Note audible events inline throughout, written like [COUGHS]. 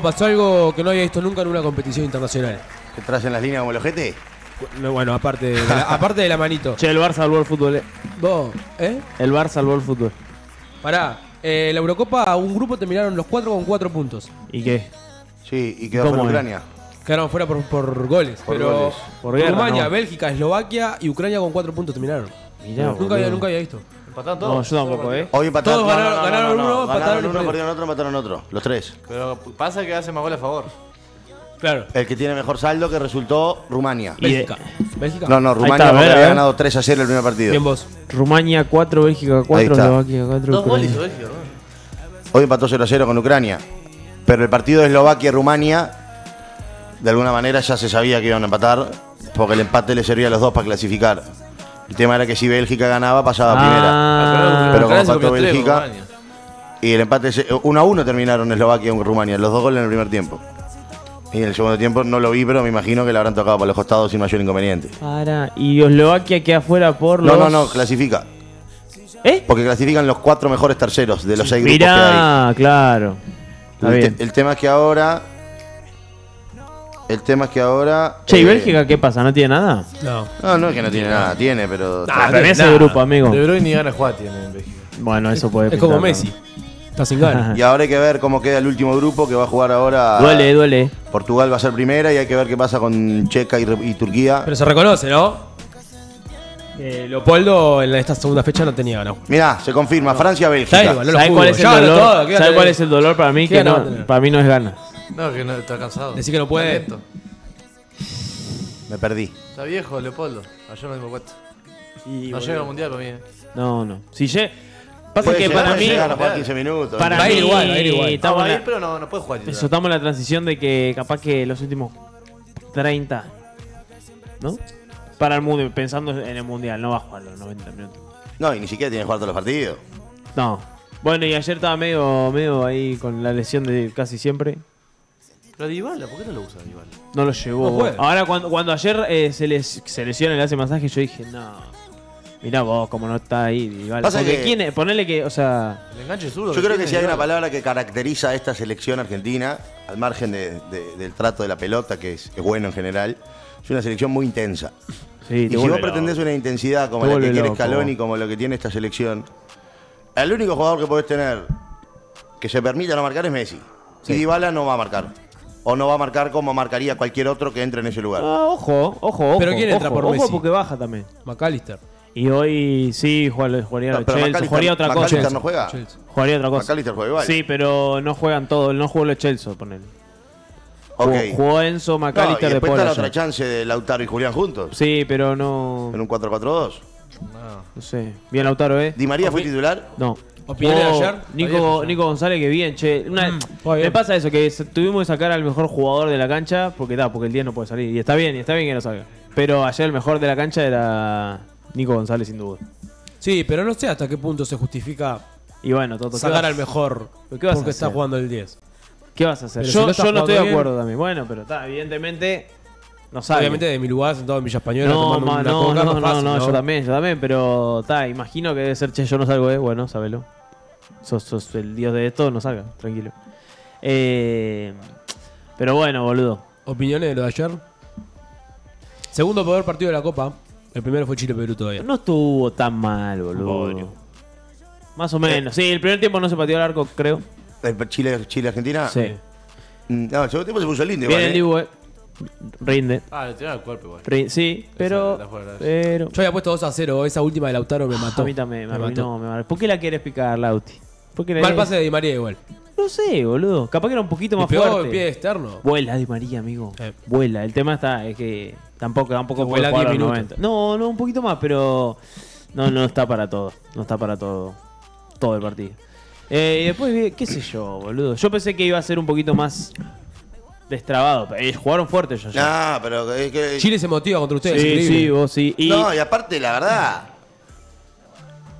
pasó algo que no había visto nunca en una competición internacional. ¿Que traes en las líneas como el ojete? No, Bueno, aparte de la, [LAUGHS] aparte de la manito. Che, el Barça salvó el fútbol. eh. Vos, ¿eh? El Barça salvó el fútbol. Pará. Eh, la Eurocopa, un grupo terminaron los cuatro con cuatro puntos. ¿Y qué? Sí, y quedó ¿Cómo fuera? Ucrania. Quedaron fuera por, por goles. Por pero goles. Por guerra, Rumania, no. Bélgica, Eslovaquia y Ucrania con cuatro puntos terminaron. Mirá, nunca, había, nunca había visto. Empataron No, todos. yo tampoco, ¿eh? Hoy empataron. Todos ganaron- ganaron uno, empataron uno, perdieron. otro, empataron otro. Los tres. Pero pasa que hace más goles a favor. Claro. El que tiene mejor saldo que resultó Rumania. Bélgica. Bélgica. No, no, Rumania está, ver, había ganado 3 a 0 el primer partido. Bien vos. Rumania 4, Bélgica 4, está. Eslovaquia 4. Dos goles Bélgica, ¿no? Hoy empató 0 a 0 con Ucrania. Pero el partido de Eslovaquia-Rumania, de alguna manera ya se sabía que iban a empatar, porque el empate le servía a los dos para clasificar. El tema era que si Bélgica ganaba, pasaba a primera. Ah, Pero como empató Bélgica-. Y el empate, se- 1 a 1 terminaron Eslovaquia con Rumania, los dos goles en el primer tiempo. Y en el segundo tiempo no lo vi, pero me imagino que le habrán tocado por los costados sin mayor inconveniente. Para. Y Eslovaquia queda fuera por No, los. no, no, clasifica. ¿Eh? Porque clasifican los cuatro mejores terceros de los seis grupos que hay. Mirá, claro. Está El, bien. te- el tema es que ahora. El tema es que ahora. Che, ¿y eh, Bélgica qué pasa? ¿No tiene nada? No. No, no es que no tiene nada, tiene, pero. Ah, pero en ese Nada. grupo, amigo. De Bruyne ni gana jugar tiene en Bélgica. Bueno, eso puede Es como Messi. Está sin ganas. [LAUGHS] Y ahora hay que ver cómo queda el último grupo que va a jugar ahora. Duele, duele. Portugal va a ser primera y hay que ver qué pasa con Checa y, y Turquía. Pero se reconoce, ¿no? Eh, Leopoldo en esta segunda fecha no tenía ganas. Mirá, se confirma, Francia-Bélgica. No lo ¿Sabes cuál es el dolor? todo, ¿qué ¿Sabes gana cuál es el dolor para mí? ¿Qué Que no, para mí no es gana. No, que no está cansado. Decir que no puede. Está lento. Me perdí. Está viejo, Leopoldo. Ayer me dimos cuenta. no llega al mundial para mí. eh. No, no. Si lle- Pasa Puede que llegar, para puede mí. llegar a jugar 15 minutos. Para Va a mí. igual, va a ir igual. No, Estamos va a en ir, la- pero no, no puede jugar. titular. Eso, estamos en la transición de que capaz que los últimos 30, ¿no? Para el mundo, pensando en el mundial, no va a jugar los 90 minutos. No, y ni siquiera tiene que jugar todos los partidos. No. Bueno, y ayer estaba medio, medio ahí con la lesión de casi siempre. Pero Dybala, ¿por qué no lo usa Dybala? No lo llevó. No. Ahora, cuando, cuando ayer eh, se, les, se lesiona y le hace masaje, yo dije, no. Mirá vos, como no está ahí. Dybala. Pasa Porque que- quién es? Ponele que, o sea. El enganche zurdo. Yo creo que tiene si hay una Dybala. palabra que caracteriza a esta selección argentina, al margen de- de- del trato de la pelota, que es, es bueno en general, es una selección muy intensa. Sí, Y si vuelve vos pretendés una intensidad como Te la que vuelve tiene loco. Scaloni, como lo que tiene esta selección, el único jugador que podés tener que se permita no marcar es Messi. Y Dybala no va a marcar. O no va a marcar como marcaría cualquier otro que entre en ese lugar. Ah, ojo, ojo, ojo. Pero ¿quién entra ojo, por ojo, Messi? porque baja también. McAllister. Y hoy sí jugaría, jugaría, No, Chelsea, McAllister- jugaría otra cosa. McAllister no juega. Chelsea. Jugaría otra cosa. McAllister juega igual. Sí, pero no juegan todos. No jugó los Chelsea, ponele. Ok. Jugó, Enzo, No, y McAllister de después Paul está la otra chance de Lautaro y Julián juntos. Sí, pero no. En un 4-4-2. No. No sé. Bien Lautaro, ¿eh? ¿Di María fue titular? No. ¿Opinión de ayer? Nico, Nico González, que bien, che. Una- bien. me pasa eso, que tuvimos que sacar al mejor jugador de la cancha, porque está, porque el 10 no puede salir. Y está bien, y está bien que no salga. Pero ayer el mejor de la cancha era Nico González, sin duda. Sí, pero no sé hasta qué punto se justifica Y bueno, Toto, ¿qué sacar vas- al mejor ¿Pero qué vas a porque está hacer? jugando el 10. ¿Qué vas a hacer? Pero si Yo, no está yo no estoy de acuerdo también. Bueno, pero está, evidentemente no sabe. Obviamente de mi lugar sentado en Villa Española No, tomando ma- una no, coca, no, no, fácil, no, yo también, yo también, pero está, imagino que debe ser, che, yo no salgo, eh, bueno, sabelo. Sos, sos el dios de esto, no salga, tranquilo. Eh, pero bueno, boludo. ¿Opiniones de lo de ayer? Segundo peor partido de la Copa. El primero fue Chile-Perú todavía. No estuvo tan mal, boludo. Más o menos. Sí, el primer tiempo no se pateó el arco, creo. Eh, Chile, Chile, Argentina. Sí. Mm, No, el segundo tiempo se puso lindo Bien igual. el ¿eh? Dibu, eh. Rinde. Ah, le tiraron el cuerpo igual. Sí, pero. la juega, la- Pero. Yo había puesto 2 a 0. Esa última de Lautaro me mató. A mí también, me, me mató. arruinó, me mató. ¿Por qué la quieres picar, Lauti? ¿Por qué la Mal querés- pase de Di María igual. No sé, boludo. Capaz que era un poquito Y más pegó fuerte. el pie externo. Vuela Di María, amigo. Eh. Vuela. El tema está, es que tampoco, tampoco puede Vuela jugar 10 los minutos. 90. No, no, un poquito más, pero no, no está para todo. No está para todo. Todo el partido. Eh, y después, qué sé yo, boludo. Yo pensé que iba a ser un poquito más destrabado. Eh, jugaron fuerte ellos. ya. No, pero que. Chile se motiva contra ustedes. sí, increíble. sí, vos sí. Y No, y aparte, la verdad.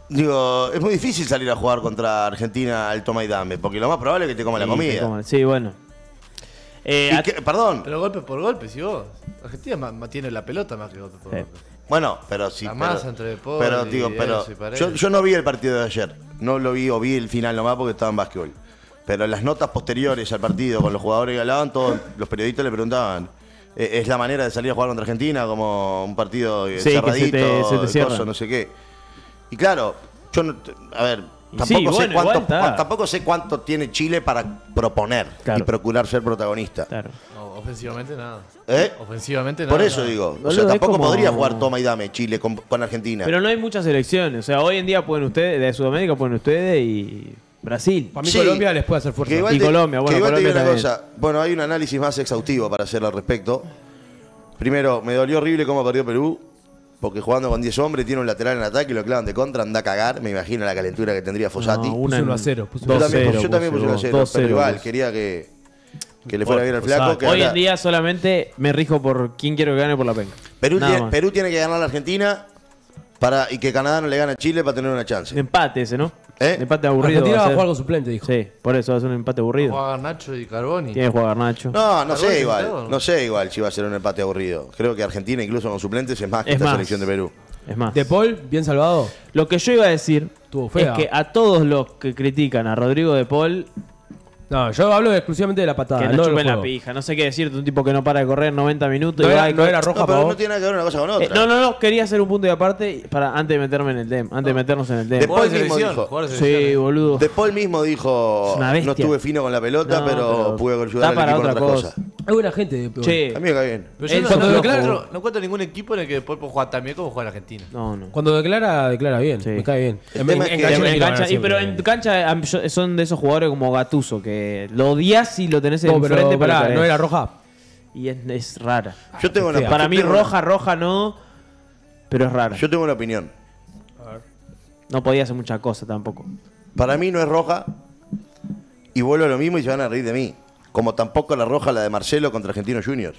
Digo, es muy difícil salir a jugar contra Argentina al toma y dame, porque lo más probable es que te coma la comida. Sí, bueno. Eh, Y a- que- perdón. Pero golpe por golpe, si vos. Argentina ma- ma- tiene la pelota más que golpe por Sí. golpe. Bueno, pero sí. La pero, masa entre Paul Pero, y digo, pero. Enzo y Paredes. Yo, yo no vi el partido de ayer. No lo vi o vi el final nomás porque estaba en básquetbol. Pero en las notas posteriores al partido, con los jugadores que hablaban, todos los periodistas le preguntaban. "¿Eh, ¿Es la manera de salir a jugar contra Argentina como un partido eh, Sí, que se te- cerradito, se te coso, no sé qué? Y claro, yo no, a ver, tampoco, sí, sé bueno, cuánto, tampoco sé cuánto tiene Chile para proponer y procurar ser protagonista. Claro. No, ofensivamente nada. ¿Eh? Ofensivamente nada. Por eso digo, o sea, tampoco como- podría jugar toma y dame Chile con, con Argentina. Pero no hay muchas elecciones. O sea, hoy en día pueden ustedes, de Sudamérica pueden ustedes y Brasil. Para mí Sí. Colombia les puede hacer fuerza. Y te- Colombia, bueno, que igual te digo Colombia una cosa. Bueno, hay un análisis más exhaustivo para hacer al respecto. Primero, me dolió horrible cómo perdió Perú, porque jugando con 10 hombres, tiene un lateral en ataque y lo clavan de contra, anda a cagar. Me imagino la calentura que tendría Fossati. No, Puso una en- 1 a 0, puso yo, uno a también, 2-0 yo también puse puso, un 0, 2-0 pero igual, puso. quería que, que le fuera bien al flaco. Que Hoy ahora- en día solamente me rijo por quién quiero que gane por la penca. Tiene. Perú tiene que ganar a la Argentina para, y que Canadá no le gane a Chile para tener una chance. Empate ese, ¿no? ¿Eh? Empate aburrido. Argentina va va a a ser. jugar con suplente, dijo. Sí, por eso va a ser un empate aburrido. Juega Nacho y Carboni. Tiene que jugar Nacho. No, no sé igual. No sé igual si va a ser un empate aburrido. Creo que Argentina, incluso con suplentes, es más que Es esta más. selección de Perú. Es más. De Paul, bien salvado. Lo que yo iba a decir es que a todos los que critican a Rodrigo de Paul, No, yo hablo exclusivamente de la patada. que no no chupen la pija. No sé qué decirte, un tipo que no para de correr 90 minutos. No y era, y no era roja No, pero vos. no tiene nada que ver una cosa con otra. Eh, no, no, no, quería hacer un punto de aparte para antes de meterme en el tema, antes de meternos en el De tema. Paul Jugador de mismo dijo. Sí, selección. boludo. De Paul mismo dijo, no estuve fino con la pelota, No, pero, pero pude ayudar está al para equipo en otra otra cosa. cosa. Hay buena gente de. Che, A mí me cae bien. Pero yo cuando no declara- encuentro, no encuentro ningún equipo en el que Paul pueda jugar tan bien como juega en Argentina. no, no. Cuando declara, declara bien. Me cae bien. En cancha- pero en cancha son de esos jugadores como Gatuso, que lo odias y lo tenés No, enfrente pero pará, no era roja. Y es, es rara. Yo tengo una, Para yo mí tengo una- roja, roja no, pero es rara. yo tengo una opinión. No podía hacer mucha cosa tampoco. Para mí no es roja y vuelvo a lo mismo y se van a reír de mí. Como tampoco la roja la de Marcelo contra Argentinos Juniors.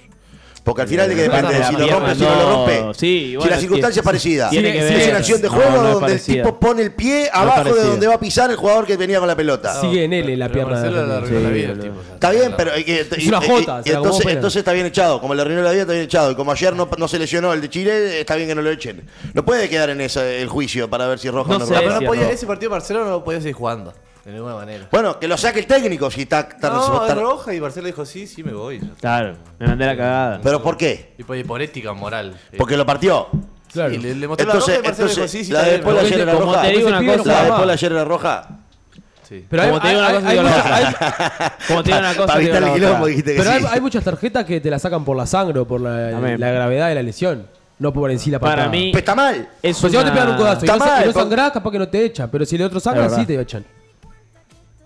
Porque al final de que depende de si lo rompe, si no lo rompe. Sí, si la circunstancia es tiene- parecida. si es una acción de juego donde el tipo pone el pie abajo de donde va a pisar el jugador que venía con la pelota. Sigue en L la pierna. o Está bien, pero Es una y- jota, entonces, está bien echado. Como le arruinó la vida, está bien echado. Y como ayer no, no se lesionó el de Chile, está bien que no lo echen. No puede quedar en ese el juicio para ver si es roja No o no es sé, roja. Pero no Sí, podía- no. ese partido Marcelo no lo podía seguir jugando. De ninguna manera. Bueno, que lo saque el técnico si está. está- No, es roja y Marcelo dijo sí, sí me voy. Claro, me mandé la cagada. ¿Pero por qué? Y por, y por ética moral. Porque lo partió. Claro. Sí, le, le mostró Entonces, la roja y entonces dijo sí, sí, la de Paul ayer era roja. te digo una no cosa, La de. Paul ayer era roja. Sí. Pero hay, Como te digo una hay- cosa, hay digo la hay- Como te digo una cosa, digo la quilombo dijiste que pero hay, sí. hay muchas tarjetas que te la sacan por la sangre o por la, la gravedad de la lesión. No por en sí la patada. Para mí, Pues está mal. es Pues si vos te una- pegan un codazo y Está no, sa- mal, y no sangrás, capaz que no te echan. Pero si el otro sangra, sí te echan.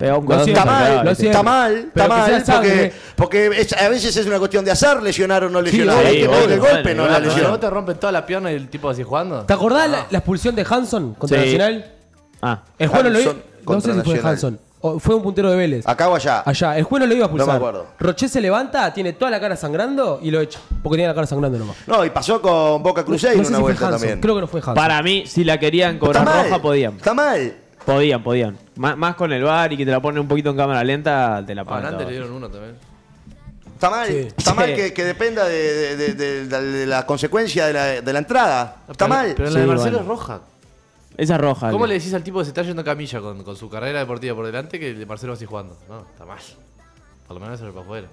Y siento, Está mal, está mal, está Pero mal, porque, porque es- a veces es una cuestión de azar lesionar o no lesionar. sí, Hay que obvio, el golpe, no bueno, la lesión. ¿No te rompen toda la pierna y el tipo así jugando? ¿Te acordás la, la expulsión de Hanson contra Sí. Nacional? Ah, El juez no lo iba. No sé si fue. Hanson. O fue un puntero de Vélez. Acá o allá. Allá. El juez no lo iba a pulsar. me acuerdo. Roché se levanta, tiene toda la cara sangrando y lo echa. Porque tenía la cara sangrando nomás. No, y pasó con Boca Cruzeiro No sé si una fue vuelta también. Creo que no fue Hanson. para mí, si la querían cobrar roja, podían. Está mal. Podían, podían. Má- Más, con el bar y que te la ponen un poquito en cámara lenta, te la A ponen. Hernández le toda. dieron uno también. Está mal, Sí. está Sí. mal que, que dependa de, de- de- de- de la consecuencia de la, de la entrada. Está Pero- mal. Pero la Sí, de Marcelo bueno. es roja. Esa es roja. ¿Cómo le decís al tipo que se está yendo a camilla con, con su carrera deportiva por delante que el de Marcelo va así jugando? No, está mal. Por lo menos se lo para afuera.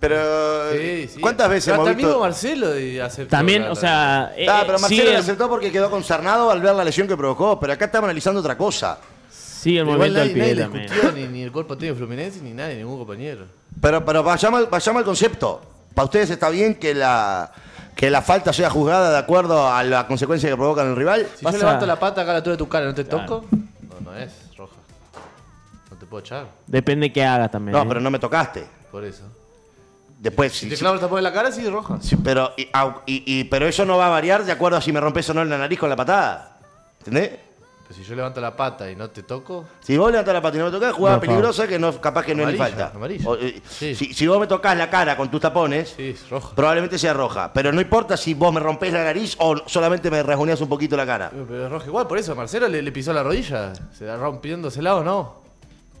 Pero, Sí, sí. ¿cuántas veces Pero hemos hasta el mismo visto? Marcelo aceptó También, la- o sea. eh, Ah, pero eh, Marcelo lo aceptó porque quedó concernado al ver la lesión que provocó. Pero acá estamos analizando otra cosa. sigue el Igual movimiento del nadie, pie le también. discutió, ni, ni el cuerpo técnico de Fluminense, ni nadie, ningún compañero. Pero, pero vayamos, al- vayamos al concepto. ¿Para ustedes está bien que la, que la falta sea juzgada de acuerdo a la consecuencia que provoca en el rival? Si Pasa- yo levanto la pata acá a la altura de tu cara y no te Claro. toco, no, no es roja. No te puedo echar, Depende qué hagas también. No, ¿eh? pero no me tocaste. por eso. Después, Si sí, te clavo el tapón en la cara, sí, roja. sí, pero, y, au- y- y- pero eso no va a variar de acuerdo a si me rompes o no en la nariz con la patada. ¿Entendés? Pero si yo levanto la pata y no te toco, Si vos levantás la pata y no me tocás, jugada No, peligrosa que no, capaz que no es ni Amarilla, falta. amarilla. O, eh, Sí. si, si vos me tocas la cara con tus tapones, sí, es probablemente sea roja. Pero no importa si vos me rompés la nariz o solamente me rasguñás un poquito la cara. Pero es roja igual, por eso Marcelo le, le pisó la rodilla. Se la rompiéndose o no.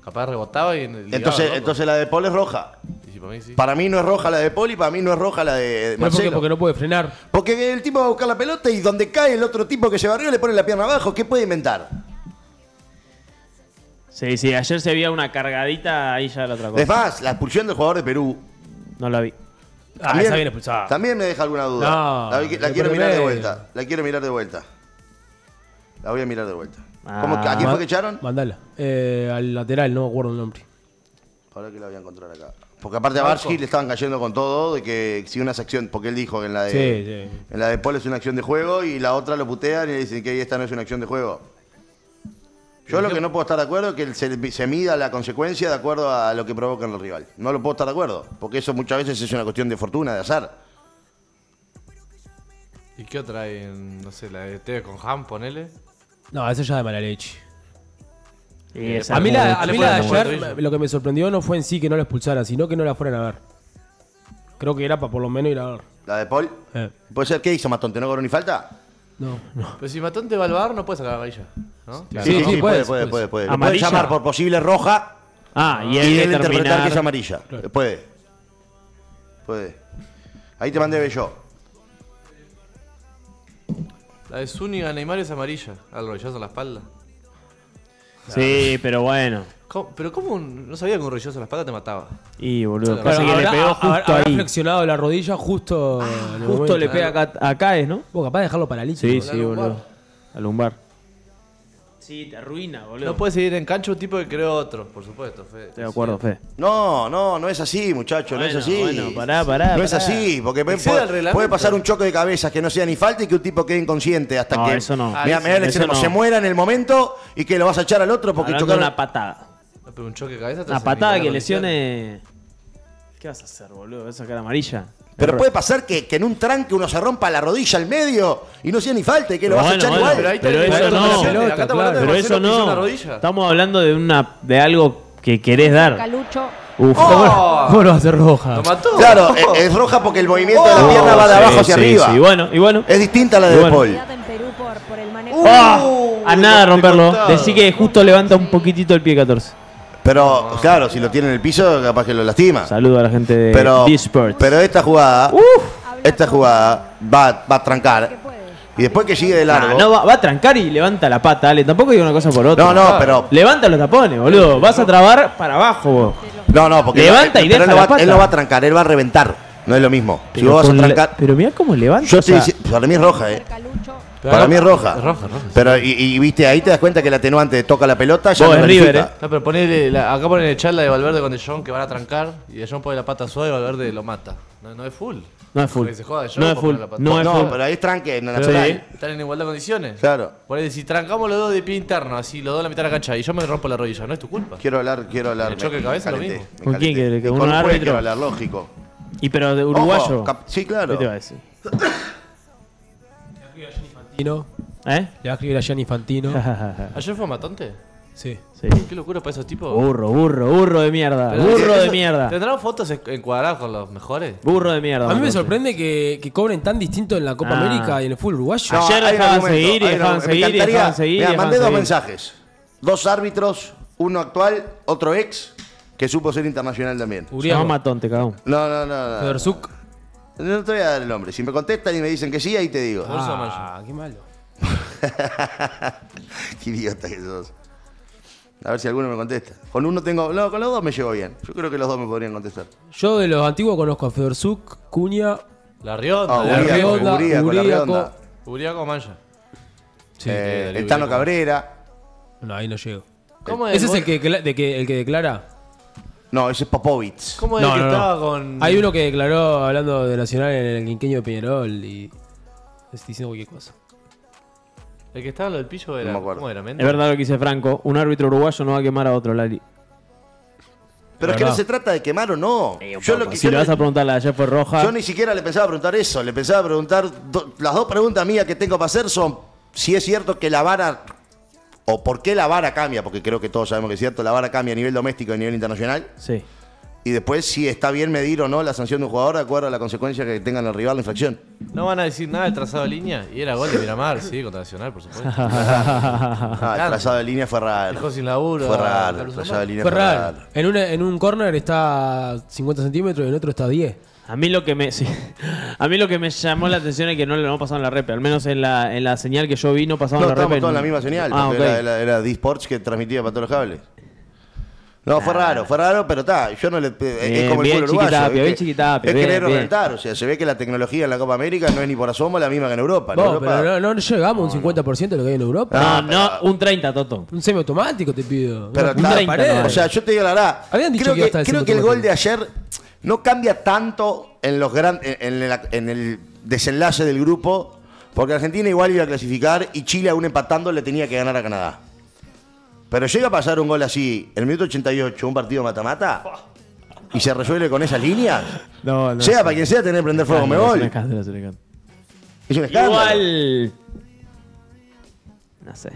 Capaz rebotaba y. ligaba, Entonces, entonces la de Paul es roja. Y si para mí sí. Para mí no es roja la de Paul y para mí no es roja la de Pero porque, Marcelo. porque no puede frenar. Porque el tipo va a buscar la pelota y donde cae el otro tipo que se barrió le pone la pierna abajo. ¿Qué puede inventar? Sí, sí, ayer se veía una cargadita, ahí ya la otra Es cosa. más, la expulsión del jugador de Perú No la vi. Ah, esa viene expulsada. también me deja alguna duda. No, la, la quiero mirar de vuelta. La quiero mirar de vuelta. La voy a mirar de vuelta. ¿Cómo- ¿A quién fue que echaron? Mandala. Eh, al lateral, no me acuerdo el nombre. Ahora que la voy a encontrar acá. Porque aparte a Barsky le estaban cayendo con todo de que si una sección, porque él dijo que en la de Sí, sí. en la de Paul es una acción de juego y la otra lo putean y le dicen que esta no es una acción de juego. Yo lo que no puedo estar de acuerdo es que se, se mida la consecuencia de acuerdo a lo que provoca el rival. No lo puedo estar de acuerdo, porque eso muchas veces es una cuestión de fortuna, de azar. ¿Y qué otra hay? en, No sé, la de Teve con Ham, ponele. No, eso ya de mala leche. Y esa A mí, la, a mí la de ayer, lo que me sorprendió no fue en sí que no la expulsaran, sino que no la fueran a ver. Creo que era para por lo menos ir a ver. La de Paul. Eh, ¿Puede ser qué hizo Matón? ¿No cobró ni falta? no, no. Pero si Matón te va al bar, no puede sacar amarilla. ¿no? Sí, sí, puede, puede, puede, puede. puede, puede. Llamar por posible roja Ah, y y él, interpretar determinar... que es amarilla. Claro. Puede. Puede. Ahí te mandé Bello. La de Zúñiga Neymar es amarilla. Al rodillazo en la espalda. Sí, pero bueno. ¿Cómo- Pero ¿cómo un- no sabía que un rodillazo en la espalda te mataba? Y boludo, Claro, pasa que le pegó justo habrá ahí. flexionado la rodilla justo. en el Justo momento. le pega acá, acá es, ¿no? Vos capaz de dejarlo paralítico. Sí, sí, lumbar. boludo. A lumbar. Sí, te arruina, boludo. No puede seguir en cancha un tipo que creó otro, por supuesto. Fede. Estoy de acuerdo, Fe. No, no, no es así, muchacho, no es Bueno, así. bueno, pará, pará, No es pará. así, porque puede, Excede el reglamento. puede pasar un choque de cabezas que no sea ni falta y que un tipo quede inconsciente hasta No, que. eso no. Mira, Ah, mirá el eso extremo, no. se muera en el momento y que lo vas a echar al otro porque Hablando de chocaron. una patada. No, pero un choque de cabeza te Una hace patada que lesione. ¿Qué vas a hacer, boludo? ¿Vas a sacar amarilla? Pero puede pasar que, que en un tranque uno se rompa la rodilla al medio y no sea ni falta y que lo vas a Bueno, echar bueno, igual. Pero ahí está Pero el eso no. Acá hablando de Pero eso que hizo no. una rodilla. Estamos hablando de una de algo que querés dar. Calucho. Uf. ¡Oh! ¿Cómo lo [LAUGHS] va a hacer roja? Lo mató. Claro, es, es roja porque el movimiento de la pierna va de Sí, abajo hacia sí, arriba. Sí, bueno, y bueno. Es distinta a la Y de bueno. Paul. Cuidado en Perú por, por el manejo. ¡Ah! Uh, a nada de romperlo. Decí que justo levanta un poquitito el pie 14. Pero, claro, si lo tiene en el piso, capaz que lo lastima. Saludo a la gente de Pero, pero esta jugada, esta jugada va, va a trancar. Y después que sigue de largo. no, va, va a trancar y levanta la pata, dale. Tampoco digo una cosa por otra. No, no, pero. Levanta los tapones, boludo. Vas a trabar para abajo, vos. No, no, porque. Levanta y pero deja él no la va, pata. Él no va a trancar, él va a reventar. No es lo mismo. Si Pero vos vas a la- trancar. Pero mira cómo levanta. Yo estoy dici- Para mí es roja, eh. Para mí es roja. Es roja, roja. Pero, y, y viste, ahí te das cuenta que el atenuante toca la pelota, ya no es River, verifica. No, pero ponele, la- acá ponen el charla de Valverde con De Jong que van a trancar y De Jong pone la pata suave y Valverde lo mata. No, no es full. No es full. Porque se juega De Jong No es por full. poner la pata. No es No, full. pero ahí es tranque, no Pero natural. Están en igualdad de condiciones. Claro. Ponele, si trancamos los dos de pie interno, así, los dos en la mitad de la cancha y yo me rompo la rodilla, no es tu culpa. Quiero hablar, quiero hablar. El choque de cabeza, lo calenté, mismo. me ¿Con quién calenté. quiere? ¿Con un árbitro? quiero hablar, lógico. Y pero de uruguayo. Ojo, sí, ¿Qué claro. te va a decir? [COUGHS] Infantino. ¿Eh? Le va a escribir a Gianni Infantino. [LAUGHS] ¿Ayer fue Matonte? sí. sí. Qué locura para esos tipos. Burro, burro, burro de mierda. Pero Burro de mierda. ¿Tendrán fotos en- encuadradas con los mejores? Burro de mierda. A mí me Matonte. sorprende que, que cobren tan distinto en la Copa Ah. América y en el fútbol uruguayo. No, Ayer dejaban seguir y dejaban seguir y dejaban seguir Mira, mandé dos mensajes. Dos árbitros, uno actual, otro ex, que supo ser internacional también. Se Uriago. llama Matón, te cagón. No, no, no. no. No te voy a dar el nombre. Si me contestan y me dicen que sí, ahí te digo. Ah, qué malo. [LAUGHS] Qué idiota que sos. A ver si alguno me contesta. Con uno tengo. No, con los dos me llevo bien. Yo creo que los dos me podrían contestar. Yo de los antiguos conozco a Federzuk, Cuña, La Rionda, Ah, la Uriaco, Rionda, Uriaco, la Uriaco. Rionda. Uriaco Mancha. Sí. Eh, el Tano Uriaco. Cabrera. No, ahí no llego. ¿Cómo ¿Ese es el que, decla- de que, el que declara? No, ese es Popovich. ¿Cómo es No, el que no, no. estaba con. Hay uno que declaró hablando de Nacional en el quinqueño de Peñarol y está diciendo cualquier cosa. El que estaba en lo del pillo era. No me acuerdo. ¿Cómo era? Es verdad lo que dice Franco. Un árbitro uruguayo no va a quemar a otro, Lali. Pero es que no verdad. se trata de quemar o no. Yo lo que Si yo le no- vas a preguntar la de ayer fue roja. Yo ni siquiera le pensaba preguntar eso, le pensaba preguntar. do- las dos preguntas mías que tengo para hacer son si es cierto que la vara. O por qué la vara cambia, porque creo que todos sabemos que es cierto, la vara cambia a nivel doméstico y a nivel internacional. Sí. Y después si está bien medir o no la sanción de un jugador de acuerdo a la consecuencia que tenga en el rival la infracción. No van a decir nada del trazado de línea. Y era gol de Miramar, sí, contra Nacional, por supuesto. [LAUGHS] Ah, el trazado de línea fue raro. Dejó sin laburo. Fue raro, el trazado de línea Fue raro. En, una, en un corner está 50 centímetros y en otro está 10. A mí lo que me [LAUGHS] sí. a mí lo que me llamó la atención es que no le no pasaron la repe, al menos en la, en la señal que yo vi no pasaban No, la repe. todos en la misma señal, Ah, porque ok. era, era, era D-Sports que transmitía para todos los cables. No, fue raro, fue raro, pero está, yo no le... Es Bien, como el bien fútbol uruguayo. bien que- chiquitapia, Es bien, querer bien. reventar, o sea, se ve que la tecnología en la Copa América no es ni por asomo la misma que en Europa. En No, Europa- pero no, no llegamos a un 50% de lo que hay en Europa. No, Ah, no, pero- un 30, Toto. Un semiautomático te pido. Pero pared. no, O sea, yo te digo la verdad. Habían dicho creo que creo que el gol de ayer no cambia tanto en los gran, en, la- en el desenlace del grupo, porque Argentina igual iba a clasificar y Chile aún empatando le tenía que ganar a Canadá. Pero llega a pasar un gol así, en el minuto 88, un partido mata-mata, y se resuelve con esas líneas. [LAUGHS] No, no. sea para quien sea, tener que prender fuego me Es. Es un escándalo. Igual. No sé.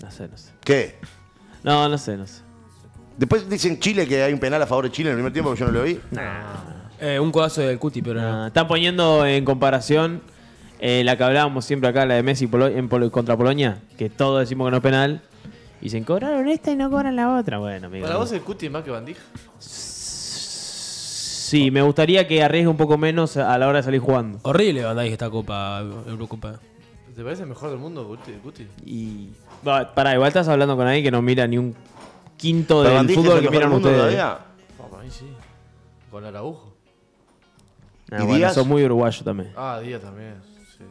No sé, no sé. ¿Qué? No, no sé, no sé. Después dicen Chile que hay un penal a favor de Chile en el primer tiempo, que yo no lo vi. Eh, un codazo del Cuti, pero no. Están poniendo en comparación eh, la que hablábamos siempre acá, la de Messi Polo- en Polo- contra Polonia, que todos decimos que no es penal. Y dicen, cobraron esta y no cobran la otra. Bueno, amigo. Para vos el Cuti es más que Bandija. Sí, me gustaría que arriesgue un poco menos a la hora de salir jugando. Horrible Van Dijk esta Copa Eurocopa. ¿Te parece el mejor del mundo, Cuti? el Cuti? Y. Va, Pará, igual estás hablando con alguien que no mira ni un quinto del fútbol que miran ustedes. todavía. Para mí sí. Con Araujo. Ah, ¿Y bueno, Díaz? sos muy uruguayo también. Ah, Díaz también. Sí.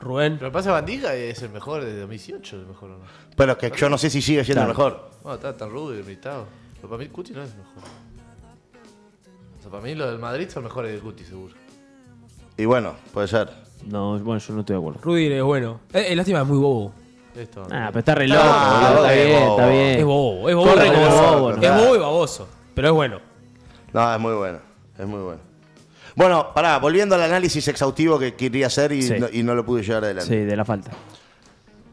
Rubén. Pero pasa Bandija es el mejor desde 2018, el mejor o no. Pero es que yo no sé si sigue siendo el mejor. Bueno, está tan rudo y gritado. Pero para mí Cuti no es el mejor. O sea, para mí lo del Madrid son mejores que el Cuti, seguro. Y bueno, puede ser. No, bueno, yo no estoy de acuerdo. Rudiger es bueno. Eh, eh, lástima, es muy bobo. Esto. Ah, pero está re loco, Ah, boludo, está es bien, bobo. está bien. Es bobo, es bobo. Es bobo y baboso. Pero es bueno. No, es muy bueno. Es muy bueno. Bueno, pará, volviendo al análisis exhaustivo que quería hacer y, Sí. no, y no lo pude llevar adelante. Sí, de la falta.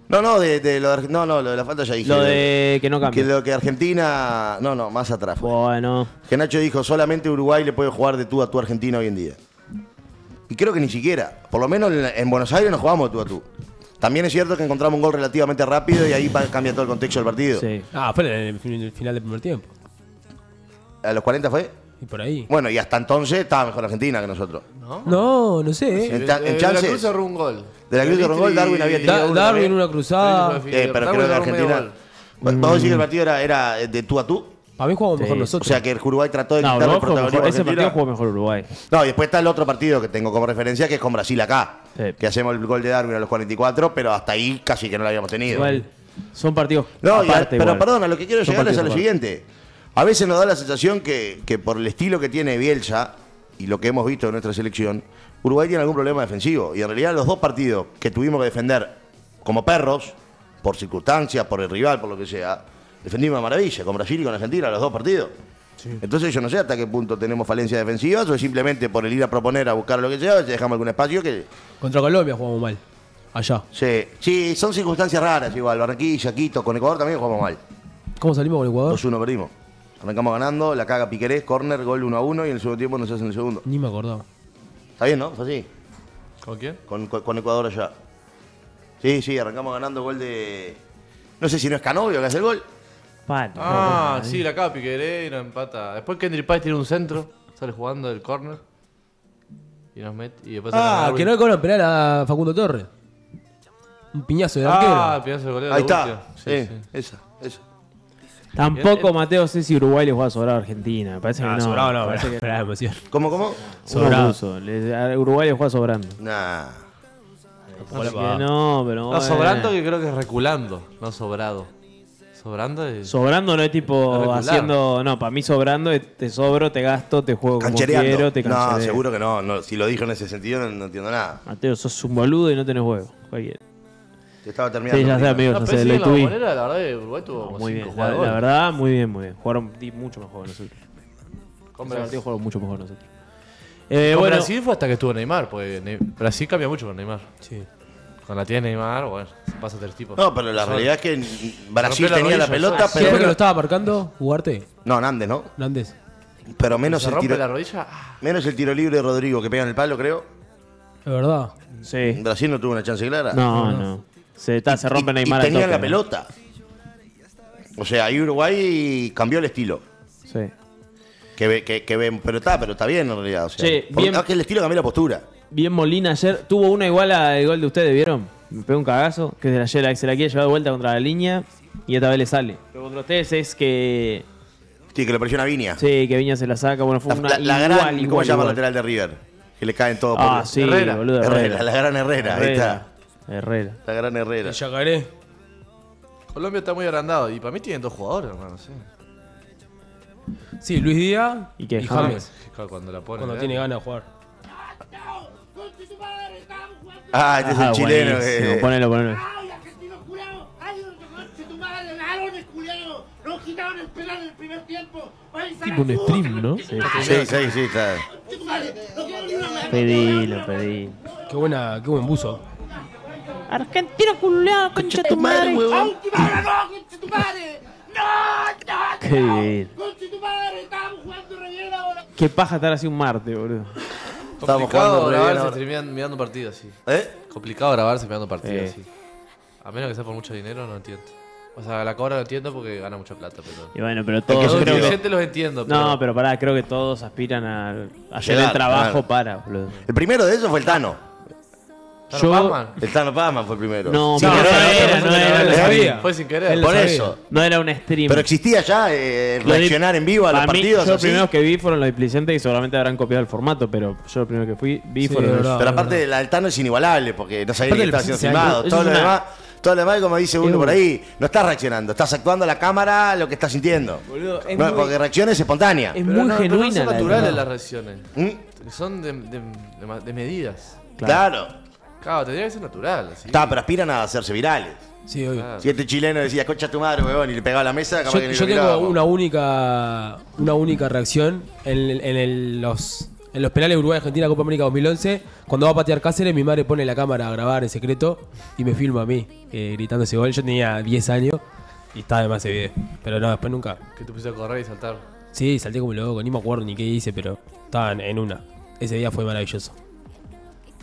No, no, de, de lo de, Arge- no, no, lo de la falta ya dije. Lo de que no que cambia. lo que Argentina, no, no, más atrás. fue. Bueno, Que Nacho dijo, solamente Uruguay le puede jugar de tú a tú a Argentina hoy en día. Y creo que ni siquiera. Por lo menos en, en Buenos Aires nos jugamos de tú a tú. También es cierto que encontramos un gol relativamente rápido y ahí cambia todo el contexto del partido. sí. Ah, fue en el, fin- el final del primer tiempo. ¿A los 40 fue? Y por ahí. Bueno, y hasta entonces estaba mejor Argentina que nosotros. ¿No? No, no sé. En De- en de chances. la Cruz cerró un gol. De la Cruz cerró un gol, Darwin había tenido Da- uno Darwin una cruzada. Eh, pero creo que Argentina. ¿Vos decís que el partido era, era de tú a tú? Para mí jugamos mejor Sí. O nosotros. sea que el Uruguay trató de No, quitarle el protagonismo Ese partido jugó mejor Uruguay. No, y después está el otro partido que tengo como referencia, que es con Brasil acá. Sí. Que hacemos el gol de Darwin a los 44, pero hasta ahí casi que no lo habíamos tenido. Igual, son partidos No, y aparte pero igual. perdón, a lo que quiero Son llegar es a lo aparte. siguiente. A veces nos da la sensación que, que por el estilo que tiene Bielsa y lo que hemos visto en nuestra selección, Uruguay tiene algún problema defensivo. Y en realidad los dos partidos que tuvimos que defender como perros, por circunstancias, por el rival, por lo que sea, defendimos a maravilla, con Brasil y con Argentina, los dos partidos. Entonces yo no sé hasta qué punto tenemos falencias defensivas o es simplemente por el ir a proponer, a buscar lo que sea, dejamos algún espacio que... Contra Colombia jugamos mal. Allá. Sí, sí, son circunstancias raras igual. Barranquilla, Quito, con Ecuador también jugamos mal. ¿Cómo salimos con Ecuador? 2-1 perdimos. Arrancamos ganando, la caga Piquerés, corner, gol 1 a 1 y en el segundo tiempo nos hacen el segundo. Ni me acordaba. Está bien, ¿no? Fue así. ¿Con quién? Con, con- con Ecuador allá. Sí, sí, arrancamos ganando gol de. No sé si no es Canovio que hace el gol. Ah, sí, la acaba Piqueré y nos empata. Después Kendry Páez tiene un centro, sale jugando del córner. Y nos mete. Y después Ah, que no le cobran penal a Facundo Torres. Un piñazo de Ah, arquero. de goleo de Ahí la está. última. Sí, Sí, sí. esa, esa. Tampoco. Mateo, sé si Uruguay le juega sobrado a Argentina. Me parece Ah, que no. sobrado no, parece pero- que pero la emoción. ¿Cómo, cómo? sobrado. puso. Le- a Uruguay le juega sobrando. Nah. Así que no, pero No, bueno. sobrando que creo que es reculando, no sobrado. Sobrando es. Sobrando no es tipo Regular. haciendo. No, para mí sobrando es te sobro, te gasto, te juego como quiero, te no, canchereo. seguro que no, no. Si lo dijo en ese sentido, no, no entiendo nada. Mateo, sos un boludo y no tenés huevo. Cualquiera. Te estaba terminando. Sí, ya sé, amigo, No, ya sé, lo la verdad que Uruguay tuvo como Muy cinco bien, la, jugadores. la verdad, muy bien, muy bien. Jugaron mucho mejor que nosotros. Con Brasil. jugaron mucho mejor que nosotros. Eh, Con bueno, Brasil fue hasta que estuvo Neymar, porque Brasil cambia mucho con Neymar. Sí. Cuando la tiene Neymar, bueno, se pasa tres tipos. No, pero la realidad es que Brasil la tenía la rodilla, pelota. ¿Quién fue que lo pero. estaba marcando? ¿Jugarte? No, Nández, ¿no? Nández. Pero menos se el, rompe tiro, la rodilla. ah, menos el tiro libre de Rodrigo que pega en el palo, creo. Es verdad. sí. Brasil no tuvo una chance clara. No, no. Se, está, se rompe Y- Neymar Y al tenían toque, la ¿no? pelota. O sea, ahí Uruguay cambió el estilo. Sí. Que, ve- que, que ven, pero está, pero está bien en realidad. O sea, bien. ah, que el estilo cambió la postura. Bien Molina ayer. Tuvo una igual al gol de ustedes, ¿vieron? Me pegó un cagazo. Que de ayer se la quiere llevar de vuelta contra la línea. Y esta vez le sale. Pero contra ustedes es que Sí, que lo presiona Viña. Sí, que Viña se la saca. Bueno, fue La, una la- la igual, gran, ¿cómo igual, se llama el lateral de River? Que le caen todos Ah, por sí, Herrera. boludo. Herrera, Herrera. la gran Herrera, ahí está. Herrera. La gran Herrera. El Yacaré. Colombia está muy agrandado. Y para mí tienen dos jugadores, hermano. Sí. Sí, Luis Díaz ¿Y qué, y James? Cuando la. Cuando tiene ganas de jugar. Ah, este es el Ah, chileno. eh, Ponelo, ponelo. ¡Ay, argentino curado! ¡Ay, conche tu madre, ladrones culiados! ¡No quitaron el penal en el primer tiempo! ¡Váyanse a la Tipo un stream, ¿no? Sí. Sí, sí, sí, está. Pedilo, pedilo. Qué buena, qué buen buzo. Argentino culiado, concha tu madre. ¡A última hora no, conche tu madre! ¡No, no, Qué bien. ¡Conche tu madre! ¡Estábamos jugando re bien ahora! Qué paja estar así un martes, boludo. Estamos Complicado jugando re bien grabarse ahora. streameando- mirando partidos así. ¿Eh? Complicado grabarse mirando partidos Sí. así. A menos que sea por mucho dinero, no entiendo. O sea, la cobra lo entiendo porque gana mucha plata, pero. Y bueno, pero que todos yo Los creo que... dirigentes los entiendo, pero. No, pero pará, creo que todos aspiran a, a hacer Llegar, el trabajo claro. para, boludo. El primero de ellos fue el Tano. ¿Tano yo- Pazman? El Tano Pazman fue el primero. No, Sin no, querer, no ¿no? era, Fue no sin era, querer. no sabía. Fue sin querer. Por sabía. eso. No era un stream. Pero existía ya eh, reaccionar en vivo a los mí, partidos. Yo los primeros que vi fueron los displicentes y seguramente habrán copiado el formato, pero yo lo primero que fui, vi Sí, fueron verdad. Pero aparte, la del Tano es inigualable porque no sabía que estaba el- siendo filmado. Todo lo demás, todo lo demás, como dice uno por ahí, no estás reaccionando, estás actuando a la cámara lo que estás sintiendo. Boludo, es No, muy- porque reacción es espontánea. Es Pero muy no, pero no genuina son naturales las reacciones. ¿Mm? Son de, de, de ma- de medidas. Claro. Claro, tendría que ser natural. Así. Está, pero aspiran a hacerse virales. Sí, obvio. Claro. Si este chileno decía, concha tu madre, huevón, y le pegaba a la mesa, capaz Yo, que ni yo lo tengo una única una única reacción en, el- en el- los en los penales Uruguay-Argentina Copa América 2011. Cuando va a patear Cáceres, mi madre pone la cámara a grabar en secreto y me filma a mí eh, gritando ese gol. Yo tenía 10 años y estaba de más ese video. Pero no, después nunca. Que te pusiste a correr y saltar. Sí, salté como loco, ni me acuerdo ni qué hice, pero estaba en, en una. Ese día fue maravilloso.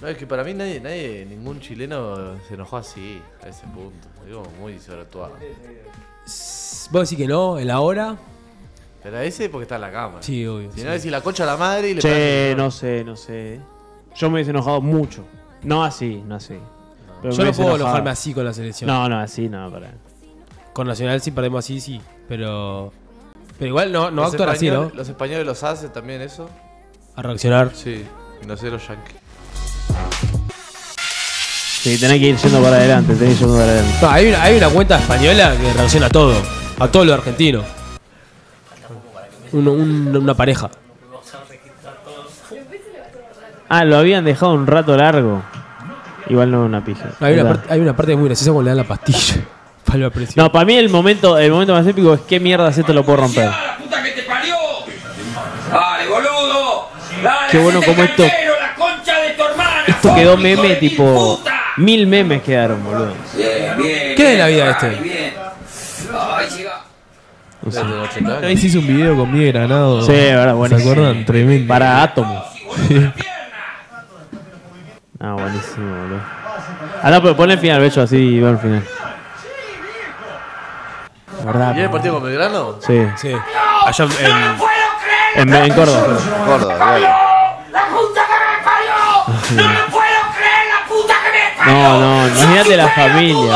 No, es que para mí nadie, nadie, ningún chileno se enojó así, a ese punto. Digo, muy sobreactuado. ¿Vos decís que no? ¿En la hora? Pero a ese porque está en la cámara. Sí, obvio. Si sí. no decís la concha a la madre y le Che, no sé, no sé. Yo me hubiese enojado mucho. No así, no así. Yo no puedo enojado. enojarme así con la selección. No, no, así no, para. Con Nacional sí perdemos así, sí. Pero. Pero igual no, no Los actuar así, ¿no? Los españoles los hacen también eso. A reaccionar. Sí, y no sé los yankees. Sí, tenés que ir yendo para adelante, tenés que ir yendo para adelante. No, hay, una, hay una cuenta española que reacciona a todo. A todo lo argentino. Un- una pareja. Ah, lo habían dejado un rato largo. Igual no una pija. Hay una, parte, hay una parte muy graciosa cuando le dan la pastilla. [LAUGHS] Para la presión. No, para mí el momento, el momento más épico es qué mierdas esto lo puedo romper. ¡La puta que te parió! ¡Dale, boludo! ¡Dale, Qué bueno hacete como esto- cartero, Esto quedó meme mi tipo. Mil memes quedaron, boludo. Bien, bien. ¿Qué es de la vida este? Desde los 80 Ahí se hizo un video con Miguel Granado. Sí, verdad, ¿Se buenísimo. acuerdan? Tremendo. Para Átomo. Ah, buenísimo, boludo. Ah, no, pero pon el final, Bello, así y va al final. ¿Verdad? ¿Y el partido con Belgrano? Sí. Sí. Allá en- ¡No lo puedo creer! En, en Córdoba. Córdoba, claro. Parió! ¡No lo puedo creer! ¡La puta que me parió! No, no, imagínate la familia.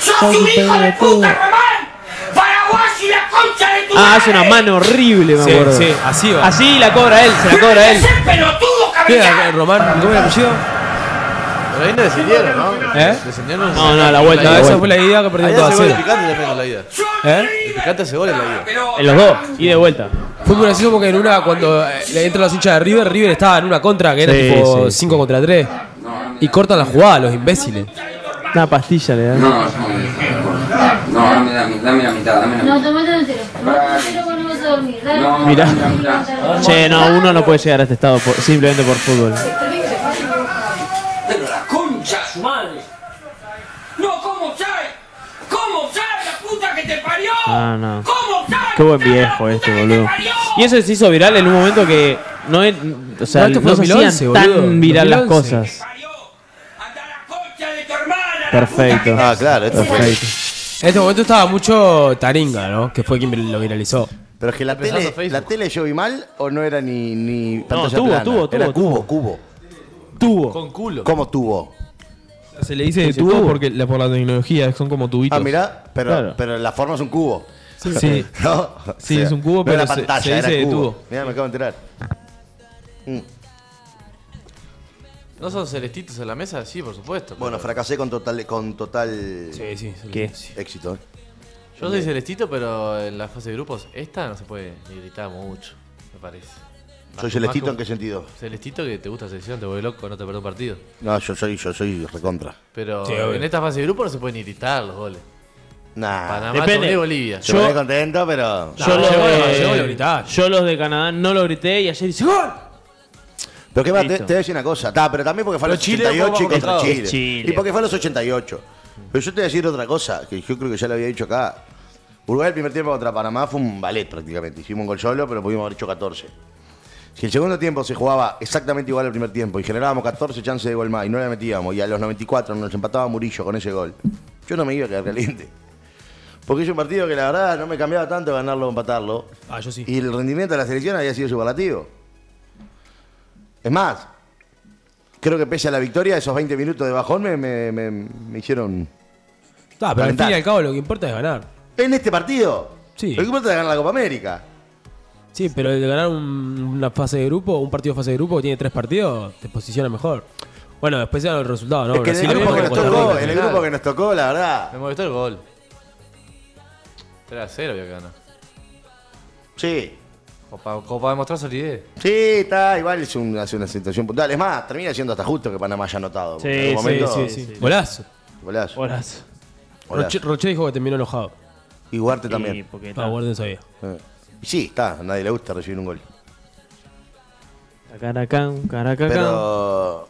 ¡Sos un hijo de puta, Román! ¡Paraguay y la concha de tu Ah, hace una mano horrible, me Sí, acuerdo. sí, así va. Así la cobra él, se la cobra él. ¡Ese pelotudo, ¿Qué cabeza! era, Román? ¿Cómo era el apellido? Pero ahí no decidieron, ¿no? ¿Eh? Decidieron No, no, la vuelta, No, la esa vuelta. fue la idea que perdieron todo a hace gol el picante también en la ida. ¿Eh? El picante hace gol en la ida. Pero, En los dos, y de vuelta. Fue muy gracioso porque en una, cuando eh, le entran los hinchas de River, River estaba en una contra que era Sí, tipo sí, 5 contra 3. Y cortan la jugada, los imbéciles. Una pastilla le dan. No, no, no, dame, dame, dame la mitad, dame la No, mitad. tomate entero. Tomate entero cuando vas a dormir. No, Mirá. la. Che, no, uno no puede llegar a este estado por- simplemente por fútbol. Ah, no. Qué buen viejo este, boludo. Y eso se hizo viral en un momento que no es, o sea, No, fue no se 2011, hacían boludo. tan viral las 2011. cosas. Parió. Anda la concha de tu hermana. la Perfecto. Ah, claro, esto fue. Perfecto. En este momento estaba mucho Taringa, ¿no? Que fue quien lo viralizó. Pero es que la tele, la tele yo vi mal o no era ni, ni pantalla tuvo, plana? tuvo, Era tuvo, cubo, cubo. Tuvo. Con culo. ¿Cómo tuvo? Se le dice tubo tubo. porque la- por la tecnología son como tubitos. Ah, mirá, pero, Claro. pero la forma es un cubo. Sí. [LAUGHS] [LAUGHS] ¿No? Sí, es un cubo, no pero se- pantalla, se era dice el cubo. tubo. Mira, me acabo de enterar. Mm. ¿No son celestitos en la mesa? Sí, por supuesto. Bueno, fracasé con total, con total Sí, sí. sí. ¿Qué? éxito. ¿eh? Yo soy celestito, pero en la fase de grupos, esta no se puede ni gritar mucho, me parece. ¿Soy celestito en qué sentido? Celestito que te gusta la selección, te vuelve loco, no te perdés un partido. No, yo soy, yo soy recontra. Pero Sí, en esta fase de grupo no se puede ni gritar los goles. Nah. Panamá, Depende. Y Bolivia. Se Yo- contento, pero. Yo, No, los de, lo- yo los de Canadá no lo grité y ayer dice ¡Gol! Pero que va, te, te voy a decir una cosa. Ta, pero también porque fue a los Chile 88 y contra Chile. Y porque fue a los 88. Pero yo te voy a decir otra cosa, que yo creo que ya lo había dicho acá. Uruguay el primer tiempo contra Panamá fue un ballet prácticamente. Hicimos un gol solo, pero pudimos haber hecho 14. Si el segundo tiempo se jugaba exactamente igual al primer tiempo y generábamos 14 chances de gol más y no la metíamos y a los 94 nos empataba Murillo con ese gol, yo no me iba a quedar caliente. Porque es un partido que la verdad no me cambiaba tanto ganarlo o empatarlo. Ah, yo sí. Y el rendimiento de la selección había sido superlativo. Es más, creo que pese a la victoria, esos 20 minutos de bajón me, me- me- me hicieron. Ah, pero al fin y al cabo lo que importa es ganar. En este partido, Sí. lo que importa es ganar la Copa América. Sí, pero el de ganar un- una fase de grupo, un partido de fase de grupo que tiene tres partidos, te posiciona mejor. Bueno, después se dan los resultados, ¿no? es que en el, grupo que, ganó nos tocó, en el grupo que nos tocó, la verdad. Me molestó el gol. 3 a 0 había que ganar. Sí. Como para, como para demostrar solidez. Sí, está, igual es una, es una situación puntual. Es más, termina siendo hasta justo que Panamá haya anotado. Sí, sí, sí, sí. Golazo. Golazo, Horas. golazo. Roche, Roche dijo que terminó enojado. Y Guarte Y también. porque Ah, Guarden sabía. Eh. Y Sí, está, a nadie le gusta recibir un gol. Caracán, caracán. Pero.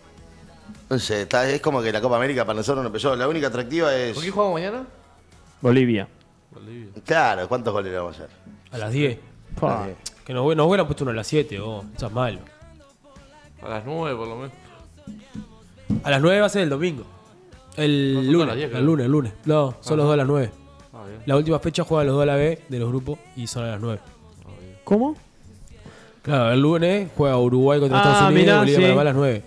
No sé, está- es como que la Copa América para nosotros no empezó. La única atractiva es. ¿Por qué jugamos mañana? Bolivia. Bolivia. Claro, ¿cuántos goles le vamos a hacer? A las 10. Pa. Que nos, nos hubieran puesto uno a las 7, vos. Eso es malo. A las 9 por lo menos. A las 9 va a ser el domingo. El No, son lunes. a las 10, el creo. lunes, el lunes. No, son los dos a las 9. Ah, bien. La última fecha juegan los dos a la B de los grupos y son a las 9. ¿Cómo? Claro, el lunes juega Uruguay contra Ah, Estados Unidos mirá, y Bolivia sí. Panamá a las 9.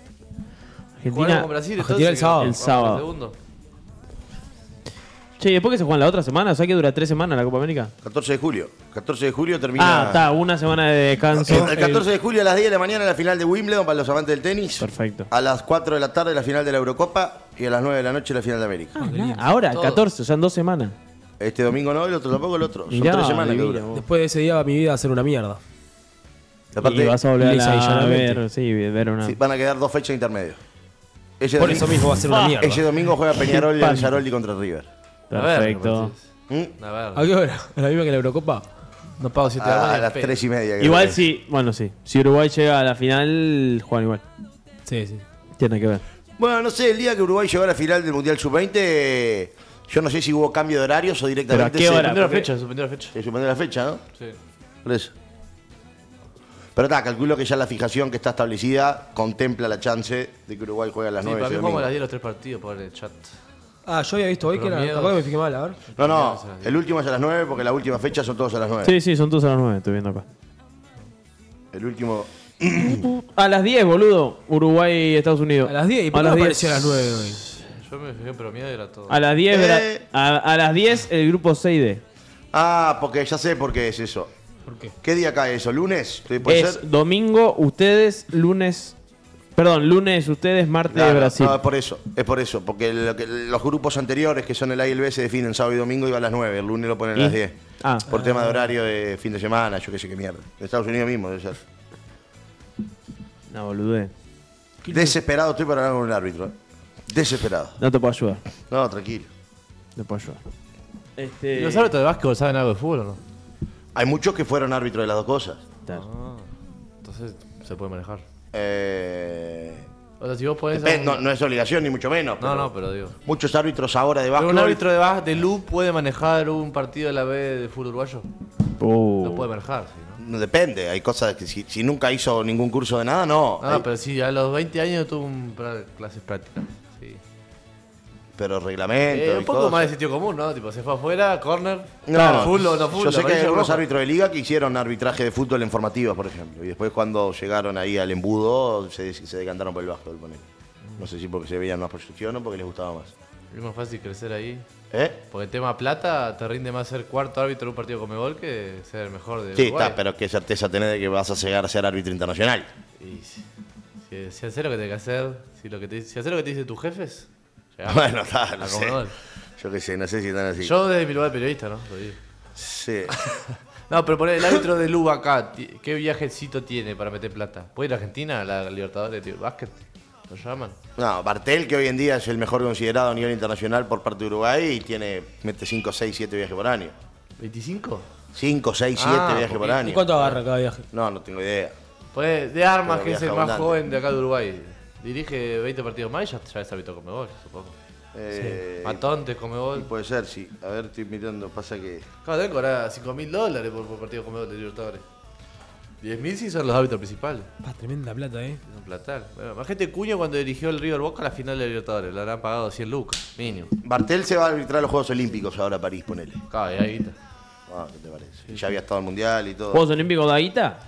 Argentina. Con Brasil, Argentina el sábado. El sábado. Che, ¿y después que se juegan la otra semana? O sea que dura tres semanas la Copa América. 14 de julio. 14 de julio termina. Ah, está, una semana de descanso. El 14 de julio a las 10 de la mañana la final de Wimbledon para los amantes del tenis. Perfecto. A las 4 de la tarde la final de la Eurocopa y a las 9 de la noche la final de América. Ah, nada, Ahora, Todo. 14, o sea, en dos semanas. Este domingo no, el otro tampoco, el otro. Son Mirá, tres semanas que dura. Después de ese día mi vida va a ser una mierda. Aparte, y vas a volver a, la- a ver, sí, ver una... sí, van a quedar dos fechas intermedias. Ese Por domingo, eso mismo va a ser una mierda. ese domingo juega [LAUGHS] Peñarol y contra River. A ver, Perfecto. ¿Mm? A ver. ¿A qué hora? ¿A la misma que la Eurocopa? No pago 7 A, a las 3 y media. Igual si, bueno, sí. Si Uruguay llega a la final, juegan igual. Sí, sí. Tiene que ver. Bueno, no sé, el día que Uruguay llegó a la final del Mundial Sub-20, yo no sé si hubo cambio de horarios o directamente ¿Pero a qué se, hora? Suspendió la fecha, suspendió la fecha. se suspendió la fecha, ¿no? Sí. Por eso. Pero está, calculo que ya la fijación que está establecida contempla la chance de que Uruguay juegue a las Sí, 9 para mí jugamos a domingo. las 10 los tres partidos por el chat. Ah, yo había visto hoy que Pero era. miedo. Capaz que me fijé mal, a ver. No, no, el último es a las 9 porque la última fecha son todos a las 9. Sí, sí, son todos a las 9, estoy viendo acá. El último. [CLEARS THROAT] A las 10, boludo. Uruguay, Estados Unidos. A las 10. ¿Y por a qué las no 10. apareció a las 9 hoy? Yo me fijé, pero miedo era todo. A las 10, Eh. a, a las 10 el grupo 6D. Ah, porque ya sé por qué es eso. ¿Por qué? ¿Qué día cae eso? ¿Lunes? ¿Puede Es ser? domingo ustedes, lunes... Perdón, lunes ustedes, martes Claro, Brasil. No, es por eso, es por eso. Porque lo que- los grupos anteriores, que son el A y el B, se definen sábado y domingo y va a las 9. El lunes lo ponen a ¿Y? las 10. Ah. Por tema de horario de fin de semana, yo qué sé qué mierda. En Estados Unidos mismo debe ser. No, boludé. Desesperado estoy para hablar con un árbitro. ¿eh? Desesperado. No te puedo ayudar. No, tranquilo. No te puedo ayudar. ¿Y Este... los árbitros de básquetbol saben algo de fútbol o no? Hay muchos que fueron árbitros de las dos cosas. Claro. Ah, entonces se puede manejar. Eh, O sea, si vos depende, un- no, no es obligación ni mucho menos. no, pero no, pero digo. Muchos árbitros ahora de básquet. un árbitro de, bas- de LU puede manejar un partido de la B de fútbol uruguayo. Uh. No puede manejar, sí, ¿no? No depende, hay cosas que si, si nunca hizo ningún curso de nada, no. No, Hay- pero sí, a los 20 años tuvo un pra- clases prácticas. Pero reglamento. Eh, un poco cosas. más de sitio común, ¿no? Tipo, se fue afuera, corner, No, full o no full. yo sé que hay algunos roja. árbitros de liga que hicieron arbitraje de fútbol en formativas, por ejemplo. Y después cuando llegaron ahí al embudo, se, se decantaron por el básquetbol. ponele. No sé si porque se veían más proyección o porque les gustaba más. Es más fácil crecer ahí. ¿Eh? Porque el tema plata te rinde más ser cuarto árbitro de un partido como gol que ser el mejor de Sí, Uruguay. está, pero qué certeza tenés de que vas a llegar a ser árbitro internacional. Y si, si, si haces lo que tenés que hacer, si, lo que te, si haces lo que te dicen tus jefes, llegás [LAUGHS] Bueno, está, no sé. Yo qué sé, no sé si están así. Yo desde mi lugar de periodista, ¿no? Lo digo. Sí. [LAUGHS] No, pero poner el árbitro de Luba acá, ¿qué viajecito tiene para meter plata? ¿Puede ir a Argentina, a la Libertadores de básquet? ¿Lo llaman? No, Bartel, que hoy en día es el mejor considerado a nivel internacional por parte de Uruguay y tiene, mete 5, 6, 7 viajes por año. ¿25? 5, 6, 7 Ah, viajes por año. ¿Y cuánto agarra cada viaje? No, no tengo idea. Pues de Armas, Pero que es el más abundante. joven de acá de Uruguay. Dirige 20 partidos más y ya, ya es árbitro Comebol, supongo. Eh, Matontes, y Comebol. puede ser, sí. A ver, estoy mirando, pasa que... Claro, deben cobrar 5 mil dólares por, por partido Comebol de Libertadores. 10 mil sí son los árbitros principales. Pa, tremenda plata, eh. Es un platal. Bueno, imagínate Cuño cuando dirigió el River Boca a la final de Libertadores. Le habrán pagado 100 lucas, mínimo. Bartel se va a arbitrar los Juegos Olímpicos ahora a París, ponele. Claro, y ahí está. Ah, ¿Qué te parece? Ya había estado el Mundial y todo. ¿Juegos Olímpicos de Aguita?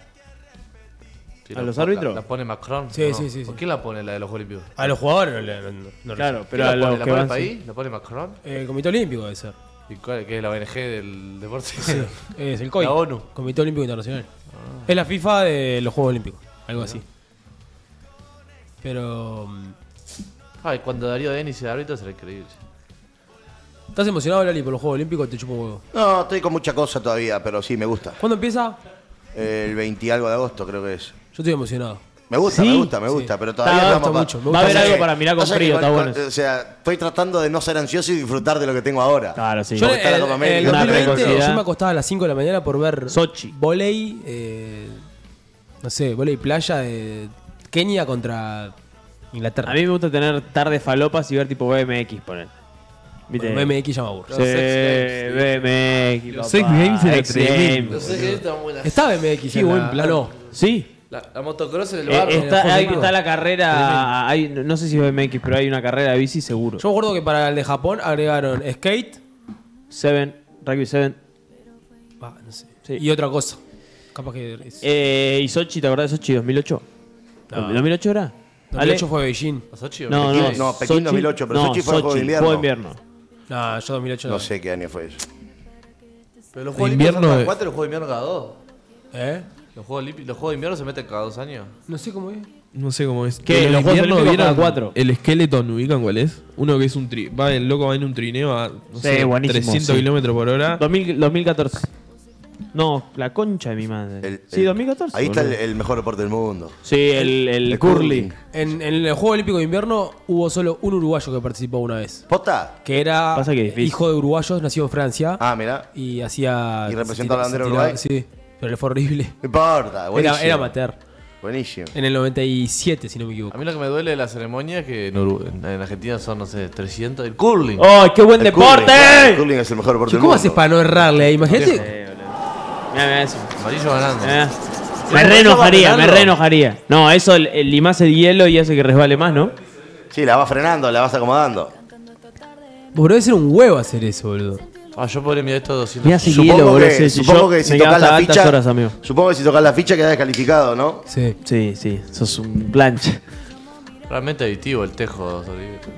¿A la- los la- árbitros? La, pone Macron. Sí, ¿no? sí, sí, ¿Por sí. quién la pone la de los Juegos Olímpicos? A los jugadores no le. No, no- no Claro, pero ¿Quién a la pone? los ¿La que pone van... el país? ¿La pone Macron? Eh, el Comité Olímpico debe ser. ¿Y cuál, que es la ONG del deporte? Sí, [LAUGHS] es el COI. La ONU. Comité Olímpico Internacional. Es la FIFA de los Juegos Olímpicos. Algo así. Pero. mm, Ay, cuando Darío Denis sea árbitro será increíble. ¿Estás emocionado, Lali, por los Juegos Olímpicos? Te chupo un huevo. No, estoy con mucha cosa todavía, pero sí, me gusta. ¿Cuándo empieza? El 20 y algo de agosto creo que es. Yo estoy emocionado. Me gusta, ¿Sí? me gusta, me Sí. gusta, pero todavía me estamos mucho, me Va a haber algo para mirar con frío, está bueno. O sea, estoy tratando de no ser ansioso y disfrutar de lo que tengo ahora. Claro, sí. Yo Porque está la Copa el, América. en el Una 2020 precocidad. yo me acostaba a las 5 de la mañana por ver Sochi. volei, eh, no sé, volei playa de Kenia contra Inglaterra. A mí me gusta tener tardes falopas y ver tipo BMX, poner. Bueno, BMX ya me aburre. Sí, BMX. Los. X Games era está. Está BMX Qué en buen la- plan. ah, no. Sí. La, la motocross en el Eh, barrio. está, Olímpicos. está la carrera, hay, no sé si es BMX, pero hay una carrera de bici seguro. Yo me acuerdo que para el de Japón agregaron skate Seven, Rugby 7. va, no sé, Sí. y otra cosa. Capaz que es- Eh, ¿Y Sochi, te acordás de Sochi 2008? No. ¿2008 era? 2008 fue Beijing. ¿A Sochi o No, no, Pekín, no, Pekín 2008, pero no, Sochi fue de invierno. Invierno. No, yo 2008 No sé qué año fue eso. Pero los De Juegos invierno, Olímpicos cada cuatro y los Juegos de invierno cada dos. ¿Eh? Los Juegos, Olímpicos- los Juegos de invierno se meten cada dos años. No sé cómo es. No sé cómo es. ¿Qué? ¿Los Juegos Olímpicos cada cuatro? El Skeleton, ¿ubican cuál es? Uno que es un tri... Va, el loco va en un trineo a no Sí, sé, buenísimo, 300 sí. kilómetros por hora. 2000 2014. No, la concha de mi madre. El- sí, el- 2014. Ahí está el, boludo. el mejor deporte del mundo. Sí, el, el, el curling. curling. En, en el Juego Olímpico de Invierno hubo solo un uruguayo que participó una vez. ¿Posta? Que era Pasa que es difícil. hijo de uruguayos, nacido en Francia. Ah, mirá. Y hacía. ¿Y representó a la bandera tiraba-? Sí, pero le fue horrible. No [LAUGHS] importa, buenísimo. Era, era amateur. Buenísimo. En el 97, si no me A equivoco. mí lo que me duele de la ceremonia es que en, Argentina son, no sé, 300. El curling. ¡Oh, qué buen El deporte! curling, claro, el curling es el mejor deporte Che, del ¿Cómo mundo. haces para no errarle ahí? Imagínate. Mira, mira eso. Amarillo ganando. Mirá. Me por re eso va enojaría, me ganando. re enojaría. No, eso limás el hielo y hace que resbale más, ¿no? Sí, la vas frenando, la vas acomodando. Pero debe ser un huevo hacer eso, boludo. Ah, yo podría mirar esto 200. Mirá ese Supongo hielo, boludo. que, supongo que si tocas la ficha. horas, amigo. Supongo que si tocas la ficha quedás descalificado, ¿no? Sí. Sí, sí, sos un plancha. Realmente adictivo el tejo.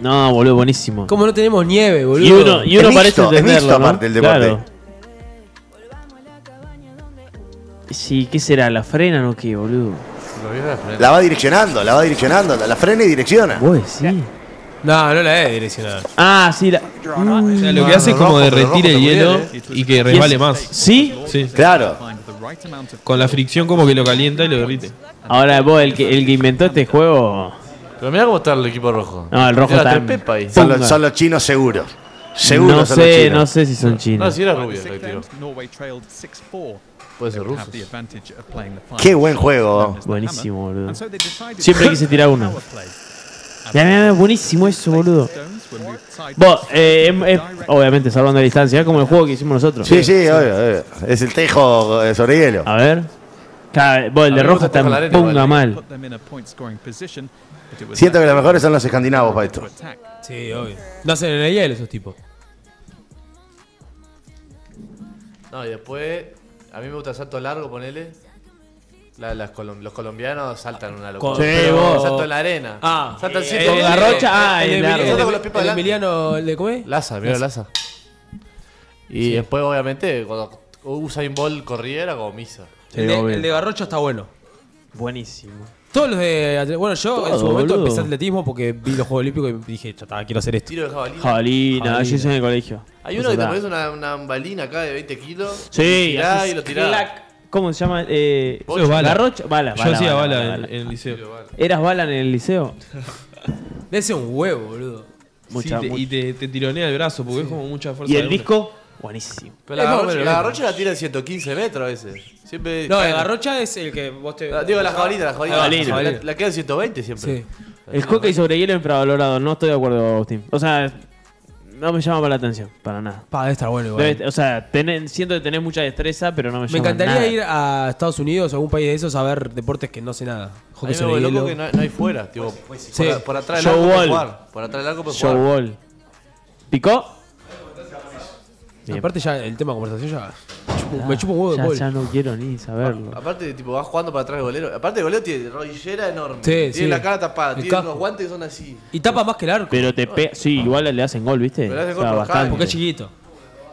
No, boludo, buenísimo. ¿Cómo no tenemos nieve, boludo? Y uno, y uno Es parece mixto, es entenderlo, mixto ¿no? aparte el deporte. Claro. Sí, ¿qué será? ¿La frenan o qué, boludo? La va direccionando, la va direccionando, la frena y direcciona. Vos sí. No, no la es direccional. Ah, sí, la. O sea, lo que Ah, hace es como derretir el hielo también, y que resbale más. ¿Sí? Sí. Claro. Con la fricción como que lo calienta y lo derrite. Ahora vos, el que, el que inventó este juego. Pero mira cómo está el equipo rojo. No, el rojo Era está. ahí. Son los, son los chinos seguros. Seguro no sé, no sé si son No, chinos. si era rubio el que tiró. Norway trailed 6-4. Puede ser ruso. Qué buen juego. Buenísimo, boludo. Siempre quise tirar uno. Mirá, mirá, buenísimo eso, boludo. Vos, eh, em- em- obviamente salvando la distancia, es como el juego que hicimos nosotros. Sí, sí, obvio, obvio. Es el tejo eh, sobre hielo. A ver. Claro, vos, el de rojo está en punga mal. put them in a point scoring position. but it was Siento que los mejores son los escandinavos para esto. Sí, obvio. Nacen en el hielo esos tipos. No, y después. A mí me gusta salto largo, ponele. La- las colom- los colombianos saltan una Con- locura. Sí, Pero vos. Salto en la arena. Ah. saltan Eh, eh, veinte. Garrocha, ah, el, el de largo. Emili- el con el. Emiliano, ¿el es? Laza, mira Laza. Y después, obviamente, cuando Usain Bolt corría era como misa. El de, el de Garrocha está bueno. Buenísimo. Todos los de. Bueno, yo en su momento boludo. empecé atletismo porque vi los Juegos Olímpicos y dije, ya quiero hacer esto. Tiro de jabalina. Jabalina, Jabalina. yo hice en el colegio. Hay uno que te pones una, una balina acá de 20 kilos. Sí, y y lo tirás. ¿Cómo se llama? Eh, bala. Garrocha, bala, Yo hacía bala, bala, en, bala. en el liceo. ¿Eras bala en el liceo? [LAUGHS] Debe ser un huevo, boludo. Mucha, Sí, te- y te, te tironea el brazo porque es como mucha fuerza. ¿Y de el una. disco? Buenísimo. Pero la Es más o garrocha, menos la lo garrocha la tira en 115 metros a veces. Siempre No, el Garrocha es el que vos te. Ah, Digo, la jabalina, la jabalina. Jabalina. La, la queda en 120 siempre. Sí. El hockey sobre hielo infravalorado, no estoy de acuerdo, Agustín. O sea, no me llama para la atención, para nada. Pa, debe estar bueno igual. Debe- o sea, tener- siento que tenés mucha destreza, pero no me llama Me encantaría nada. ir a Estados Unidos o algún país de esos a ver deportes que no sé nada. A mí Hockey me sobre vuelve hielo. loco que no, no hay fuera. Tipo, Sí. por, por atrás del Show arco puede wall. jugar. Por atrás del arco puede Show jugar. ball. ¿Picó? Bien. Aparte ya el tema de conversación ya... chupo- me chupo un huevo de ya, bol. ya no quiero ni saberlo. Aparte, tipo, vas jugando para atrás del golero. Aparte, el golero tiene rodillera enorme. Sí, tiene sí. la cara tapada. El tiene casco. unos guantes que son así. Y tapa más que el arco. Pero te pe Sí, igual le hacen gol, ¿viste? Pero le hacen O gol sea, por bastante. Porque es chiquito.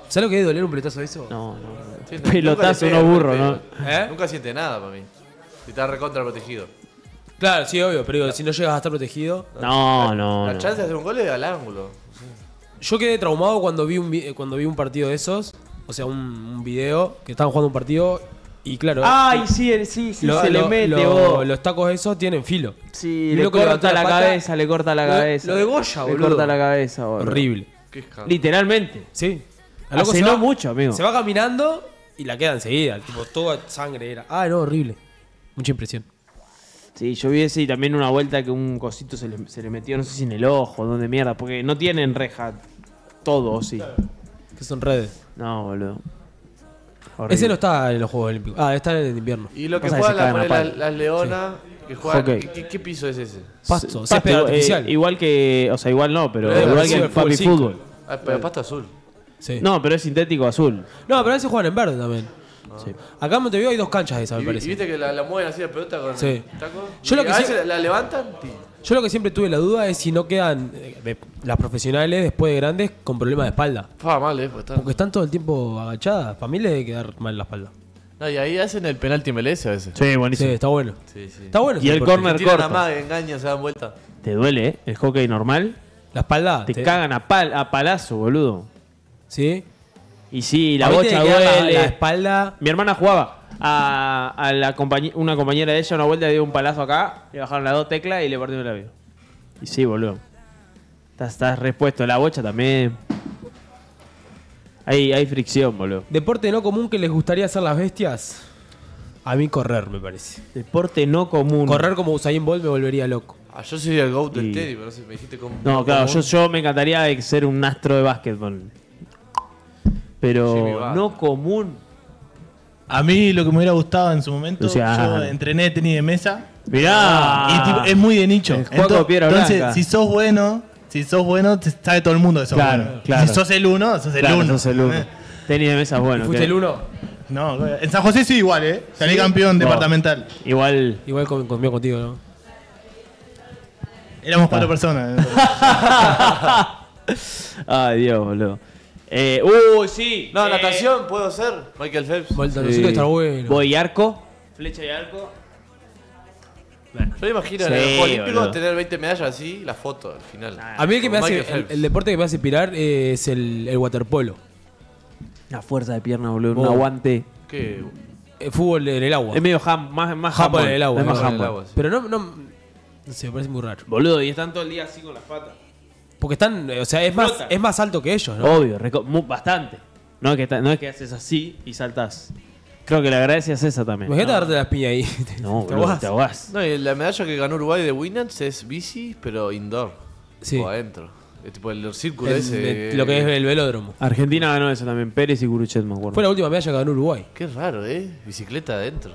¿Sabes lo que es doler un pelotazo de eso? No, no. Sí, no. no, Pelotazo, ¿no? le pega. ¿Eh? Nunca siente nada para mí. Si está recontra protegido. Claro, sí, obvio, pero digo, si no llegas a estar protegido. No, no. La no. chance de hacer un gol es al ángulo. Yo quedé traumado cuando vi un, cuando vi un partido de esos. O sea, un, un video que estaban jugando un partido y claro. Ay, sí, sí, sí, lo- se le mete, lo-. Los tacos esos tienen filo. Sí, le corta la la pata. cabeza, le corta la cabeza. lo de Goya, Le boludo. corta la cabeza, boludo. Horrible. Qué. Literalmente. Sí. Hace no va- mucho, amigo. Se va caminando y la queda enseguida. Tipo, toda sangre era. Ah, no, horrible. Mucha impresión. Sí, yo vi ese y también una vuelta que un cosito se le, se le metió, no sé si en el ojo, donde mierda, porque no tienen reja todo, ¿o sí. Que son redes. No, boludo. Horrible. Ese no está en los Juegos Olímpicos. Ah, está en el invierno. Y lo que Pasa que juegan se cagan las, a las, palo. las leonas, que juegan. Hockey. ¿qué, qué, qué piso es ese? Pasto, Pasto, césped eh, artificial. igual que, o sea, igual no, pero igual que el papi fútbol fútbol. Ah, pero pasto azul. Sí. No, pero es sintético azul. No, pero a veces juegan en verde también. Sí. Acá en Montevideo hay dos canchas de esa, me Y, vi- y parece. viste que la, la mueven así la pelota con Sí. el taco. Yo lo Y que a sí- veces la, la levantan. Yo lo que siempre tuve la duda es si no quedan eh, de- las profesionales después de grandes con problemas de espalda. Pa, mal, eh. están- Porque están todo el tiempo agachadas. Para mí le debe quedar mal la espalda. No, y ahí hacen el penalti MLS a veces. Sí, Sí, buenísimo. está bueno. Sí, sí. Está bueno. Y el deporte. córner Tiran corto. más, engañan, se dan vuelta. Te duele, ¿eh? El hockey normal. La espalda. Te cagan a, pal, a palazo, boludo. Sí. Y sí, la A mí te bocha la- duele. La, espalda. Mi hermana jugaba a, a la una compañera de ella una vuelta le dio un palazo acá, le bajaron las dos teclas y le partieron el labio. Y sí, boludo. Estás, estás repuesto. La bocha también. Hay, hay fricción, boludo. Deporte no común que les gustaría hacer las bestias. A mí correr, me parece. Deporte no común. Correr como Usain Bolt me volvería loco. Ah, yo soy el GOAT del Y- tenis, pero no sé, me dijiste como. No, claro, yo, me encantaría ser un astro de básquetbol. Jimmy Pero Butler. no común. A mí lo que me hubiera gustado en su momento, yo entrené tenis de mesa Mirá. y tipo, es muy de nicho. Entonces, Blanca. si sos bueno, si sos bueno, te- sabe todo el mundo que sos Claro, bueno. claro. Si sos el uno, sos el Claro, uno. sos el uno. Tenis de mesa es bueno. ¿Fuiste el uno? No, en San José sí igual, ¿eh? Salí ¿Sí? campeón No. departamental. Igual. Igual con- conmigo contigo, ¿no? Éramos cuatro personas. [LAUGHS] Ay, Dios, boludo. Eh, uy, sí. No, Eh, natación puedo ser. Michael Phelps. Vuelta, sí. está bueno. Voy y arco. Flecha y arco. Yo me imagino en Sí, el Juego Olímpico boludo. tener 20 medallas así, la foto al final. A mí el que me hace, el, deporte que me hace pirar es el, el waterpolo. La fuerza de pierna, boludo. Oh. Un aguante. ¿Qué? El fútbol en el agua. Es medio ham, más, más en el agua. Es más Handball en el handball. agua, sí. Pero no, no, no sé, me parece muy raro. Boludo, y están todo el día así con las patas. Porque están, o sea, es más, es más alto que ellos, ¿no? Obvio, reco- mu- bastante. No es, que no es que haces así y saltás. Creo que la gracia es esa también. Imagínate no, darte las piñas ahí. [LAUGHS] no, Te ahogás. te. No, y la medalla que ganó Uruguay de Winans es bici, pero indoor. Sí. O adentro. Es tipo el círculo El- ese. el- lo que es el velódromo. Argentina ganó eso también. Pérez y Curuchet, me acuerdo. Fue la última medalla que ganó Uruguay. Qué raro, ¿eh? Bicicleta adentro.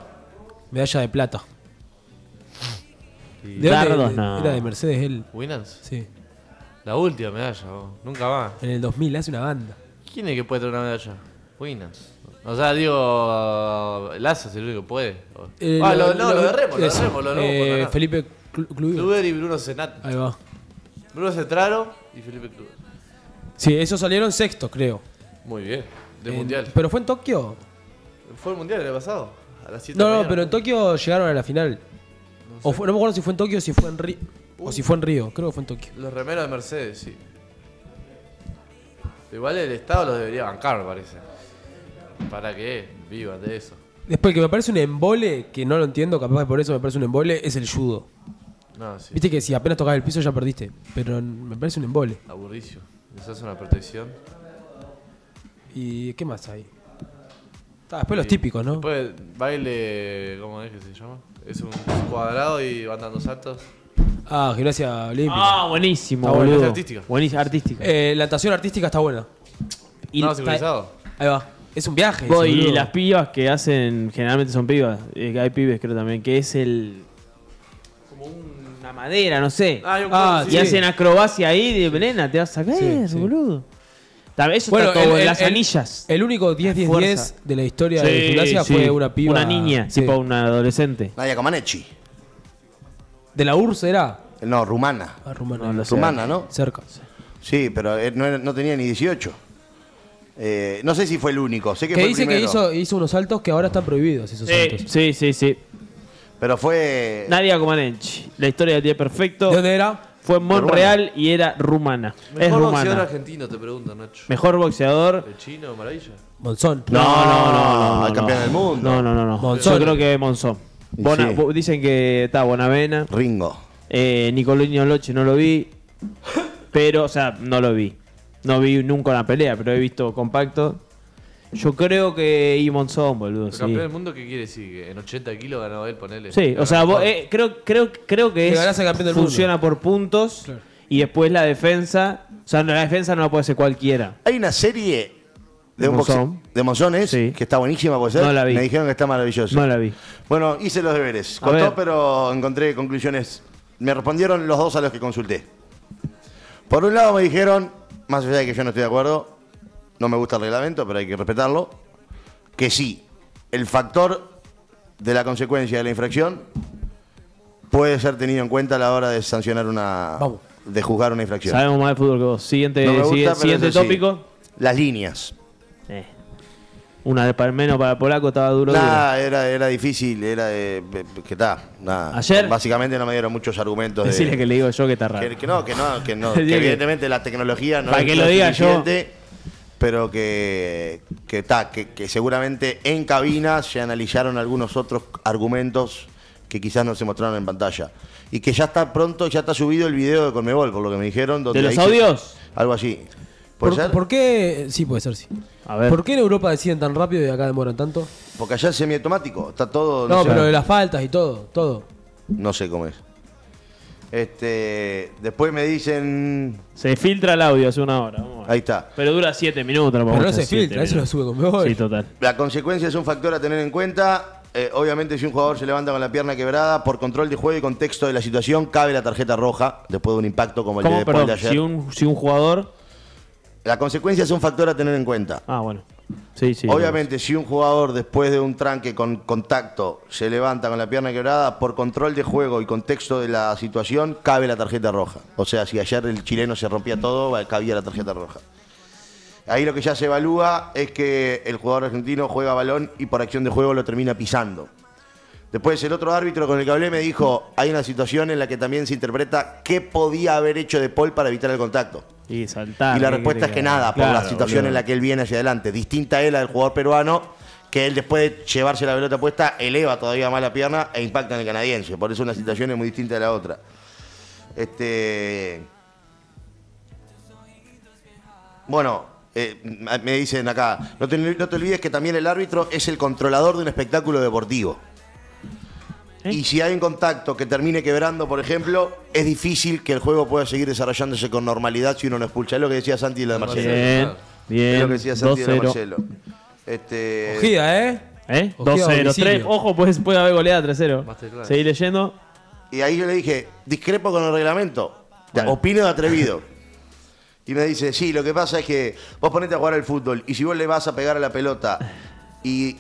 Medalla de plata. ¿De dónde- Dardos, de- no. Era de Mercedes él. Winans. Sí. La última medalla, vos. nunca más. En el 2000 hace una banda. ¿Quién es que puede tener una medalla? Winans. O sea, digo, Lazo es el único que puede. Eh, ah, lo, no, lo Remo, lo de es, Remo, lo de Remo, eh. Felipe Clu- Cluiver. Kluber y Bruno Senat. Ahí va. Bruno Cetraro y Felipe Kluber. Sí, esos salieron sextos, creo. Muy bien. De En- mundial. ¿Pero fue en Tokio? ¿Fue el mundial el año pasado? A las 7 No, de la no, pero en Tokio llegaron a la final. O fue- no me acuerdo si fue en Tokio o si fue en Río. O si fue en Río, creo que fue en Tokio. Los remeros de Mercedes, sí. Igual el Estado los debería bancar, me parece. ¿Para qué? Vivan de eso. Después, que me parece un embole, que no lo entiendo, capaz que por eso me parece un embole, es el judo. No, sí. Viste que si apenas tocas el piso ya perdiste. Pero me parece un embole. Aburricio. Les hace una protección. ¿Y qué más hay? Ah, después los típicos, ¿no? Después, baile. ¿Cómo es que se llama? Es un cuadrado y van dando saltos. Ah, gimnasia olímpica. Ah, buenísimo, Está boludo. Artística. Buenísima, artística. Eh, la natación artística está buena. Y no, está- sincronizado. Ahí va. Es un viaje. Y las pibas que hacen, generalmente son pibas, eh, que hay pibes creo también, que es el... Como una madera, no sé. Ah, hay un Ah, y sí. hacen acrobacia ahí, de Belena, te vas a caer, Sí, sí. boludo. Tal vez eso Bueno, está todo el- en las el- anillas. El único 10-10-10 fuerza. de la historia de gimnasia sí. fue una piba. Una niña, sí. tipo una adolescente. Nadia Comaneci. De la URSS era. No, rumana. Ah, rumana. No sé. Rumana, ¿no? Cerca. Sí, pero él no, era- no tenía ni 18. Eh, no sé si fue el único. Sé que, Que fue el dice que primero. hizo, hizo unos saltos que ahora están prohibidos, esos Sí, saltos. sí, sí, sí. Pero fue. Nadia Comaneci. La historia del día perfecto. ¿De dónde era? Fue en Monreal y era rumana. es Mejor boxeador rumana. argentino, te pregunto, Nacho. Mejor boxeador. ¿El chino, maravilla? Monzón. No, no, no, no. el no. campeón del mundo. No, no, no. no. Monzón. Yo creo que Monzón. Bona- sí. Dicen que está Bonavena. Ringo. Eh, Nicolino Loche no lo vi. Pero, o sea, no lo vi. No vi nunca una pelea, pero he visto compacto. Yo creo que y Monzón, boludo. ¿El Sí, campeón del mundo qué quiere decir? ¿Que en 80 kilos ganó él, ponele? Sí, o sea, vos, eh, creo, creo, creo que Que es, ganás al campeón del mundo. funciona por puntos. Claro. Y después la defensa. O sea, la defensa no la puede hacer cualquiera. Hay una serie de un Monzón. boxe- de Monzones Sí. que está buenísima, ¿puede ser? No la vi. Me dijeron que está maravillosa. No la vi. Bueno, hice los deberes. A Costó, ver. pero encontré conclusiones. Me respondieron los dos a los que consulté. Por un lado me dijeron, más allá de que yo no estoy de acuerdo, no me gusta el reglamento, pero hay que respetarlo, que sí, el factor de la consecuencia de la infracción puede ser tenido en cuenta a la hora de sancionar una... Vamos. de juzgar una infracción. Sabemos más de fútbol que vos. Siguiente, No me gusta, sigue- pero siguiente eso sí. tópico. Las líneas. Eh. Una de para menos para el polaco estaba duro. duro. Nada, era, era difícil, era de. que está, nada. Ayer- Básicamente no me dieron muchos argumentos de. Decirle que le digo yo que está raro. que, que no, que no, que no. [LAUGHS] Que evidentemente la tecnología no Para es que lo diga yo. suficiente, Pero que. Que está, que, que seguramente en cabina se analizaron algunos otros argumentos que quizás no se mostraron en pantalla. Y que ya está pronto, ya está subido el video de Conmebol, por lo que me dijeron. donde ¿De los audios? algo así. ¿Puede ¿Por, ser? por qué? Sí, puede ser, sí. A ver. ¿Por qué en Europa deciden tan rápido y acá demoran tanto? Porque allá es semiautomático, está todo. No, sé. pero de las faltas y todo, todo. No sé cómo es. Este, después me dicen, Se filtra el audio hace una hora. vamos a ver. ahí está. Pero dura 7 minutos. No, Pero no se filtra, eso lo sube con Mebol. Sí, total. La consecuencia es un factor a tener en cuenta. Eh, obviamente, si un jugador se levanta con la pierna quebrada, por control de juego y contexto de la situación, cabe la tarjeta roja después de un impacto como el de ¿Cómo? después Perdón, de ayer. si un, si un jugador. La consecuencia es un factor a tener en cuenta. Ah, bueno. Sí, sí. Obviamente, si un jugador después de un tranque con contacto se levanta con la pierna quebrada, por control de juego y contexto de la situación, cabe la tarjeta roja. O sea, si ayer el chileno se rompía todo, cabía la tarjeta roja. Ahí lo que ya se evalúa es que el jugador argentino juega balón y por acción de juego lo termina pisando. Después el otro árbitro con el que hablé me dijo, hay una situación en la que también se interpreta qué podía haber hecho De Paul para evitar el contacto. Y saltar. Y la ¿qué respuesta es que nada, por la situación en la que él viene hacia adelante. Distinta es la del jugador peruano, que él después de llevarse la pelota puesta, eleva todavía más la pierna e impacta en el canadiense. Por eso una situación es muy distinta de la otra. Este. Bueno, eh, me dicen acá, no te, no te olvides que también el árbitro es el controlador de un espectáculo deportivo. ¿Eh? Y si hay un contacto que termine quebrando, por ejemplo, es difícil que el juego pueda seguir desarrollándose con normalidad si uno no expulsa. Es lo que decía Santi y lo de Marcelo. Bien, Es lo bien. que decía Santi de 2-0. Marcelo. Este, ¿eh? ¿Eh? Ojida a 2-0. domicilio. 3. Ojo, pues, puede haber goleada 3-0. Masterclass. Seguí leyendo. Y ahí yo le dije, discrepo con el reglamento. Bueno. Opino de atrevido. Y me dice, sí, lo que pasa es que vos ponete a jugar al fútbol y si vos le vas a pegar a la pelota y,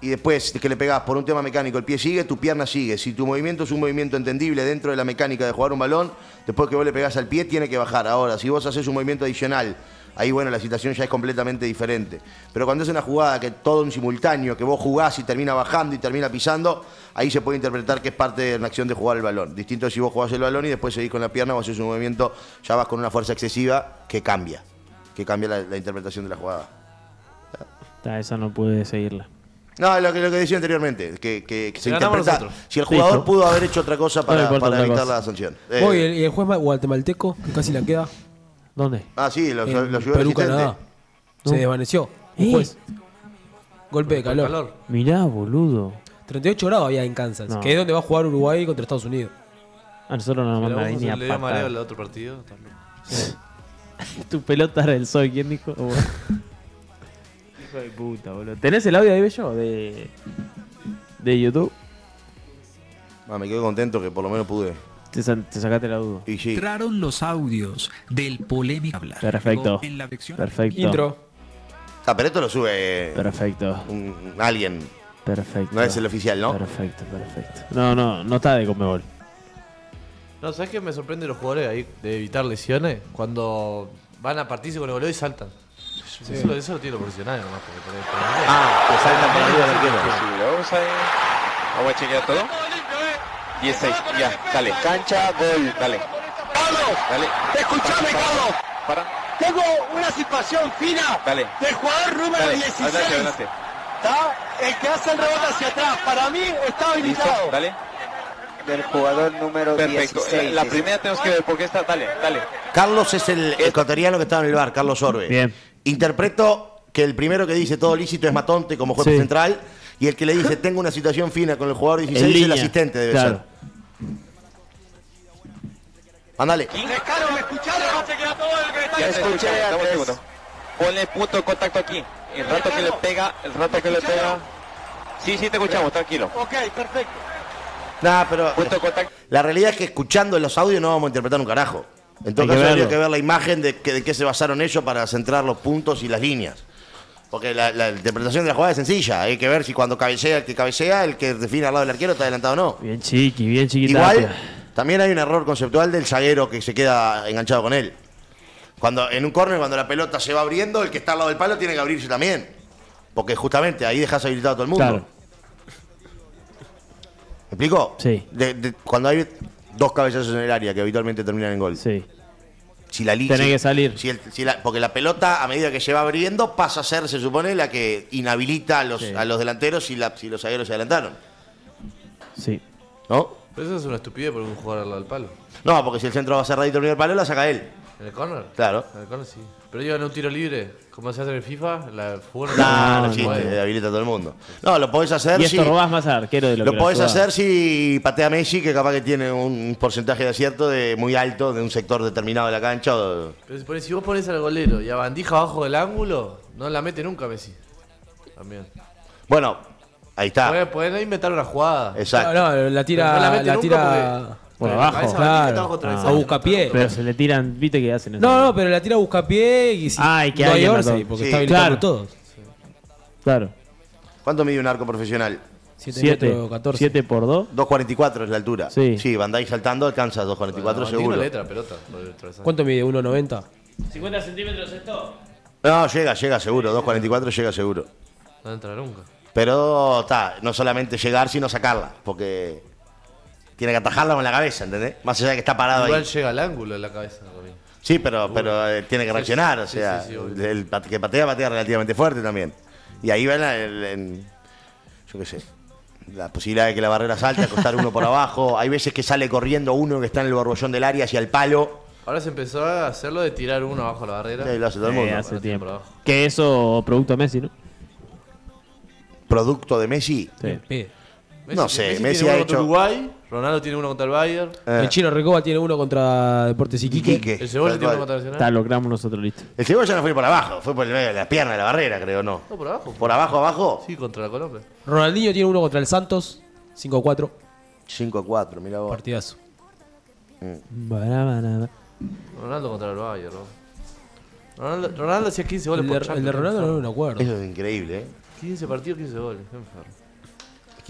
y después que le pegás por un tema mecánico, el pie sigue, tu pierna sigue. Si tu movimiento es un movimiento entendible dentro de la mecánica de jugar un balón, después que vos le pegás al pie, tiene que bajar. Ahora, si vos haces un movimiento adicional, ahí bueno, la situación ya es completamente diferente. Pero cuando es una jugada que todo en simultáneo, que vos jugás y termina bajando y termina pisando, ahí se puede interpretar que es parte de una acción de jugar el balón. Distinto si vos jugás el balón y después seguís con la pierna o haces un movimiento, ya vas con una fuerza excesiva que cambia, que cambia la, la interpretación de la jugada. Ta, esa no pude seguirla. No, lo que, lo que decía anteriormente, que, que- que se interpreta. nosotros. Si el jugador Listo. pudo haber hecho otra cosa No para, importa para evitar cosa. la sanción. Eh, Vos y el, y el juez ma- guatemalteco, que casi la queda. ¿Dónde? ah, sí, lo, en lo ayudó Perú. Canadá. Se No. desvaneció. Eh. Un juez. Golpe de calor. Calor. Mirá, boludo. 38 grados había en Kansas, No. que es donde va a jugar Uruguay contra Estados Unidos. A nosotros no nos mandan ni a le dio mareo al otro partido. también. [LAUGHS] Tu pelota era el sol, ¿quién dijo? [LAUGHS] Hijo de puta, boludo. ¿Tenés el audio ahí, Bello? De, de YouTube. Ah, me quedo contento que por lo menos pude. Te, sa- te sacaste la duda. Y sí. Entraron los audios del polémico hablar. Perfecto. En la sección Perfecto. Intro. Ah, pero esto lo sube Perfecto. un, alguien. Perfecto. No es el oficial, ¿no? Perfecto, perfecto. No, no, no está de Comebol. No, ¿sabes qué me sorprende de los jugadores ahí de evitar lesiones? Cuando van a partirse con el goleo y saltan. Eso, lo- eso lo tiene los profesionales nomás. porque por ahí- por ahí- Ah, que saltan por arriba del arquero. Vamos a, vamos a chequear todo. 16, ya, dale. Cancha, gol, dale. ¡Carlos! Dale. ¡Escúchame, Carlos! Para, Tengo una situación fina dale. del jugador número Dale, 16. adelante, adelante. ¿Está? El que hace el rebote hacia atrás. Para mí está Listo, habilitado. dale. Del jugador número Perfecto. 16. La primera tenemos que ver por qué está. Dale, dale. Carlos es el ecuatoriano que estaba en el bar, Carlos Orbe. Bien. Interpreto que el primero que dice todo lícito es Matonte como juez Sí. central y el que le dice tengo una situación fina con el jugador 16 es el asistente, debe Claro. ser. Segundo. Ponle punto de contacto aquí. El rato que le pega, el rato que le pega. Sí, sí, te escuchamos, tranquilo. Ok, perfecto. Nah, pero Punto de contacto. la realidad es que escuchando los audios no vamos a interpretar un carajo. En todo habría verlo. que ver la imagen de, que, de qué se basaron ellos para centrar los puntos y las líneas. Porque la, la interpretación de la jugada es sencilla. Hay que ver si cuando cabecea el que cabecea, el que define al lado del arquero está adelantado o no. Bien chiqui, bien chiquita. Igual, también hay un error conceptual del zaguero que se queda enganchado con él. Cuando en un córner, cuando la pelota se va abriendo, el que está al lado del palo tiene que abrirse también. Porque justamente ahí dejas habilitado a todo el mundo. Claro. ¿Me explico? Sí. De- de- cuando hay dos cabezazos en el área que habitualmente terminan en gol. Sí. Si la Tenés si- que salir. si el- si la- porque la pelota, a medida que se va abriendo, pasa a ser, se supone, la que inhabilita a los, Sí. a los delanteros si, la- si los zagueros se adelantaron. Sí. ¿No? Pero eso es una estupidez por un jugador al palo. No, porque si el centro va cerradito el primer palo, la saca él. ¿En el corner? Claro. En el corner sí. Pero yo en un tiro libre, como se hace en el FIFA, la fútbol No, no no, existe, no. habilita a todo el mundo. No, lo podés hacer Y si. esto robás más arquero de lo, Lo que podés hacer si patea Messi, que capaz que tiene un porcentaje de acierto de muy alto de un sector determinado de la cancha. o- Pero si pones- si vos pones al golero y a bandija abajo del ángulo, no la mete nunca Messi. También. Bueno, ahí está. Pueden, pueden inventar una jugada. Exacto. No, no, la tira. No la mete la nunca tira. Por abajo. cabeza Claro. bandija está bajo otra vez. A buscapié. Pero se le tiran, viste que hacen eso. No, no, pero la tira a buscapié y si Ah, y que no hay Orsay, porque Sí, está habilitado claro. por todos. Claro. ¿Cuánto mide un arco profesional? 7 7 metros 14. 7 por 2. 2.44 es la altura. Sí. Sí, Dijk saltando alcanza 2.44 La bandija seguro. no le entra la pelota. ¿Cuánto mide? ¿1.90? 50 centímetros esto. No, llega, llega seguro. 2.44 llega seguro. No entra nunca. Pero está, no solamente llegar, sino sacarla. Porque tiene que atajarla con la cabeza, ¿entendés? Más allá de que está parado Igual ahí. llega al ángulo de la cabeza. Romín. Sí, pero, pero eh, tiene que Sí, reaccionar. O sí, sea, sí, sí, el pat- que patea, patea relativamente fuerte también. Y ahí va en, la- el- en- yo qué sé, la posibilidad de que la barrera salte, acostar uno por [LAUGHS] abajo. Hay veces que sale corriendo uno que está en el borbollón del área hacia el palo. Ahora se empezó a hacerlo de tirar uno abajo la barrera. Sí, lo hace todo el Eh, mundo. hace Ahora tiempo. por abajo. Que eso, producto Messi, ¿no? Producto de Messi. Sí. No sé, Messi tiene ha uno contra hecho- Uruguay, Ronaldo tiene uno contra el Bayern. Eh, El chino Recoba tiene uno contra Deportes Iquique. Iquique. El Cebolla tiene uno contra Nacional. Está, lo creamos nosotros, listo. El cebolla no fue por abajo, fue por el medio de la pierna de la barrera, creo, ¿no? No, por abajo. Por abajo, abajo. Sí, contra la Colombia. Ronaldinho tiene uno contra el Santos. 5-4. 5 a 4, mira vos. Partidazo. Ronaldo contra el Bayern, ¿no? Ronaldo, Ronaldo hacía 15 goles El por de, Champions. el de Ronaldo no me acuerdo. Eso es increíble, ¿eh? 15 partidos, 15 goles. qué enfermo.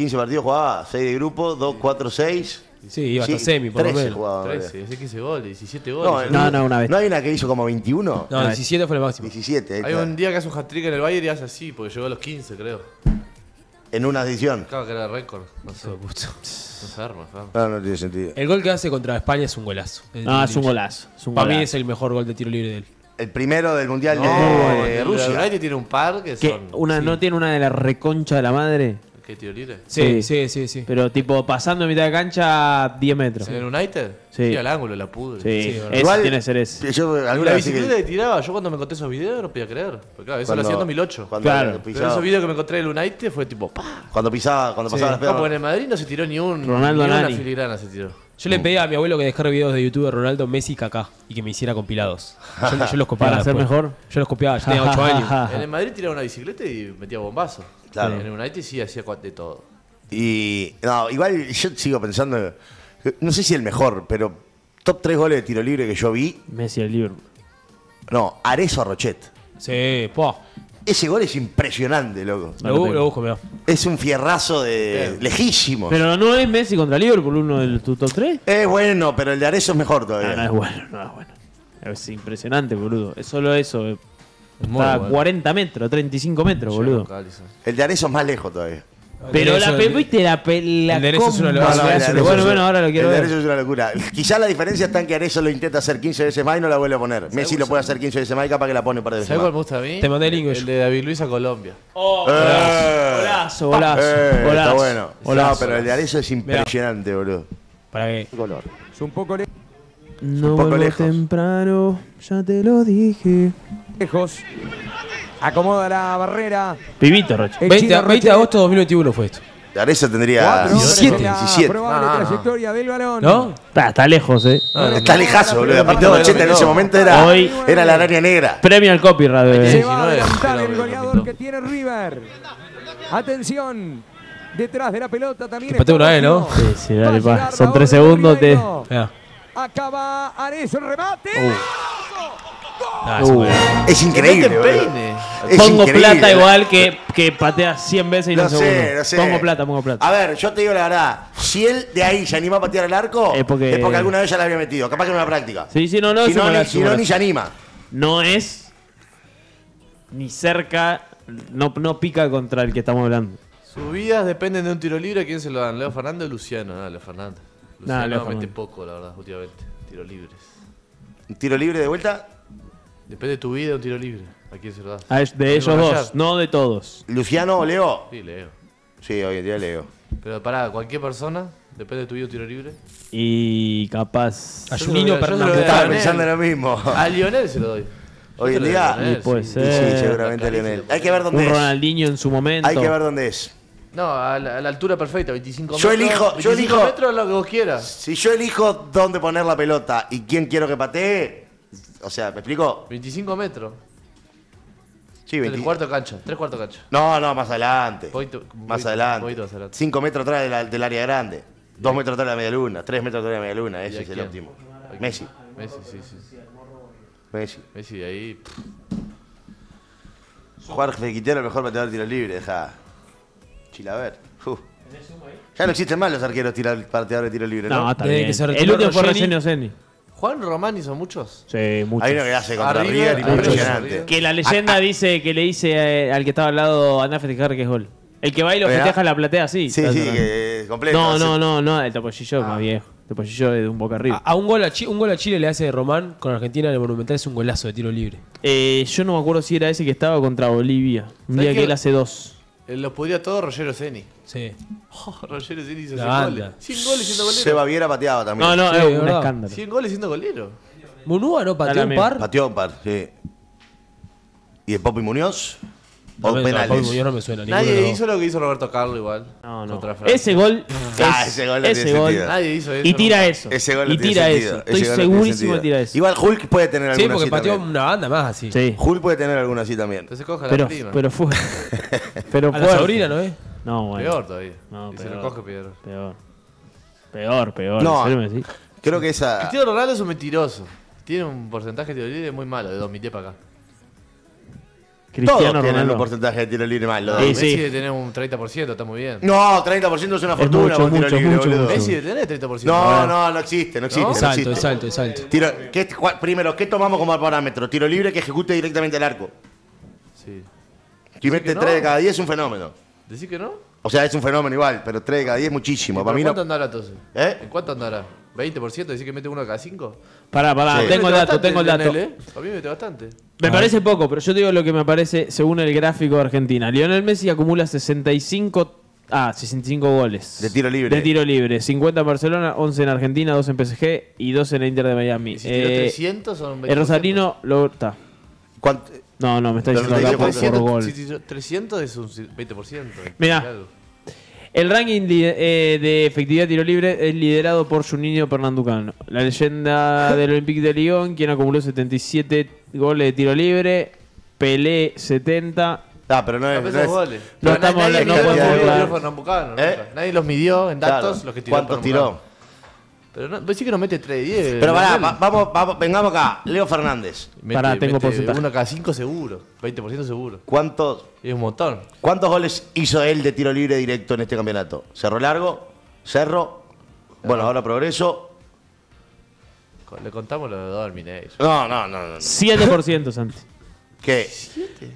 15 partidos jugaba, 6 de grupo, 2, 4, 6. Sí, iba hasta semi, por lo 13 menos. jugaba. 13, hacía 15 goles, 17 No, goles. No, no, una vez. ¿No hay una que hizo como 21? No, 17 fue el máximo. 17, eh, Hay claro. un día que hace un hat-trick en el Bayern y hace así, porque llegó a los 15, creo. En una edición. Claro que era récord. No sé. Enfermo, enfermo. No, no tiene sentido. El gol que hace contra España es un golazo. El Ah, es un golazo. Es un Para mí es el mejor gol de tiro libre de él. El primero del Mundial No, de el Rusia. United tiene un par que Que son. una, ¿No tiene una de la reconcha de la madre? ¿Qué tiro libre? Sí, sí, sí, sí. Pero tipo pasando en mitad de cancha 10 metros. ¿En el United? Sí. al ángulo, la pudre. Sí, Igual, tiene que ser ese. Yo alguna la vez sí bicicleta que que tiraba, yo cuando me encontré esos videos no podía creer. Porque claro, eso Cuando- lo hacía en 2008. cuando Claro. Pero pisaba, esos videos que me encontré del United fue tipo, ¡pah! cuando pisaba, cuando pasaba las No, porque en el Madrid no se tiró ni un. Ronaldo ni una Nani. filigrana se tiró. Yo le pedí a mi abuelo que dejara videos de YouTube de Ronaldo, Messi y Kaká y que me hiciera compilados. Yo, yo los [LAUGHS] copiaba. Para ser mejor. Yo los copiaba, yo tenía 8 [LAUGHS] años. En el Madrid tiraba una bicicleta y metía bombazo. Claro. En el United sí hacía de todo. Y no, igual yo sigo pensando, no sé si el mejor, pero top 3 goles de tiro libre que yo vi, Messi el Liverpool. no, Arezo a Rochet. Sí, po. Ese gol es impresionante, loco. Lo, bu- lo busco, mirá. Es un fierrazo de lejísimo. Pero no es Messi contra Liverpool uno del tu top 3. Es bueno, pero el de Arezo es mejor No, todavía. no es bueno, no es bueno. Es impresionante, boludo. Es solo eso. eh. Está a bueno. 40 metros, 35 metros, boludo. El de Arezo es más lejos todavía. Pero la pe- Arezzo- viste la pe- la el de Arezzo es una comba locura. No, no, el de. Arezzo Bueno, es- bueno, ahora lo quiero El de ver. Arezzo es una locura. Quizá la diferencia está en que Arezo lo intenta hacer 15 veces más y no la vuelve a poner. Messi lo puede hacer 15 veces más y capaz que la pone un par de veces ¿Sabes cuál me más. gusta a mí? Te mandé el link, El de David Luis a Colombia. Oh, Eh. golazo, golazo, Eh, está golazo. bueno. No, pero el de Arezzo es impresionante, boludo. Para que. Es un poco No un poco vuelvo lejos. temprano, ya te lo dije. Lejos. Acomoda la barrera. Pibito, Roche. El 20, chino 20 de agosto de 2021 fue esto. De Arezzo tendría Cuatro hombres 17, en la 17. probable No, no, no. trayectoria del balón. ¿No? Está, está lejos, eh. Está lejazo, boludo. Aparte Rochet no, en no. ese momento era, Hoy- era la araña negra. Premio al copyright, Se bebé. va a 19, adelantar el goleador que tiene River. Atención. Detrás de la pelota también. Está una vez, ¿no? Sí, sí, dale, pa. Son la tres orden de segundos. Te... Ribeiro. Mirá. Acaba Arezzo el remate. Ah, gol. Es increíble, Que boludo. peine. Es Pongo increíble. plata igual que, que patea 100 veces y no, No hace sé, sé. Pongo plata, pongo plata. A ver, yo te digo la verdad. Si él de ahí se anima a patear el arco, Es porque- alguna vez ya la había metido. Capaz que en una práctica. Sí, sí, no, no, si es no, ni, si no, se anima. No es ni cerca, no, no pica contra el que estamos hablando. Sus vidas dependen de un tiro libre. ¿A quién se lo dan? ¿Leo Fernández o Luciano? No, Leo Fernández. Luciano Leo mete Fernández. poco, la verdad, últimamente. Tiro libres. Un tiro libre de vuelta. Depende de tu vida un tiro libre. ¿A quién se lo das? A es- de ellos dos, no de todos. Luciano o Leo. Sí, Leo. Sí, hoy en día Leo. Pero para cualquier persona, depende de tu vida un tiro libre. Y capaz. A Yo yo Fernández. doy a Estaba Lionel. pensando en lo mismo. A Lionel se lo doy. Yo Hoy en día. a Lionel, puede sí. Sí, ser. seguramente Clarísimo. Lionel. Hay que ver dónde Un es. Ronaldinho en su momento. Hay que ver dónde es. No, a la, a la altura perfecta, 25 Yo metros. elijo- yo 25 elijo- metros lo que vos quieras. Si yo elijo dónde poner la pelota y quién quiero que patee, o sea, ¿me explico? 25 metros. Sí, Tres 20. cuartos de cancha, tres cuartos cancha. No, no, más adelante. Poquito- más poquito- adelante. poquito más adelante. 5 metros atrás de la- del área grande. 2 metros atrás de la media luna. 3 metros atrás de la media luna. ¿Y Ese es el quién? óptimo. ¿A quién? Messi. Messi, sí, sí. Messi. Messi de ahí. Quintero, el mejor pateador de tiros libres. Deja. Chilaver. Uf. Ya no existen más los arqueros tira- pateadores de tiros libres, ¿no? No, está bien. que se El último fue. Rogeni Oseni. Juan Román hizo muchos. Sí, mucho. Hay uno que hace contra River, impresionante. Que la leyenda dice que le dice eh, al que estaba al lado, anda a festejar que es gol. El que va y lo ¿Verdad? festeja en la platea, sí. Sí, sí, que completo. No, no, no, no, el Topollillo es más viejo. El Topollillo es de un boca arriba. A, a un, gol a, Chi- un gol a Chile le hace Román con Argentina en el Monumental es un golazo de tiro libre. Eh, yo no me acuerdo si era ese que estaba contra Bolivia. Un ¿Sabés día que él hace dos. Eh, los podía todos Rogero Ceni. Sí. Oh, [LAUGHS] Rogero Ceni hizo La 100 banda. goles. 100 goles siendo golero. Seba Viera pateaba también. No, no, Sí, es un verdad. escándalo. 100 goles siendo golero. Munúa no pateó un Dale, par. Pateó un par, sí. ¿Y el Popi Muñoz? No O me, no, penales. Muñoz no me suena. ninguno de Nadie los dos. hizo lo que hizo Roberto Carlos igual. No, no. Contra Francia. Ese gol. Ah, es- ese gol no ese tiene gol. sentido. Nadie hizo eso. Y tira eso. Ese gol no y tiene tira sentido. eso. Ese Estoy gol no tiene segurísimo sentido. de tirar eso. Igual Hulk puede tener Sí, alguna porque así pateó también. una banda más así. Sí. Hulk puede tener alguna así también. Entonces coge a la Pero, prima. pero fue. pero [LAUGHS] A la sobrina, ¿no es? No, bueno. Peor todavía. No, y se peor. lo coge peor. Peor. Peor, peor. No. ¿en serio me decís? Creo que esa. Cristiano Ronaldo es un mentiroso. Tiene un porcentaje de tiro libre muy malo, de 2010 para acá. Cristiano Todos tienen Ronaldo. un porcentaje de tiro libre más. lo de- Sí, Messi sí. debe tener un 30%, está muy bien. No, 30% es una fortuna mucho, por tiro mucho, libre, mucho, boludo. mucho. Messi debe tener 30%. No, no, no existe, no existe. ¿No? Es alto, existe. es alto, es alto. Tiro- ¿qué- cuál- primero, ¿qué tomamos como parámetro? Tiro libre que ejecute directamente el arco. Sí. Si mete que no? 3 de cada 10 es un fenómeno. ¿Decís que no? O sea, es un fenómeno igual, pero 3 de cada 10 es muchísimo. Para ¿Pero mí no. ¿Cuánto andará entonces? ¿Eh? ¿En cuánto andará? ¿20%? ¿Decís que mete uno de cada 5? Pará, pará, Sí. tengo el dato, tengo el dato. ¿eh? A mí me mete bastante. Me parece poco, pero yo te digo lo que me parece según el gráfico de Argentina. Lionel Messi acumula 65 Ah, 65 goles. De tiro libre. De tiro libre. 50 en Barcelona, 11 en Argentina, 2 en PSG y 2 en el Inter de Miami. si tiró Eh, 300 son El Rosarino lo está. ¿Cuánto? No, no, me está diciendo acá por, por 300, gol. si tiró 300 es un 20%. Mirá. Y algo. El ranking li- eh, de efectividad de tiro libre es liderado por Juninho Pernambucano, la leyenda del Olympique de Lyon, quien acumuló 77 goles de tiro libre, Pelé 70. Ah, pero no es. No es- goles. No Pero estamos nadie- hablando- no podemos hablar. ¿Eh? Nadie los midió en datos Claro. los que tiró ¿Cuántos tiró? Pero no, decís que no mete 3 de 10. Pero pará, va- vamos, vamos, vengamos acá. Leo Fernández. Mete- Pará, tengo mete porcentaje. Uno cada 5 seguro. 20% seguro. ¿Cuántos, Es un montón. ¿Cuántos goles hizo él de tiro libre directo en este campeonato? Cerro Largo, Cerro, bueno, ahora Progreso. Le contamos lo de Dolmination. No, no, no, no. no. 7%, Santi. ¿Qué?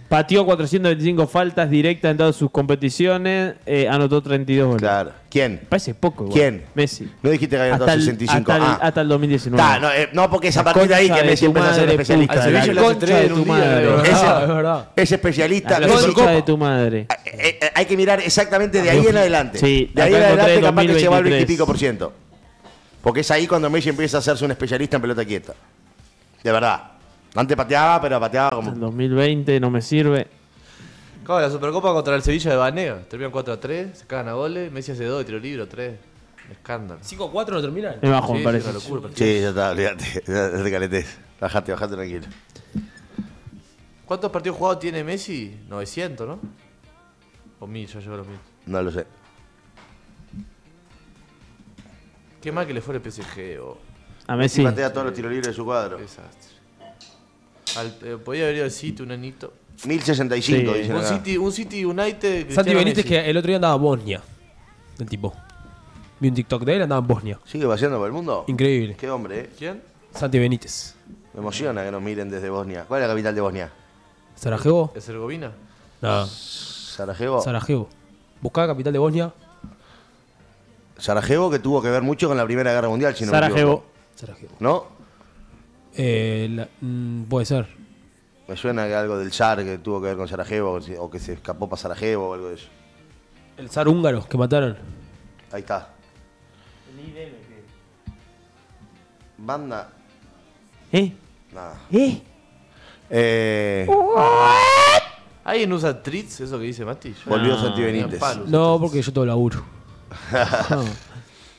Pateó 425 faltas directas en todas sus competiciones, eh, anotó 32 goles. Claro. ¿Quién? Parece poco, igual. ¿Quién? Messi. No dijiste que había Hasta anotado el, 65. hasta, el, ah. hasta el 2019. Ta, no, eh, no, porque es a partir de ahí que Messi tu empieza a ser especialista. puta, del la año. concha de tu madre. Ah, es verdad. Es especialista. La concha de tu madre. Eh, eh, hay que mirar exactamente de ahí en adelante. Sí, de ahí en adelante capaz que se va al 20 y 2023. pico por ciento. Porque es ahí cuando Messi empieza a hacerse un especialista en pelota quieta. De verdad. Antes pateaba, pero pateaba El como. 2020 no me sirve. Claro, la Supercopa contra el Sevilla de Banega. Terminan 4 a 3, se cagan a goles. Messi hace 2 de tiro libre, 3. Escándalo. 5-4 no terminan. Es bajo, Sí, me parece. una locura. pero- Sí, ya está, olvídate. [LAUGHS] Te caletes. Bajate, bajate tranquilo. ¿Cuántos partidos jugados tiene Messi? 900, ¿no? O 1000, ya llegó a los 1000. No lo sé. Qué mal que le fue el PSG, o. A Messi Messi. patea todos los tiros libres de su cuadro. Desastre. Al- eh, podía haber ido al City, un anito. 1065, Sí. dicen Un acá. City, un City United. Santi Benítez Messi. que el otro día andaba en Bosnia. El tipo. Vi un TikTok de él, andaba en Bosnia. ¿Sigue paseando por el mundo? Increíble. Qué hombre, ¿eh? ¿Quién? Santi Benítez. Me emociona que nos miren desde Bosnia. ¿Cuál es la capital de Bosnia? ¿Sarajevo? ¿Es Herzegovina? No. Sarajevo. Sarajevo. Buscaba capital de Bosnia. Sarajevo que tuvo que ver mucho con la Primera Guerra Mundial, si no me Sarajevo. equivoco. Sarajevo. ¿No? Eh, la- mm, puede ser. Me suena que algo del zar que tuvo que ver con Sarajevo o que se escapó para Sarajevo o algo de eso. El zar húngaro que mataron. Ahí está. Banda. ¿Eh? Nada. ¿Eh? Eh, ¿Alguien usa Tritz, eso que dice Mati? Yo- Volvió No, Santi Benítez. No, porque yo todo laburo. [LAUGHS]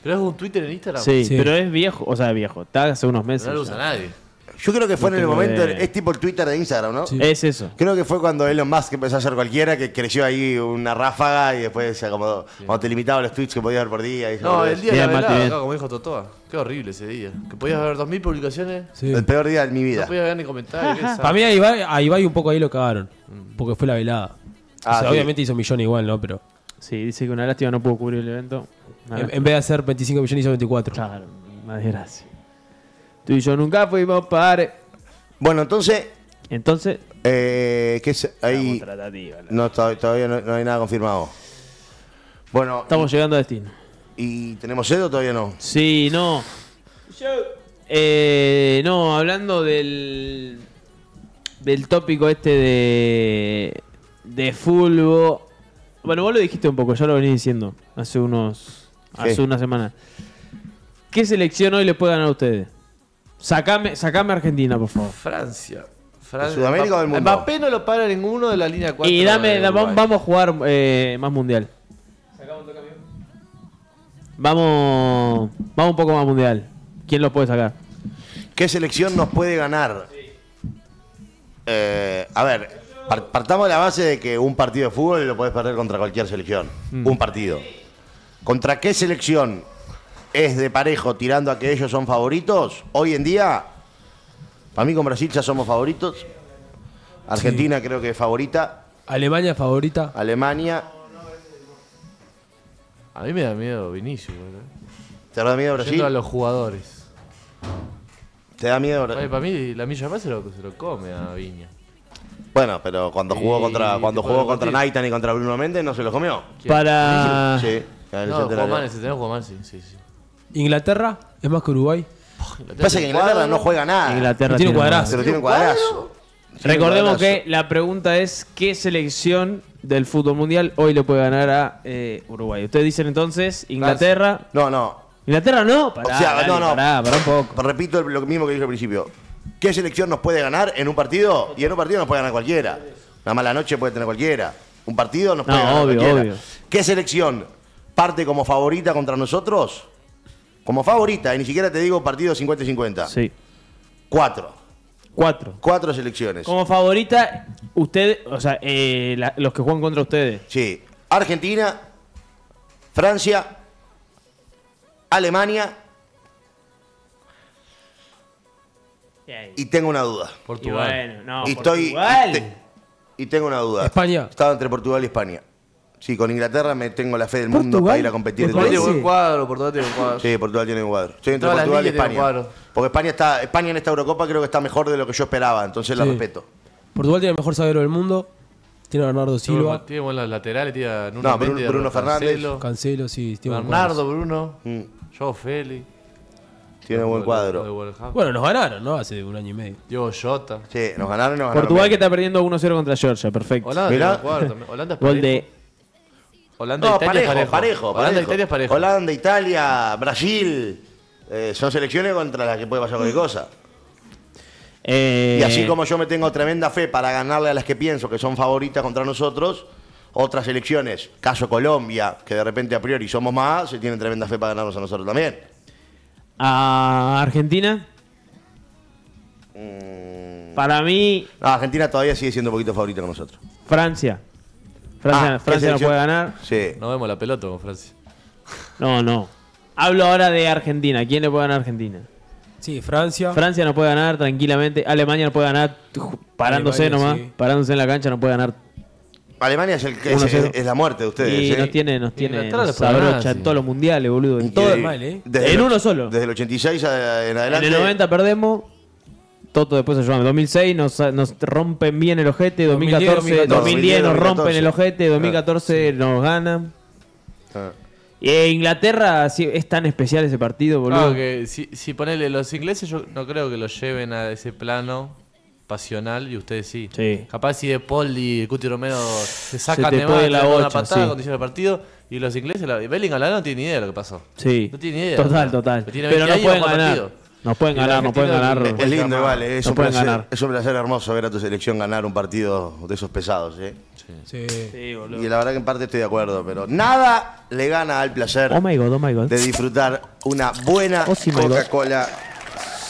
¿Pero es un Twitter en Instagram? Sí, Sí. pero es viejo, o sea, viejo. Está hace unos meses. No lo ya. usa nadie. Yo creo que fue No en el momento, idea. es tipo el Twitter de Instagram, ¿no? Sí. Es eso. Creo que fue cuando Elon Musk empezó a hacer cualquiera, que creció ahí una ráfaga y después se acomodó. Cuando te limitaba los tweets que podías ver por día. Y No, el día de la velada, acá, como dijo Totoa. Qué horrible ese día. Que podías ver 2.000 publicaciones, Sí. El peor día de mi no vida. podías ver ni comentarios. Para mí a Ibai, a Ibai un poco ahí lo cagaron. Porque fue la velada. Ah, o sea, sí. obviamente hizo millón igual, ¿no? Pero Sí, dice que una lástima no pudo cubrir el evento. En, en vez de hacer 25 millones hizo 24. Claro, una desgracia. Tú y yo nunca fuimos pares. Bueno, entonces, Entonces, eh, ¿qué es ahí? No, to- todavía no, no hay nada confirmado. Bueno, estamos llegando a destino. ¿y tenemos sed o todavía no? Sí, no. Eh, no, hablando del del tópico este de de fútbol. Bueno, vos lo dijiste un poco, ya lo venís diciendo hace unos hace una semana. ¿Qué selección hoy le puede ganar a ustedes? Sacame, sacame Argentina, por favor. Francia. Francia. Sudamérica o del mundo? Mbappé no lo para ninguno de la línea 4. Y dame, da- vamos a jugar eh, más mundial. Vamos, vamos un poco más mundial. ¿Quién lo puede sacar? ¿Qué selección nos puede ganar? Eh, a ver, par- partamos de la base de que un partido de fútbol lo puedes perder contra cualquier selección. Mm. Un partido. ¿Contra qué selección es de parejo tirando a que ellos son favoritos? Hoy en día, para mí con Brasil ya somos favoritos. Argentina creo que es favorita. Alemania favorita. Alemania. A mí me da miedo Vinicius. ¿Te da miedo Brasil? Yendo a los jugadores. ¿Te da miedo Brasil? para mí la milla más se lo, se lo come a Viña. Bueno, pero cuando jugó Y contra cuando jugó contra. Naitan y contra Bruno Méndez no se lo comió. Para- Sí. No, jugó centenario. mal, ese tenés jugó mal, sí, sí, sí. Inglaterra es más que Uruguay. Pasa que Inglaterra no juega nada. Inglaterra tiene tiene cuadrazo. Pero tiene un cuadrazo. Recordemos que la pregunta es ¿qué selección del fútbol mundial hoy le puede ganar a eh, Uruguay? Ustedes dicen entonces Inglaterra. No, no. ¿Inglaterra no? Pará, o sea, dale, no, no. pará, pará un poco. Repito lo mismo que dije al principio. ¿Qué selección nos puede ganar en un partido? Y en un partido nos puede ganar cualquiera. Una mala noche puede tener cualquiera. Un partido nos puede No, ganar obvio, cualquiera. obvio. ¿Qué selección parte como favorita contra nosotros? Como favorita, y ni siquiera te digo partido 50 y 50. Sí. Cuatro. Cuatro. Cuatro selecciones. Como favorita, usted, o sea, eh, la- los que juegan contra ustedes. Sí. Argentina, Francia, Alemania. Y tengo una duda. Portugal. Y bueno, no, y estoy. Portugal. Y, te- y tengo una duda. España. Estaba entre Portugal y España. Sí, con Inglaterra me tengo la fe del mundo ¿Portugal? para ir a competir. Portugal tiene en buen cuadro, Portugal tiene buen cuadro. Sí, Portugal tiene un cuadro. Estoy entre Todas Portugal y España. Porque España está, España en esta Eurocopa creo que está mejor de lo que yo esperaba, entonces la respeto. Portugal tiene el mejor zaguero del mundo. Tiene a Bernardo Silva. Tiene buenos laterales, tiene a Nuno No, Bruno- Bruno Fernández. Cancelo, Cancelo, sí. Tiene buen Bernardo. Bruno, Mm. Joe Félix. Tiene buen cuadro. Bueno, nos ganaron, ¿no? Hace un año y medio. Diego Jota. Sí, nos ganaron y nos ganaron. Portugal que está perdiendo 1-0 contra Georgia, perfecto. Holanda buen. Holanda es Gol de Holanda, No, Italia parejo, parejo, parejo. Holanda, parejo. Italia es parejo. Holanda, Italia, Brasil. eh, son selecciones contra las que puede pasar cualquier cosa. Eh, Y así como yo me tengo tremenda fe para ganarle a las que pienso que son favoritas contra nosotros, otras selecciones, caso Colombia, que de repente a priori somos más, se tienen tremenda fe para ganarnos a nosotros también. A Argentina. Para mí, No, Argentina todavía sigue siendo un poquito favorita con nosotros. Francia. Francia, Ah, ¿qué Francia no puede ganar. Sí. No vemos la pelota con Francia. No, no. Hablo ahora de Argentina. ¿Quién le puede ganar a Argentina? Sí, Francia. Francia no puede ganar tranquilamente. Alemania no puede ganar parándose Alemania, nomás. sí. Parándose en la cancha no puede ganar. Alemania es, el que es, 1-0. es la muerte de ustedes. Y ¿eh? nos tiene, nos tiene nos en sí. todos los mundiales, boludo. En, todo- mal, ¿eh? En el- uno solo. Desde el 86 a- en En adelante. el 90 perdemos. Toto después ayudamos. 2006 nos, nos rompen bien el ojete. 2014, 2010, 2010 nos 2014. rompen el ojete. 2014 nos ganan. Ah. Y Inglaterra sí, es tan especial ese partido, boludo. Claro que si, si ponele los ingleses, yo no creo que los lleven a ese plano pasional y ustedes sí. Sí. Capaz si De Paul y Cuti Romero se sacan te de la dan una bocha, patada, sí. condiciona el partido y los ingleses, la, Bellingham la verdad, no tiene ni idea de lo que pasó. Sí. No tiene ni idea. Total, total. Pero tiene Pero 20 no pueden ganar. partido. Nos pueden ganar, no pueden ganar. Es lindo igual, eh, es, un pueden placer, ganar. es un placer hermoso ver a tu selección ganar un partido de esos pesados. ¿eh? Sí. Sí, boludo. Y la verdad que en parte estoy de acuerdo, pero nada le gana al placer Oh my god, oh my god. de disfrutar una buena Oh, sí. Coca-Cola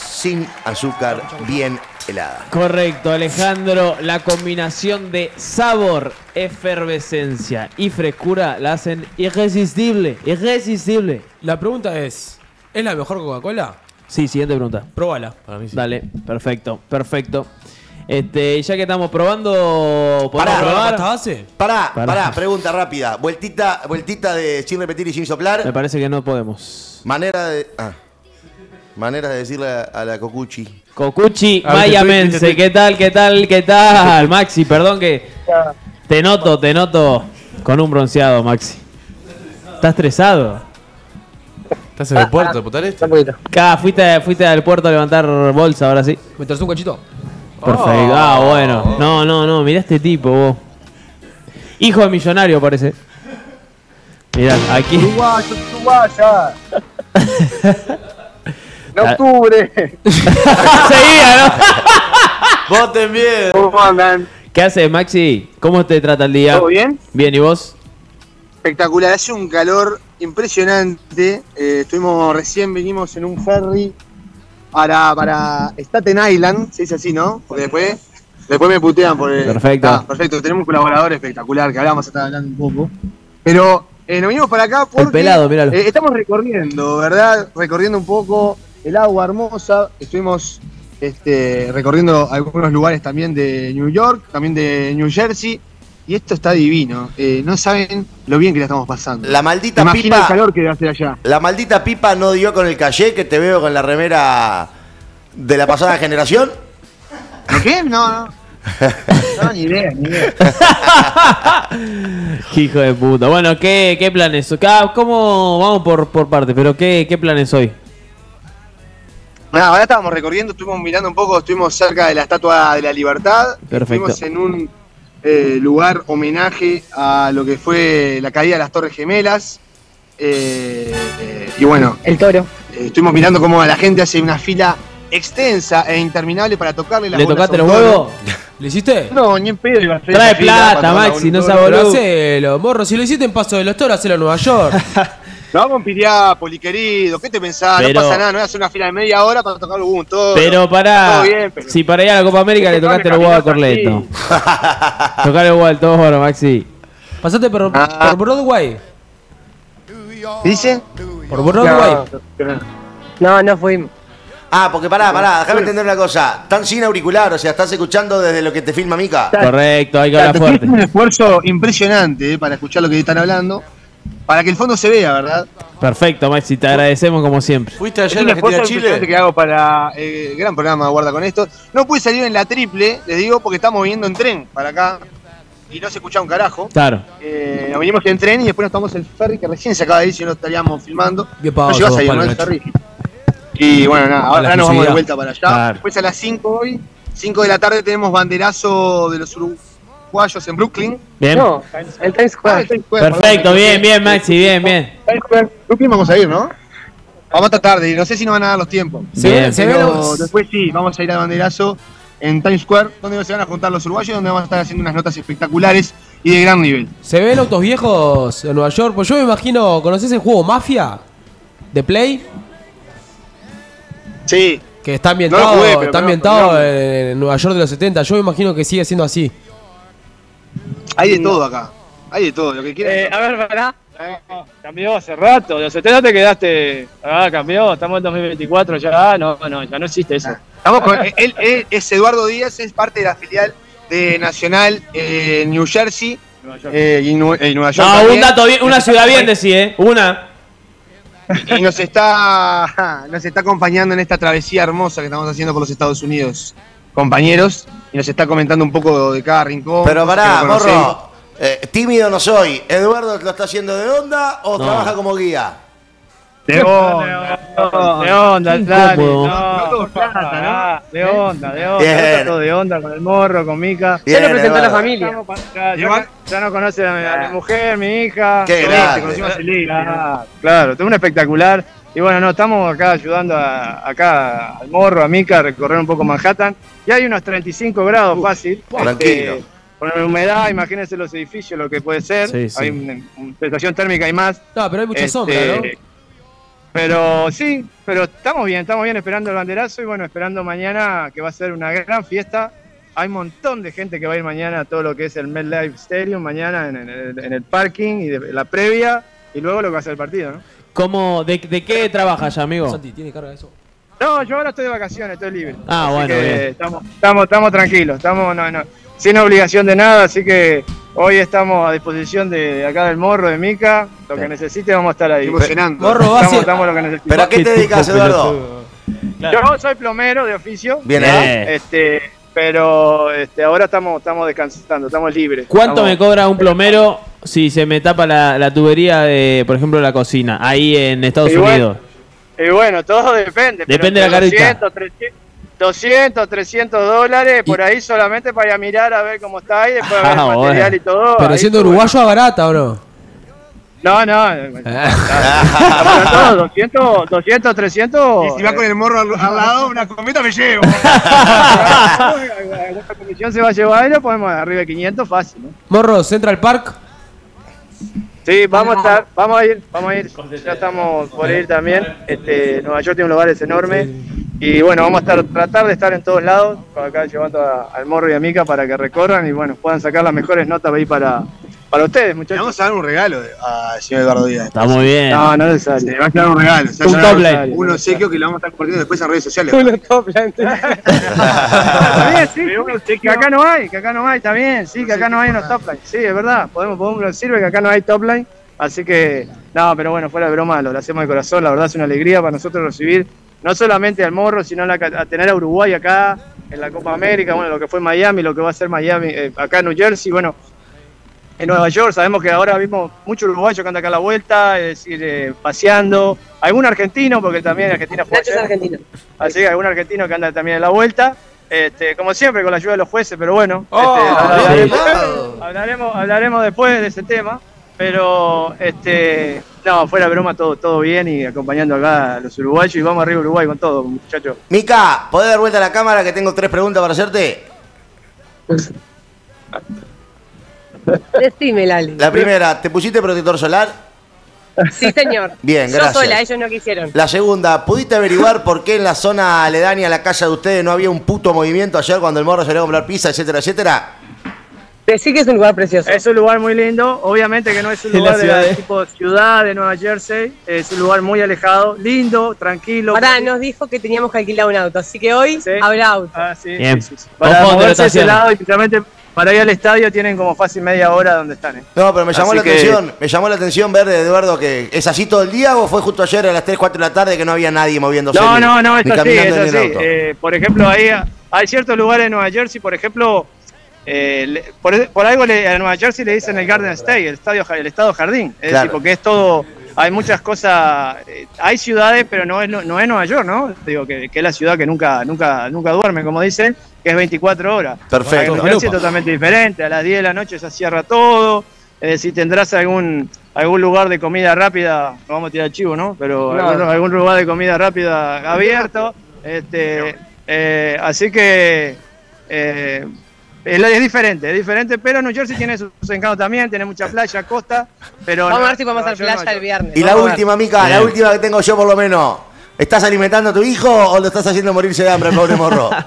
sin azúcar, bien helada. Correcto, Alejandro. La combinación de sabor, efervescencia y frescura la hacen irresistible. Irresistible. La pregunta es: ¿es la mejor Coca-Cola? Sí, siguiente pregunta. Próbala. Para mí sí. Dale, perfecto, perfecto. Este, ya que estamos probando, ¿podemos Pará, probar? ¿Pasta base? Pará, Pará. pará, pregunta rápida. Vueltita, vueltita de sin repetir y sin soplar. Me parece que no podemos. Manera de. Ah. Manera de decirle a, a la Cocuchi. Cocuchi A ver, Mayamense, estoy- ¿qué tal, qué tal, qué tal? [LAUGHS] Maxi, perdón que te noto, te noto con un bronceado, Maxi. ¿Estás estresado? ¿Estás en el puerto, putar esto? Acá, fuiste, fuiste al puerto a levantar bolsa, ahora sí. ¿Me traes un cachito? Perfecto. Ah, bueno. No, no, no, mirá este tipo, vos. Hijo de millonario, parece. Mirá, aquí. Uruguayo, uruguaya. [LAUGHS] En octubre. Seguía, ¿no? ¡Voten bien! ¿Cómo andan? ¿Qué haces, Maxi? ¿Cómo te trata el día? ¿Todo bien? Bien, ¿y vos? Espectacular, hace un calor impresionante. Eh, estuvimos recién, vinimos en un ferry para, para Staten Island, se dice así, ¿no? Porque después, después me putean por el. Perfecto. Ah, perfecto, tenemos un colaborador espectacular que hablamos hasta hablando un poco. Pero eh, nos vinimos para acá porque El pelado, eh, estamos recorriendo, ¿verdad? Recorriendo un poco el agua hermosa. Estuvimos este, recorriendo algunos lugares también de New York, también de New Jersey. Y esto está divino. Eh, no saben lo bien que la estamos pasando. La maldita Imagina pipa. el calor que debe hacer allá. La maldita pipa no dio con el calle que te veo con la remera de la pasada [LAUGHS] generación. ¿Lo qué? No, no. [LAUGHS] No, ni idea, ni idea. [LAUGHS] Hijo de puta. Bueno, ¿qué, qué planes? Acá, ¿Cómo? Vamos por, por parte, pero ¿qué, ¿qué planes hoy? Nada, ahora estábamos recorriendo, estuvimos mirando un poco, estuvimos cerca de la Estatua de la Libertad. Perfecto. Estuvimos en un eh, lugar homenaje a lo que fue la caída de las Torres Gemelas. Eh, eh, y bueno, El toro. eh, estuvimos mirando cómo la gente hace una fila extensa e interminable para tocarle las ¿Le tocaste los huevos? ¿Le hiciste? No, ni en pedo iba a hacer Trae plata, Maxi, no boludo. hacelo, morro. Si lo hiciste en Paso de los Toros, hacelo en Nueva York. [LAUGHS] No vamos en Piriápolis, querido. ¿Qué te pensás? Pero- No pasa nada, no voy a hacer una fila de media hora para tocar un toro. Pero pará, Todo bien, pero- si para ir a la Copa América le tocaste los huevos a Corleto. Tocar el huevo al toro, Maxi. Pasate por, Ah. por Broadway. Por Broadway. No, no fuimos. Ah, porque pará, pará, déjame entender una cosa. Están sin auricular, o sea, estás escuchando desde lo que te filma Mica. Correcto, hay que hablar fuerte. Es un esfuerzo impresionante eh, para escuchar lo que están hablando. Para que el fondo se vea, ¿verdad? Perfecto, Maxi, te agradecemos como siempre. ¿Fuiste un en Argentina-Chile? impresionante que hago para eh, el gran programa Guarda con esto. No pude salir en la triple, les digo, porque estamos viniendo en tren para acá y no se escuchaba un carajo. Claro. Eh, nos vinimos en tren y después nos tomamos el ferry que recién se acaba de ir, si no estaríamos filmando. Qué No pavo llegás sos, a ir, Pablo ¿no? El ferry. Y bueno, nada, ahora nos vamos de vuelta para allá. Claro. Después a las 5 hoy, 5 de la tarde tenemos banderazo de los uruguayos en Brooklyn. Bien. No, en Times Ah, Times Square, Perfecto, perdón. bien, bien, Maxi, bien, bien. Times Square. Brooklyn vamos a ir, ¿no? Vamos a tratar de ir, no sé si nos van a dar los tiempos. Bien. se Pero después sí, vamos a ir al banderazo en Times Square, donde se van a juntar los uruguayos, donde vamos a estar haciendo unas notas espectaculares y de gran nivel. ¿Se ven autos viejos en Nueva York? Pues yo me imagino, ¿conoces el juego Mafia? ¿De Play? Sí, Que está ambientado, jugué, está ambientado en Nueva York de los 70. Yo me imagino que sigue siendo así. Hay de todo acá. Hay de todo, lo que quieran. Eh, a ver, pará. Cambió hace rato, de los 70 te quedaste. Ah, cambió, estamos en 2024 ya. No, no, ya no existe eso. Estamos con, él, él es Eduardo Díaz, es parte de la filial de Nacional eh, New Jersey eh, y, Nu- y Nueva York. No, también. un dato bien, una ciudad bien, decí, ¿eh? Una. Y nos está, [LAUGHS] nos está acompañando en esta travesía hermosa que estamos haciendo por los Estados Unidos, compañeros, y nos está comentando un poco de cada rincón. Pero pará, morro. eh, tímido no soy. ¿Eduardo lo está haciendo de onda o No. trabaja como guía? De [LAUGHS] onda, de onda, De onda, de onda. Bien. Está todo de onda con el morro, con Mica. Ya lo presentó a la familia. Ya, no conoce a mi, a mi mujer, mi hija. Qué grande. conocimos. Ah, Claro, tengo un espectacular. Y bueno, no, estamos acá ayudando a, acá al morro, a Mica, a recorrer un poco Manhattan. Y hay unos 35 grados fácil. tranquilo. Este, con la humedad, imagínense los edificios, lo que puede ser. Sí, sí. Hay una, una sensación térmica y más. No, pero hay mucha Este, sombra, ¿no? Pero sí, pero estamos bien, estamos bien esperando el banderazo y bueno, esperando mañana que va a ser una gran fiesta. Hay un montón de gente que va a ir mañana a todo lo que es el MetLife Stadium, mañana en, en el, en el parking y de, la previa y luego lo que va a ser el partido, ¿no? ¿Cómo, de, de qué trabajas ya, amigo? Santi, ¿tiene carga eso? No, yo ahora estoy de vacaciones, estoy libre. Ah, Así bueno, que bien. Estamos, estamos, estamos tranquilos, estamos no, no, sin obligación de nada, así que hoy estamos a disposición de, de acá del morro, de Mica, lo que necesite vamos a estar ahí. Llenando. Morro, vas Estamos, a- estamos lo que necesite. ¿Pero a qué te dedicas, Eduardo? Yo soy plomero de oficio. Bien. ¿eh? Este, pero este, ahora estamos, estamos descansando, estamos libres. ¿Cuánto me cobra un plomero si se me tapa la, la tubería de, por ejemplo, la cocina, ahí en Estados Y bueno, Unidos? Y bueno, todo depende. pero Depende de la carita. 200, 300, 200, 300 dólares por ahí solamente para ir a mirar a ver cómo está ahí, después ver el Ah, material bueno. y todo. Pero ahí siendo uruguayo a barata, ¿o no? No, [LAUGHS] no. De 200, 200, 300. Y si va con el morro al, al lado, una cometa me llevo. [LAUGHS] La comisión se va a llevar y lo podemos arriba de 500 fácil, ¿no? Morro, Central Park. Sí, vamos a estar, vamos a ir, vamos a ir. Ya estamos por ir también. Este, Nueva York tiene lugares enormes. Y bueno, vamos a estar, tratar de estar en todos lados, acá llevando a- al Morro y a Mica para que recorran y bueno, puedan sacar las mejores notas ahí para, para ustedes, Le muchachos. vamos a dar un regalo al señor Eduardo Díaz. Está muy bien. No, no es necesario. le va a quedar un regalo. Un top line. Un obsequio que lo vamos a estar compartiendo después en redes sociales. Uno top line. Está bien, sí, que acá no hay, que acá no hay, está bien, sí, que acá no hay unos top line. Sí, es verdad, podemos, podemos, sirve que acá no hay top line. Así que, no, pero bueno, fuera de broma, lo hacemos de corazón, la verdad es una alegría para nosotros recibir no solamente al Morro, sino la- a tener a Uruguay acá en la Copa América, bueno, lo que fue Miami, lo que va a ser Miami, eh, acá en New Jersey, bueno, en Nueva York, sabemos que ahora vimos muchos uruguayos que andan acá a la vuelta, es decir, eh, paseando, algún argentino, porque también Argentina fue Nacho es ayer. argentino. Así que algún argentino que anda también en la vuelta. Este, como siempre, con la ayuda de los jueces, pero bueno, Oh, este, hablaremos, sí. hablaremos, hablaremos después de ese tema. Pero, este, no, fuera de broma, todo, todo bien y acompañando acá a los uruguayos y vamos arriba Uruguay con todo, muchachos. Mica, ¿podés dar vuelta a la cámara que tengo tres preguntas para hacerte? Decime, Lali. La primera, ¿te pusiste protector solar? Sí, señor. Bien, Yo gracias. sola, ellos no quisieron. La segunda, ¿pudiste averiguar por qué en la zona aledaña a la casa de ustedes no había un puto movimiento ayer cuando el morro salió a comprar pizza, etcétera, etcétera? Decí que es un lugar precioso. Es un lugar muy lindo, obviamente que no es un [LAUGHS] lugar de de- tipo ciudad de Nueva Jersey, es un lugar muy alejado, lindo, tranquilo. Pará, nos dijo que teníamos que alquilar un auto, así que hoy Sí. habrá auto. Ah, sí, Bien. sí. Para moverse a ese lado y principalmente para ir al estadio tienen como fácil media hora donde están. ¿eh? No, pero me llamó Así la que- atención, me llamó la atención ver de Eduardo que es así todo el día o fue justo ayer a las 3, 4 de la tarde que no había nadie moviéndose. No, ni- no, no, es así, es así. Eh, por ejemplo, ahí hay ciertos lugares en Nueva Jersey, por ejemplo, eh, le- por, por algo le- a Nueva Jersey le dicen el Garden State, el estadio, el estado jardín. Es Claro. decir, porque es todo, hay muchas cosas, eh, hay ciudades, pero no es, no, no es Nueva York, ¿no? Digo que, que es la ciudad que nunca, nunca, nunca duerme, como dicen, que es 24 horas. Perfecto. Nueva Jersey es totalmente diferente, a las 10 de la noche se cierra todo. Es decir, tendrás algún algún lugar de comida rápida, no vamos a tirar chivo, ¿no? Pero algún, algún lugar de comida rápida abierto. Este, eh, así que eh, es, es diferente, es diferente, pero New Jersey tiene sus encantos también, tiene mucha playa, costa, pero Vamos a ver si podemos hacer playa el viernes. Y la última, Mica, la última que tengo yo por lo menos. ¿Estás alimentando a tu hijo o lo estás haciendo morirse de hambre, pobre morro? [LAUGHS]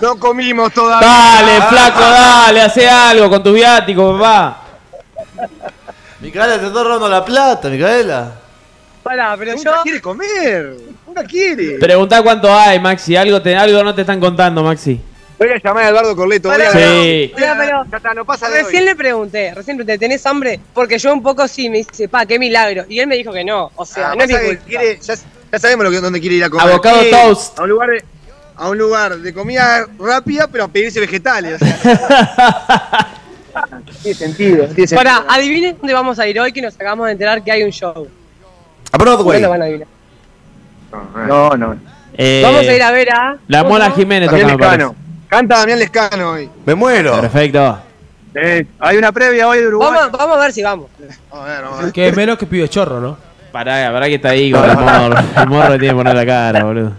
No comimos todavía. Dale, flaco, dale, hace algo con tu viático, papá. Micaela, te estoy robando la plata, Micaela. Pará, pero yo. Quiere comer. Nunca quiere. Preguntá cuánto hay, Maxi. Algo, te, algo no te están contando, Maxi. Voy a llamar a Eduardo Corleto. voy a- Sí. Pará, pero Ya está, no pasa de recién hoy. le pregunté, recién le pregunté, ¿tenés hambre? Porque yo un poco sí, me dice, pa, qué milagro. Y él me dijo que no. O sea, Ah, no es mi culpa. quiere- ya, ya sabemos lo que, dónde quiere ir a comer. Avocado toast. A un lugar de, a un lugar de comida rápida, pero a pedirse vegetales. o sea. [LAUGHS] Tiene sentido, tiene sentido. Pará, adivinen dónde vamos a ir hoy que nos acabamos de enterar que hay un show. A Broadway. No lo van a adivinar. No, no. Eh, Vamos a ir a ver a. La ¿cómo? Jiménez Canta Damián Lescano hoy. Me muero. Perfecto. Eh, hay una previa hoy de Uruguay. Vamos, vamos a ver si vamos. A ver, vamos a ver. Que es menos que pibe chorro, ¿no? Pará, pará que está ahí con el morro. [LAUGHS] El morro le tiene que poner la cara, boludo.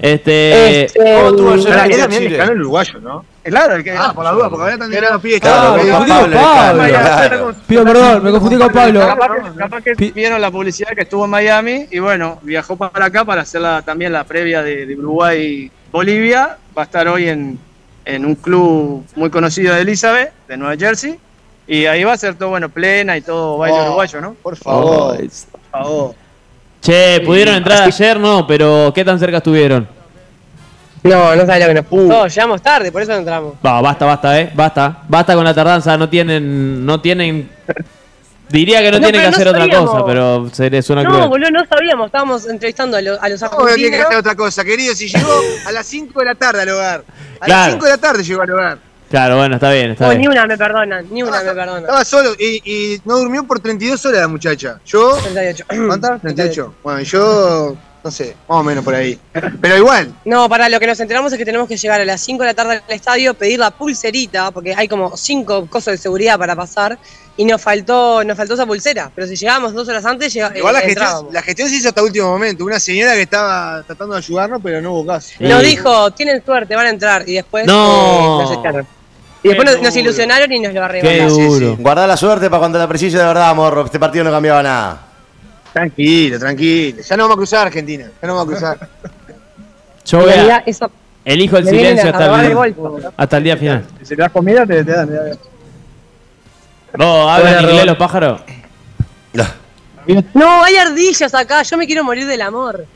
Este. ¿Cómo estuvo ayer Pará, la es Liga Damián? Lescano el uruguayo, ¿no? Claro, el que. Ah, por la duda, porque ahora están llegando los pibes. Claro, me con confundí con Pablo. Pido perdón, me confundí con Pablo. Capaz que, capaz que vieron la publicidad que estuvo en Miami y bueno, viajó para acá para hacer la- también la previa de, de Uruguay-Bolivia. Va a estar hoy en, en un club muy conocido de Elizabeth, de Nueva Jersey. Y ahí va a ser todo, bueno, plena y todo baile Oh. uruguayo, ¿no? Por favor. Ay, Por favor. Che, pudieron entrar ayer, no, pero ¿qué tan cerca estuvieron? No, no sabes lo que nos puso. llegamos tarde, por eso no entramos. Va, basta, basta, eh. Basta. Basta con la tardanza, no tienen. No tienen. Diría que no, No, tienen que no hacer otra cosa, pero se suena No, cruel. boludo, no sabíamos. Estábamos entrevistando a, lo- a los No, tiene que argentinos. hacer otra cosa, querido. Si llegó a las 5 de la tarde al hogar. A Claro. las 5 de la tarde llegó al hogar. Claro, bueno, está bien, está Oh, ni bien. una me perdonan, ni una me perdonan. Estaba solo y, y no durmió por 32 horas la muchacha. Yo. 38. [CLEARS THROAT] ¿Cuántas? 38. Bueno, y yo. No sé, más o menos por ahí. Pero igual. No, para lo que nos enteramos es que tenemos que llegar a las 5 de la tarde al estadio, pedir la pulserita, porque hay como 5 cosas de seguridad para pasar, y nos faltó, nos faltó esa pulsera. Pero si llegábamos dos horas antes, llega, Igual la eh, gestión, la gestión se hizo hasta último momento. Una señora que estaba tratando de ayudarnos, pero no hubo caso. Nos Sí. dijo, tienen suerte, van a entrar, y después No. eh, nos echaron. Y después nos, nos duro. ilusionaron y nos lo Qué arrebataron. Sí, duro. Guarda la suerte para cuando la precise de verdad, morro. Este partido no cambiaba nada. Tranquilo, tranquilo. Ya no vamos a cruzar Argentina. Ya no vamos a cruzar. [LAUGHS] Yo voy a, eso elijo el silencio hasta el el, hasta el día final. Si le das comida, te, te dan. te. ¿Vos hablan inglés los pájaros? No, hay ardillas acá, yo me quiero morir del amor.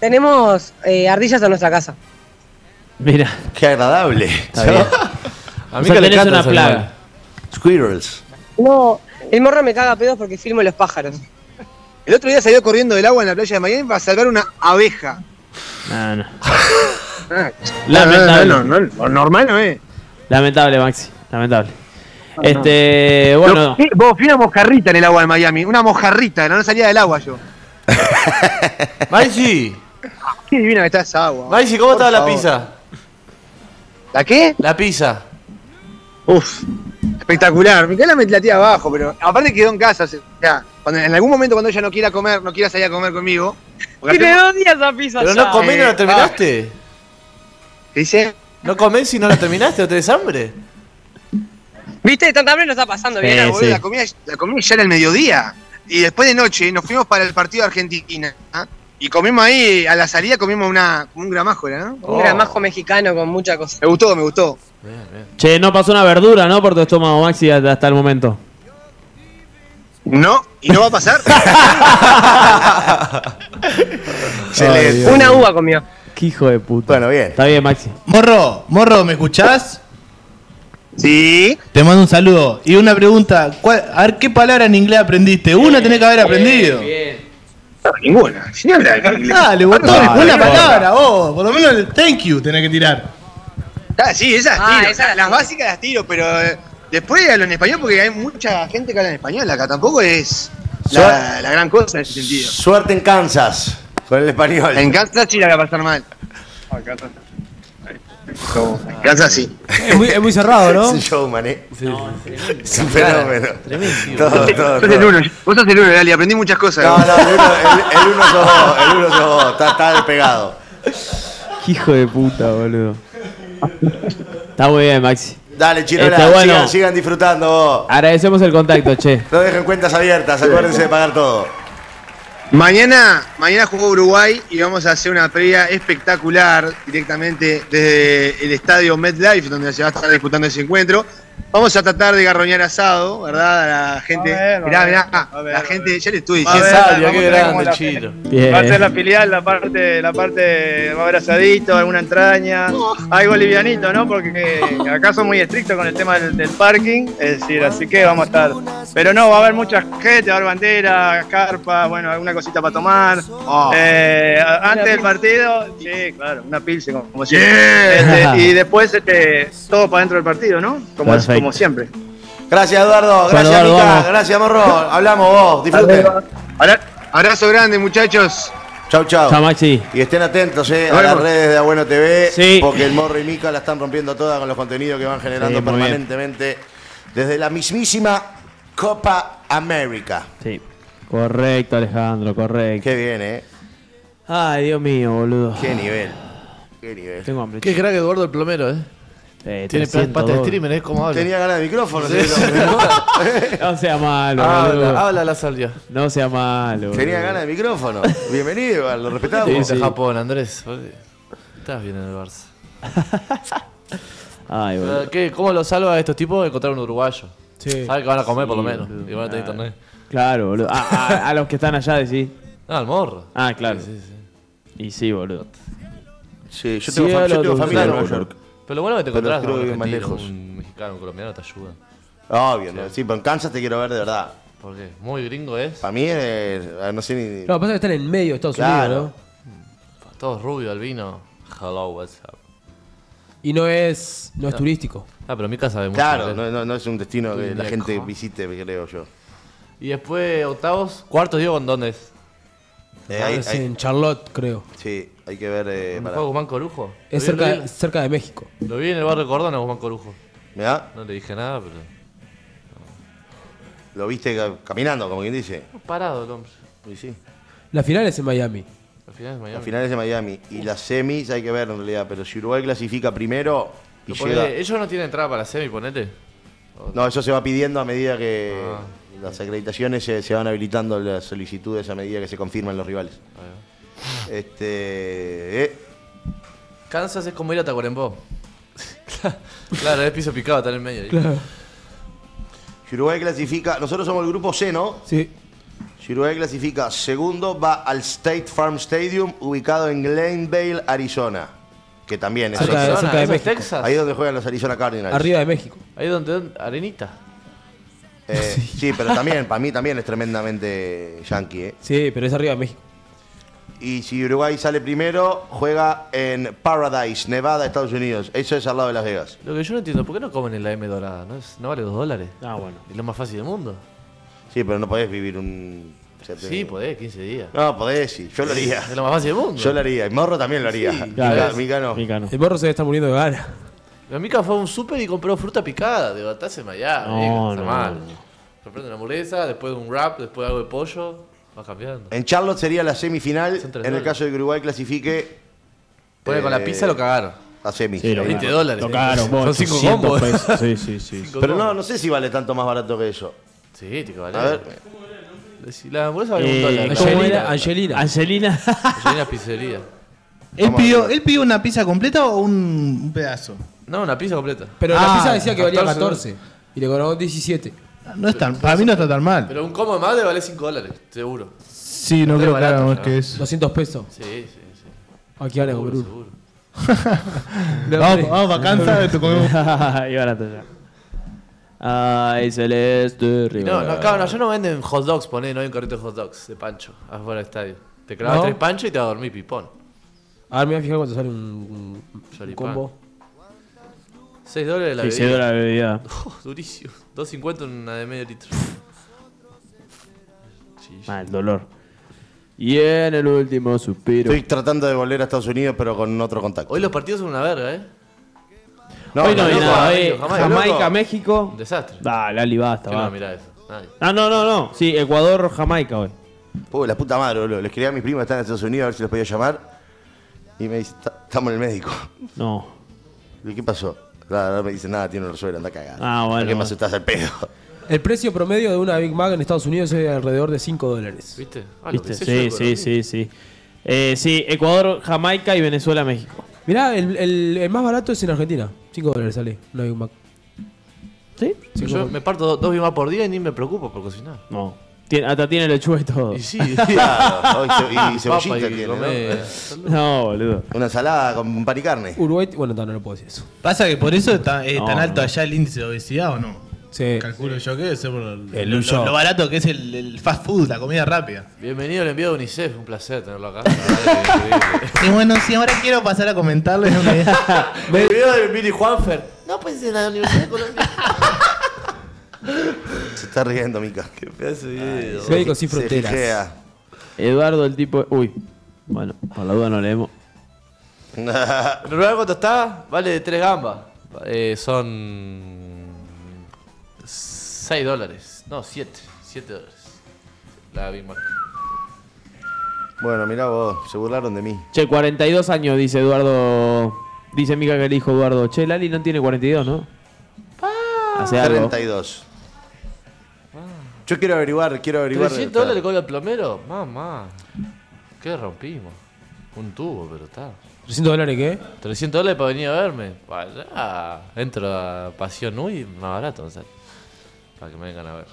Tenemos eh, ardillas en nuestra casa. Mira. Qué agradable. Está bien. [LAUGHS] A mí O sea, que tenés una plaga. Squirrels. No, el morro me caga pedos porque filmo los pájaros. El otro día salió corriendo del agua en la playa de Miami para salvar una abeja. No, no. Ah, Lamentable. No, no, no, no, normal no es. Lamentable, Maxi. Lamentable. Este, bueno. Vos fui una mojarrita en el agua de Miami. Una mojarrita, no salía del agua yo. [LAUGHS] Maxi, Qué divina que está esa agua. Maxi, ¿cómo Por estaba la pizza? ¿La qué? La pizza. Uf, espectacular. Micaela la metí la tía abajo, pero aparte quedó en casa. O sea, cuando, en algún momento cuando ella no quiera comer, no quiera salir a comer conmigo. Tiene hacemos- dos días a pizza Pero ya. no comés y no la terminaste. ¿Qué dice? ¿No comés y no la terminaste? ¿No tenés hambre? ¿Viste? Tanta hambre nos está pasando bien. ¿no? la, comida, la comida ya era el mediodía. Y después de noche nos fuimos para el partido de Argentina. ¿ah? Y comimos ahí, a la salida comimos una, un gramajo, ¿era, ¿no? Un gramajo mexicano con mucha cosa. Me gustó, me gustó. Che, no pasó una verdura, ¿no? Por tu estómago, Maxi, hasta el momento. No, y no va a pasar. [LAUGHS] Excelente. Una uva comió. Qué hijo de puta. Bueno, bien. Está bien, Maxi. Morro, Morro, ¿me escuchás? sí. Te mando un saludo. Y una pregunta, ¿cuál- a ver qué palabra en inglés aprendiste. Una tenés que haber aprendido. No, ninguna. Si no habla inglés. [LAUGHS] Dale, botón, Dale, una porra. palabra, vos. Por lo menos el thank you tenés que tirar. Ah, sí, esas Ah, tiro. las básicas las tiro, pero eh, después hablo en español porque hay mucha gente que habla en español acá. Tampoco es la, la gran cosa en ese sentido. Suerte en Kansas con el español. En Kansas sí la voy a pasar mal. Kansas sí. Es muy, es muy cerrado, [LAUGHS] Es ¿no? un showman, ¿eh? Es un fenómeno. Tremendo. Todo, todo, Sos el uno. Vos sos el uno, Dali. Aprendí muchas cosas. No, no, el uno, el, el uno sos vos, el uno sos vos. Está, está despegado. Qué hijo de puta, boludo. Está muy bien, Maxi. Dale, Chirola, Este, bueno. sigan, sigan disfrutando vos. Agradecemos el contacto, che. No dejen cuentas abiertas, acuérdense de pagar todo. Mañana, mañana jugó Uruguay y vamos a hacer una previa espectacular directamente desde el estadio MetLife, donde se va a estar disputando ese encuentro. Vamos a tratar de garroñar asado, ¿verdad? A la gente. A ver, mirá, mirá, va a ver, la gente, ya le estoy Va a Qué diciendo. sabio, vamos qué a ver cómo grande, la- Chiro. Va a ser la filial, la parte, la parte, va a haber asadito, alguna entraña, algo livianito, ¿no? Porque acá son muy estrictos con el tema del, del parking, es decir, así que vamos a estar. Pero no, va a haber mucha gente, va a haber banderas, carpas, bueno, alguna cosita para tomar. Oh. Eh, antes del partido, sí, claro, una pilce como, como siempre. Yeah. Este, y después este, todo para dentro del partido, ¿no? Como, es- Perfecto. como siempre. Gracias, Eduardo. Gracias, Eduardo, Mica. vamos. Gracias, Morro. Hablamos vos. Disfruten. Abra- Abrazo grande, muchachos. Chau, chau. Chao, Maxi. Y estén atentos eh, a las redes de Abueno TV, Sí. porque el Morro y Mica la están rompiendo toda con los contenidos que van generando Sí, muy bien. permanentemente desde la mismísima Copa América. Sí. Correcto, Alejandro, correcto. Qué bien, ¿eh? Ay, Dios mío, boludo. Qué nivel. Qué nivel. Tengo hambre. Qué crack Eduardo el plomero, eh. Eh, Tiene 300 pata de dólares. streamer, es como habla. Tenía ganas de micrófono. Sí. [LAUGHS] No sea malo, Habla, boludo. habla la salvia. No sea malo. Tenía boludo. ganas de micrófono. Bienvenido, lo respetamos. Sí, sí. a Japón, Andrés. Estás bien en el Barça. [LAUGHS] Ay, boludo. Pero, ¿qué? ¿Cómo lo salva a estos tipos de encontrar un uruguayo? Sí. Sabe que van a comer por lo menos. boludo. Y van a tener internet. Claro, boludo. Ah, a, a los que están allá, decís. Ah, al morro. Ah, claro. Sí, sí, sí. Y sí, boludo. Sí, yo tengo, fam- yo Cielo, tengo familia en Nueva York. Pero lo bueno es que te encontrás creo con que un más lejos. un mexicano, un colombiano te ayuda. Obvio, ¿no? sí, pero en Kansas te quiero ver de verdad. ¿Por qué? Muy gringo es. Para mí, es, ah, no sé ni. No, pasa que están en medio de Estados Claro. Unidos, ¿no? Todo rubio, albino. Hello, what's up? Y no es, no es turístico. Ah, pero Mica sabe mucho. Claro, ¿eh? no, no, no es un destino que la gente visite, creo yo. Y después, octavos, cuartos, digo, ¿con dónde es? Eh, ahí- en Charlotte, creo. sí, hay que ver. Eh, ¿Un para- Guzmán Corujo? Es vi- cerca, de México. Lo vi en el barrio Cordón a Guzmán Corujo. ¿Mirá? No le dije nada, pero. Lo viste ca- caminando, como quien dice. Parado el hombre. Y sí. La final es en Miami. Al final es Miami. Las finales de Miami. Y las semis hay que ver en realidad. Pero si Uruguay clasifica primero y llega. Ellos no tienen entrada para semi, ponete. No, eso se va pidiendo a medida que Ah. las acreditaciones se, se van habilitando las solicitudes a medida que se confirman los rivales. Este. eh, Kansas es como ir a Tacuarembó. [LAUGHS] claro, es piso picado, está en el medio. ahí. Claro. Si Uruguay clasifica, nosotros somos el grupo C, ¿no? Sí. Si Uruguay clasifica segundo, va al State Farm Stadium, ubicado en Glendale, Arizona. Que también es Cerca de- Arizona. cerca de ¿Eso es México. Texas? Ahí es donde juegan los Arizona Cardinals. Arriba de México. Ahí donde, donde- arenita. Eh, [LAUGHS] sí. pero también, para mí también es tremendamente yankee. ¿eh? Sí, pero es arriba de México. Y si Uruguay sale primero, juega en Paradise, Nevada, Estados Unidos. Eso es al lado de Las Vegas. Lo que yo no entiendo, ¿por qué no comen en la M dorada? ¿No, es- no vale dos dólares? Ah, bueno. Es lo más fácil del mundo. Sí, pero no podés vivir un... Sí, podés, 15 días. No, podés, sí. Yo lo haría. Es lo más fácil del mundo. Yo lo haría. Y Morro también lo haría. Sí, Mica, claro. Mica no. Mica no. El morro se estar muriendo de gana. Mi amiga fue a un súper y compró fruta picada. Digo, estás en Miami. No, está no, mal. no. Comprando una hamburguesa, después un wrap, después algo de pollo. Va cambiando. En Charlotte sería la semifinal. En el caso de que Uruguay clasifique. Pone con la eh, pizza lo cagaron. A semi. Sí, lo Ahí. 20 cagaron. dólares. Lo cagaron, vos, Son cinco 800 combos. pesos. Sí, sí, [LAUGHS] sí. Cinco Pero no, no sé si vale tanto más barato que eso. Sí. A ver. Decí- La hamburguesa vale un Eh, dólar. ¿cómo Angelina, era? Angelina. Angelina. Angelina Pizzería. [LAUGHS] ¿Él pidió. ¿Él pidió una pizza completa o un, un pedazo? No, una pizza completa. Pero Ah, la pizza decía que valía 14 14. Y le cobramos 17. No es tan, para mí no está tan mal. Pero un combo de madre vale 5 dólares, seguro. Sí, no es creo que barato, haga más ¿no? que eso. 200 pesos. Sí, sí, sí. Aquí van a comer Seguro, seguro. [LAUGHS] Vamos, vamos vacanza, te comemos. [LAUGHS] y barato ya. Ay, celeste, River. No, no, no, ya no venden hot dogs, poné, no hay un carrito de hot dogs de pancho afuera del estadio. Te clavas ¿No? tres panchos y te vas a dormir pipón. A ver, me voy a fijar cuánto sale un, un- un Choripán. combo. 6 dólares la Sí, bebida. se dio la bebida. [LAUGHS] Oh, durísimo. 2.50 una de medio litro. Ah, el dolor. Y en el último suspiro. Estoy tratando de volver a Estados Unidos, pero con otro contacto. Hoy los partidos son una verga, ¿eh? Hoy no hay nada, amigo, eh. Jamaica. México. Un desastre. Dale, Ali, basta, ¿Quién no va eso? Nadie. Ah, no, no, no. Sí, Ecuador, Jamaica hoy. Uy, la puta madre, boludo. Le escribí a mis primos que están en Estados Unidos a ver si los podía llamar. Y me dice, "Ta- estamos en el médico. No. ¿Y qué pasó? Claro, no me dice nada, tiene un resuelto, anda cagado. Ah, bueno. ¿Qué más estás al pedo? El precio promedio de una Big Mac en Estados Unidos es de alrededor de 5 dólares. ¿Viste? Ah, ¿Viste? Sí, sí, sí, sí. Eh, sí, Ecuador, Jamaica y Venezuela, México. Mirá, el, el- el más barato es en Argentina. 5 dólares sale una Big Mac. ¿Sí? Cinco Yo dólares. me parto do- dos Big Mac por día y ni me preocupo por cocinar. No. Tiene- hasta tiene lechuga y todo. Y sí, [LAUGHS] Claro, y cebollita y tiene, comé. No, boludo. Una ensalada con pan y carne. Uruguay, bueno, no, no lo puedo decir eso. ¿Pasa que por eso está, es No, tan alto no. allá el índice de obesidad o no? Sí. Calculo yo que debe ser por el- El lo, barato que es el, el fast food, la comida rápida. Bienvenido al envío de UNICEF, un placer tenerlo acá. [LAUGHS] Y bueno, si ahora quiero pasar a comentarles una idea. El video de Billy Juanfer. No puede ser en la Universidad de Colombia. [LAUGHS] [LAUGHS] Se está riendo, Mica. Qué pedazo de video. Médicos Sin Fronteras. Eduardo, el tipo. Uy. Bueno, por la duda no leemos. ¿En Uruguay cuánto está? Vale de 3 gambas. Eh, son 6 dólares. No, 7. 7 dólares. La Big Mac. bueno, mirá vos, se burlaron de mí. Che, 42 años, dice Eduardo. Dice Mica que le dijo Eduardo. Che, Lali no tiene 42, ¿no? Hace algo. 32. Yo quiero averiguar, quiero averiguar. 300 dólares cobra el plomero. Mamá. ¿Qué rompimos? Un tubo, pero está. ¿300 dólares qué? 300 dólares para venir a verme. Vaya. Entro a Pasión Uy, más barato. o sea, para que me vengan a ver.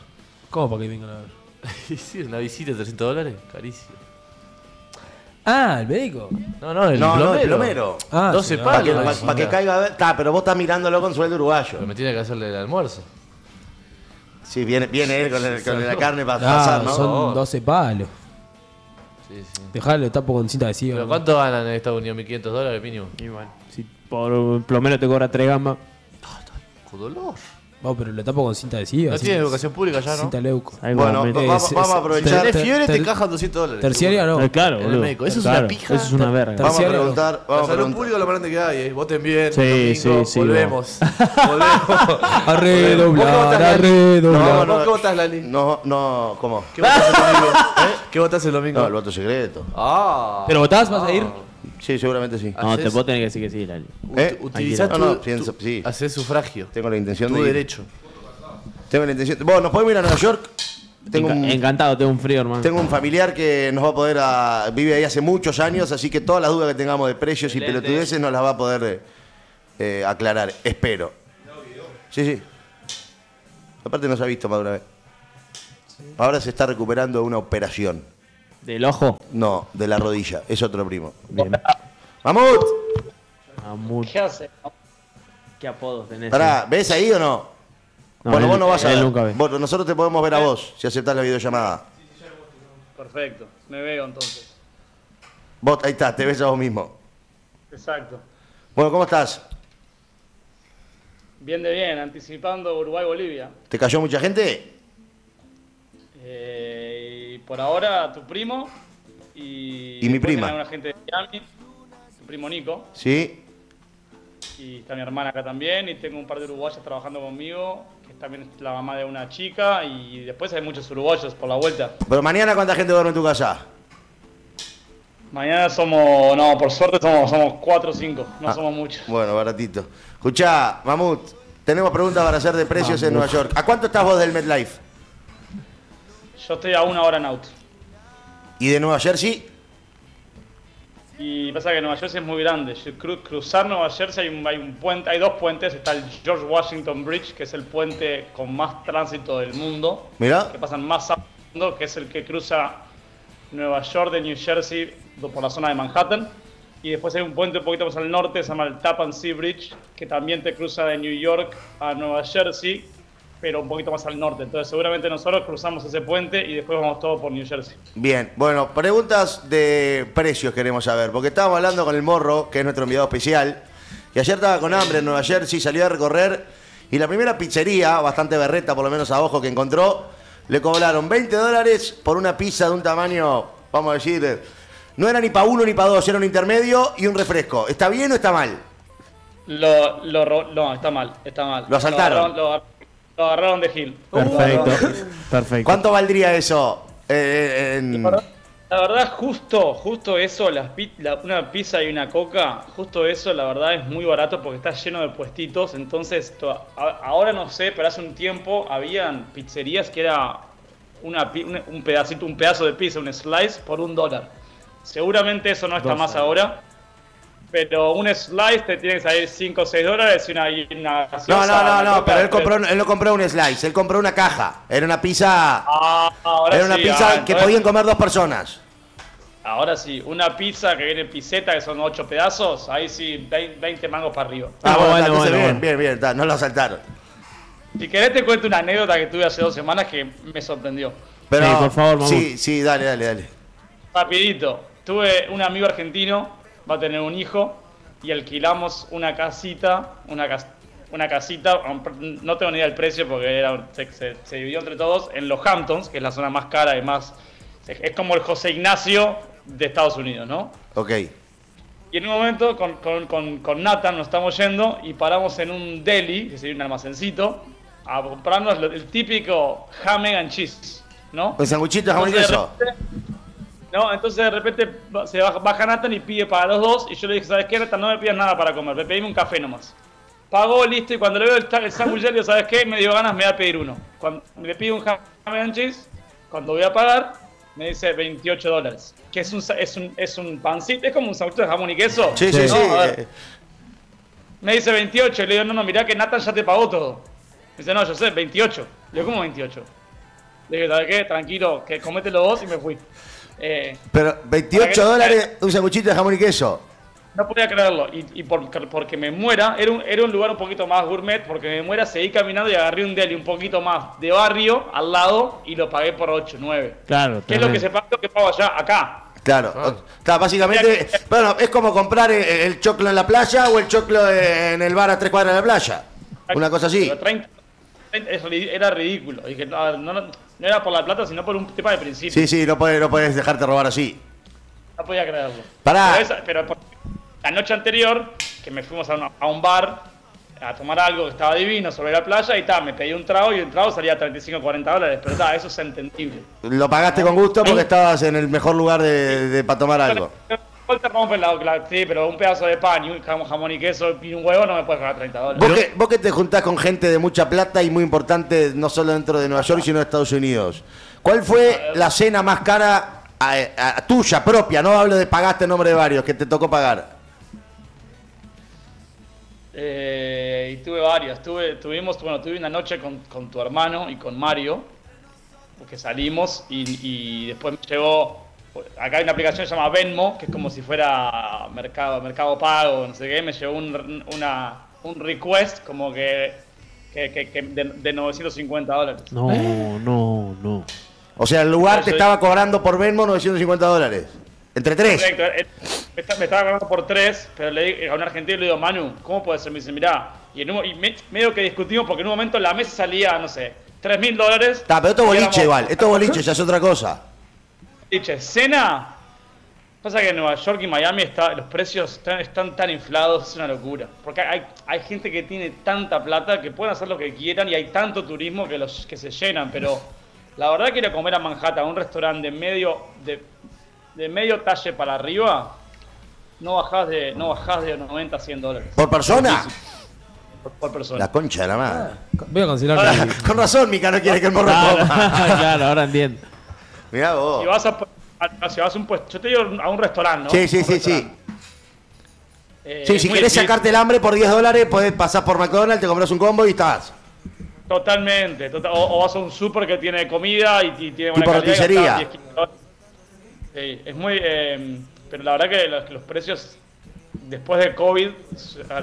¿Cómo para que vengan a ver? [LAUGHS] Sí, una visita de 300 dólares. Carísimo. Ah, el médico. No, no, el No, plomero. no, el plomero. Ah, 12 sí, no. Para palos. que, la pa- visita. pa' que caiga a ver. Está, pero vos estás mirándolo con sueldo uruguayo. Pero me tiene que hacerle el almuerzo. Sí, viene, viene él con, el- con la carne para Ah, pasar, ¿no? son 12 palos. Sí, sí. Dejarlo tapo con cinta adhesiva. ¿Pero cuánto ganan en Estados Unidos? ¿1.500 dólares mínimo? Y bueno, si por plomero te cobra 3 gambas. ¡Qué dolor! No, pero lo tapo con cinta adhesiva. No tiene educación pública ya, ¿no? Cinta leuco. Bueno, va- va- vamos a aprovechar. Tenés fiebre, te encajan 200 dólares. Terciaria no. Eh, claro, boludo. Eso es Claro, una pija. Eso es una verga. Vamos a preguntar. Vamos a salud pública es lo más grande que hay, ¿eh? Voten bien. Sí, domingo, sí, sí, Volvemos. [LAUGHS] Volvemos. A redoblar, ¿Vos qué votás, a Lali? redoblar. ¿Vos qué votás, Lali? No, no, ¿cómo? ¿Qué votás el domingo? ¿Eh? ¿Qué votás el domingo? No, el voto secreto. Ah. ¿Pero votás? ¿Vas a ir? Sí, seguramente sí. No, te vos tenés que decir que sí, Lali. ¿Eh? Utilizás No, no, pienso- sí. Sufragio. Tengo la intención Tu de ir. derecho. Tengo la intención. Vos, ¿nos podemos ir a Nueva York? Tengo Enca- un, Encantado, tengo un frío, hermano. tengo un familiar que nos va a poder. a- vive ahí hace muchos años, así que todas las dudas que tengamos de precios y Excelente. pelotudeces nos las va a poder eh, aclarar. Espero. Sí, sí. Aparte no se ha visto más de una vez. Ahora se está recuperando de una operación. ¿Del ojo? No, de la rodilla. Es otro primo. Bien. ¡Mamut! Mamut. ¿Qué hace? ¿Qué apodos tenés? Pará, ¿ves ahí o no? No, bueno, él- vos no vas a ver. nunca ve. Vos- nosotros te podemos ver a vos si aceptás la videollamada. Perfecto, me veo entonces. Vos, ahí está, te ves a vos mismo. Exacto. Bueno, ¿cómo estás? Bien de bien, anticipando Uruguay-Bolivia. ¿Te cayó mucha gente? Eh, por ahora tu primo y, Y mi prima. una gente de Miami, tu primo Nico, Sí. y está mi hermana acá también, y tengo un par de uruguayos trabajando conmigo, que también es la mamá de una chica, y después hay muchos uruguayos por la vuelta. Pero mañana, ¿cuánta gente duerme en tu casa? Mañana somos, no, por suerte somos, somos cuatro o cinco, no Ah. somos muchos. Bueno, baratito. Escuchá, Mamut, tenemos preguntas para hacer de precios en Nueva York. ¿A cuánto estás vos del MetLife? Yo estoy a una hora en auto. ¿Y de Nueva Jersey? Y pasa que Nueva Jersey es muy grande. Cru- cruzar Nueva Jersey hay un, hay un puente, hay dos puentes. Está el George Washington Bridge, que es el puente con más tránsito del mundo. Mirá. Que pasan más mundo, que es el que cruza Nueva York de New Jersey por la zona de Manhattan. Y después hay un puente un poquito más al norte, se llama el Tappan Sea Bridge, que también te cruza de New York a Nueva Jersey, pero un poquito más al norte. Entonces seguramente nosotros cruzamos ese puente y después vamos todo por New Jersey. Bien, bueno, preguntas de precios queremos saber, porque estábamos hablando con el Morro, que es nuestro enviado especial, y ayer estaba con hambre en Nueva Jersey, salió a recorrer, y la primera pizzería, bastante berreta por lo menos a ojo que encontró, le cobraron 20 dólares por una pizza de un tamaño, vamos a decir, no era ni para uno ni para dos, era un intermedio y un refresco. ¿Está bien o está mal? Lo, lo, no, está mal, está mal. Lo asaltaron. lo lo agarraron de Gil. Perfecto. Perfecto. ¿Cuánto valdría eso? eh, en- La verdad, justo, justo eso, las pi- la- una pizza y una coca, justo eso, la verdad es muy barato porque está lleno de puestitos. Entonces, to- a- ahora no sé, pero hace un tiempo habían pizzerías que era una, un- un pedacito, un pedazo de pizza, un slice por un dólar. Seguramente eso no está Dos más ahora. Pero un slice te tiene que salir 5 o 6 dólares y una, y una No, no, no, no, pero él compró, él no compró un slice, él compró una caja. Era una pizza, Ah, ahora era una sí, pizza ah, que podían comer dos personas. Ahora sí, una pizza que viene piseta, que son 8 pedazos, ahí sí, 20 mangos para arriba. Ah, bueno, bueno, bien, bueno. bien, bien, está, no lo asaltaron. Si querés te cuento una anécdota que tuve hace dos semanas que me sorprendió. Pero, Sí, por favor, Mamut. Sí, sí, dale, dale, dale. Rapidito, tuve un amigo argentino, va a tener un hijo, y alquilamos una casita, una, cas- una casita, no tengo ni idea del precio porque era, se, se- se dividió entre todos, en los Hamptons, que es la zona más cara y más... Es como el José Ignacio de Estados Unidos, ¿no? Ok. Y en un momento con, con, con, con Nathan nos estamos yendo y paramos en un deli, que sería un almacencito, a comprarnos el típico ham and cheese, ¿no? ¿Un sanguchito de jamón y queso? No, entonces de repente se baja, baja Nathan y pide para los dos y yo le dije, ¿sabes qué, Nathan? No me pidas nada para comer, me pedime un café nomás. Pagó, listo, y cuando le veo el, el sándwich, le digo, ¿sabes qué? Me dio ganas, me voy a pedir uno. Cuando le pido un ham and cheese, cuando voy a pagar, me dice 28 dólares. Que es un, es un, es un pancito, es como un sándwich de jamón y queso. Sí, sí, ¿no? sí. A ver, me dice 28, y le digo, no, no, mirá que Nathan ya te pagó todo. Me dice, no, yo sé, 28. Le digo, ¿cómo 28? Le digo, ¿sabes qué? Tranquilo, que comételo vos y me fui. Eh, Pero 28 dólares un sanguchito de jamón y queso. no podía creerlo. Y, y por- porque me muera, era un, era un lugar un poquito más gourmet, porque me muera, seguí caminando y agarré un deli un poquito más de barrio al lado y lo pagué por 8, 9. Claro, ¿Qué es lo que se paga, lo que pago allá? Acá. Claro, o- está, básicamente, bueno, es como comprar el, el choclo en la playa o el choclo en el bar a tres cuadras de la playa. Una cosa así. Pero 30, 30 es ri- era ridículo. Dije, no, no, no- era por la plata, sino por un tema de principio. Sí, sí, no puedes, no puedes dejarte robar así. No podía creerlo. Pará. Pero, esa- pero por- la noche anterior, que me fuimos a, una- a un bar a tomar algo que estaba divino sobre la playa y tal, me pedí un trago y el trago salía 35 o 40 dólares. Pero ta, eso es entendible. Lo pagaste con gusto porque estabas en el mejor lugar de, de- para tomar algo. Igual te rompe la, la- sí, pero un pedazo de pan y un jamón, y queso y un huevo no me puedes pagar 30 dólares. Vos que, vos que te juntás con gente de mucha plata y muy importante, no solo dentro de Nueva York, sino de Estados Unidos. ¿Cuál fue la cena más cara a- a- tuya, propia? No hablo de pagaste en nombre de varios, que te tocó pagar. Eh, Eh, y tuve varias. Tuve, tuvimos, bueno, tuve una noche con, con tu hermano y con Mario, porque salimos y, y después me llegó. Acá hay una aplicación que se llama Venmo, que es como si fuera Mercado, mercado Pago, no sé qué. Me llegó un, una, un request como que, que, que- que de, de 950 dólares. No, no, no. O sea, el lugar te estaba cobrando por Venmo 950 dólares. Entre tres. Correcto, eh, me, estaba cobrando por tres, pero le di- a un argentino le digo, Manu, ¿cómo puede ser? Me dice, mirá, y, en un- y me- medio que discutimos porque en un momento la mesa salía, no sé, 3 mil dólares. Está, pero esto boliche éramos- igual. Esto es boliche, ya es otra cosa. Dice, cena. Pasa que en Nueva York y Miami está, los precios están, están tan inflados, es una locura. Porque hay, hay gente que tiene tanta plata que pueden hacer lo que quieran y hay tanto turismo que los que se llenan. Pero la verdad que ir a comer a Manhattan, a un restaurante de medio, de, de medio talle para arriba, no bajás de, no bajás de 90 a 100 dólares. ¿Por persona? Por, por persona. La concha de la madre. Voy a cancelar. Con razón, Mica no quiere que el morro coma. [LAUGHS] claro, ahora entiendo. Mirá vos. Si vas a, a- si vas a un puesto, yo te digo a un restaurante, ¿no? Sí, sí, sí, sí. Eh, Sí, si querés difícil. sacarte el hambre por 10 dólares, podés pasar por McDonald's, te compras un combo y estás. Totalmente. tota- o, o vas a un súper que tiene comida y, y tiene buena Tipo calidad. y roticería. gastás 10, 15 dólares. Sí, es muy... eh, pero la verdad que los, los precios después de COVID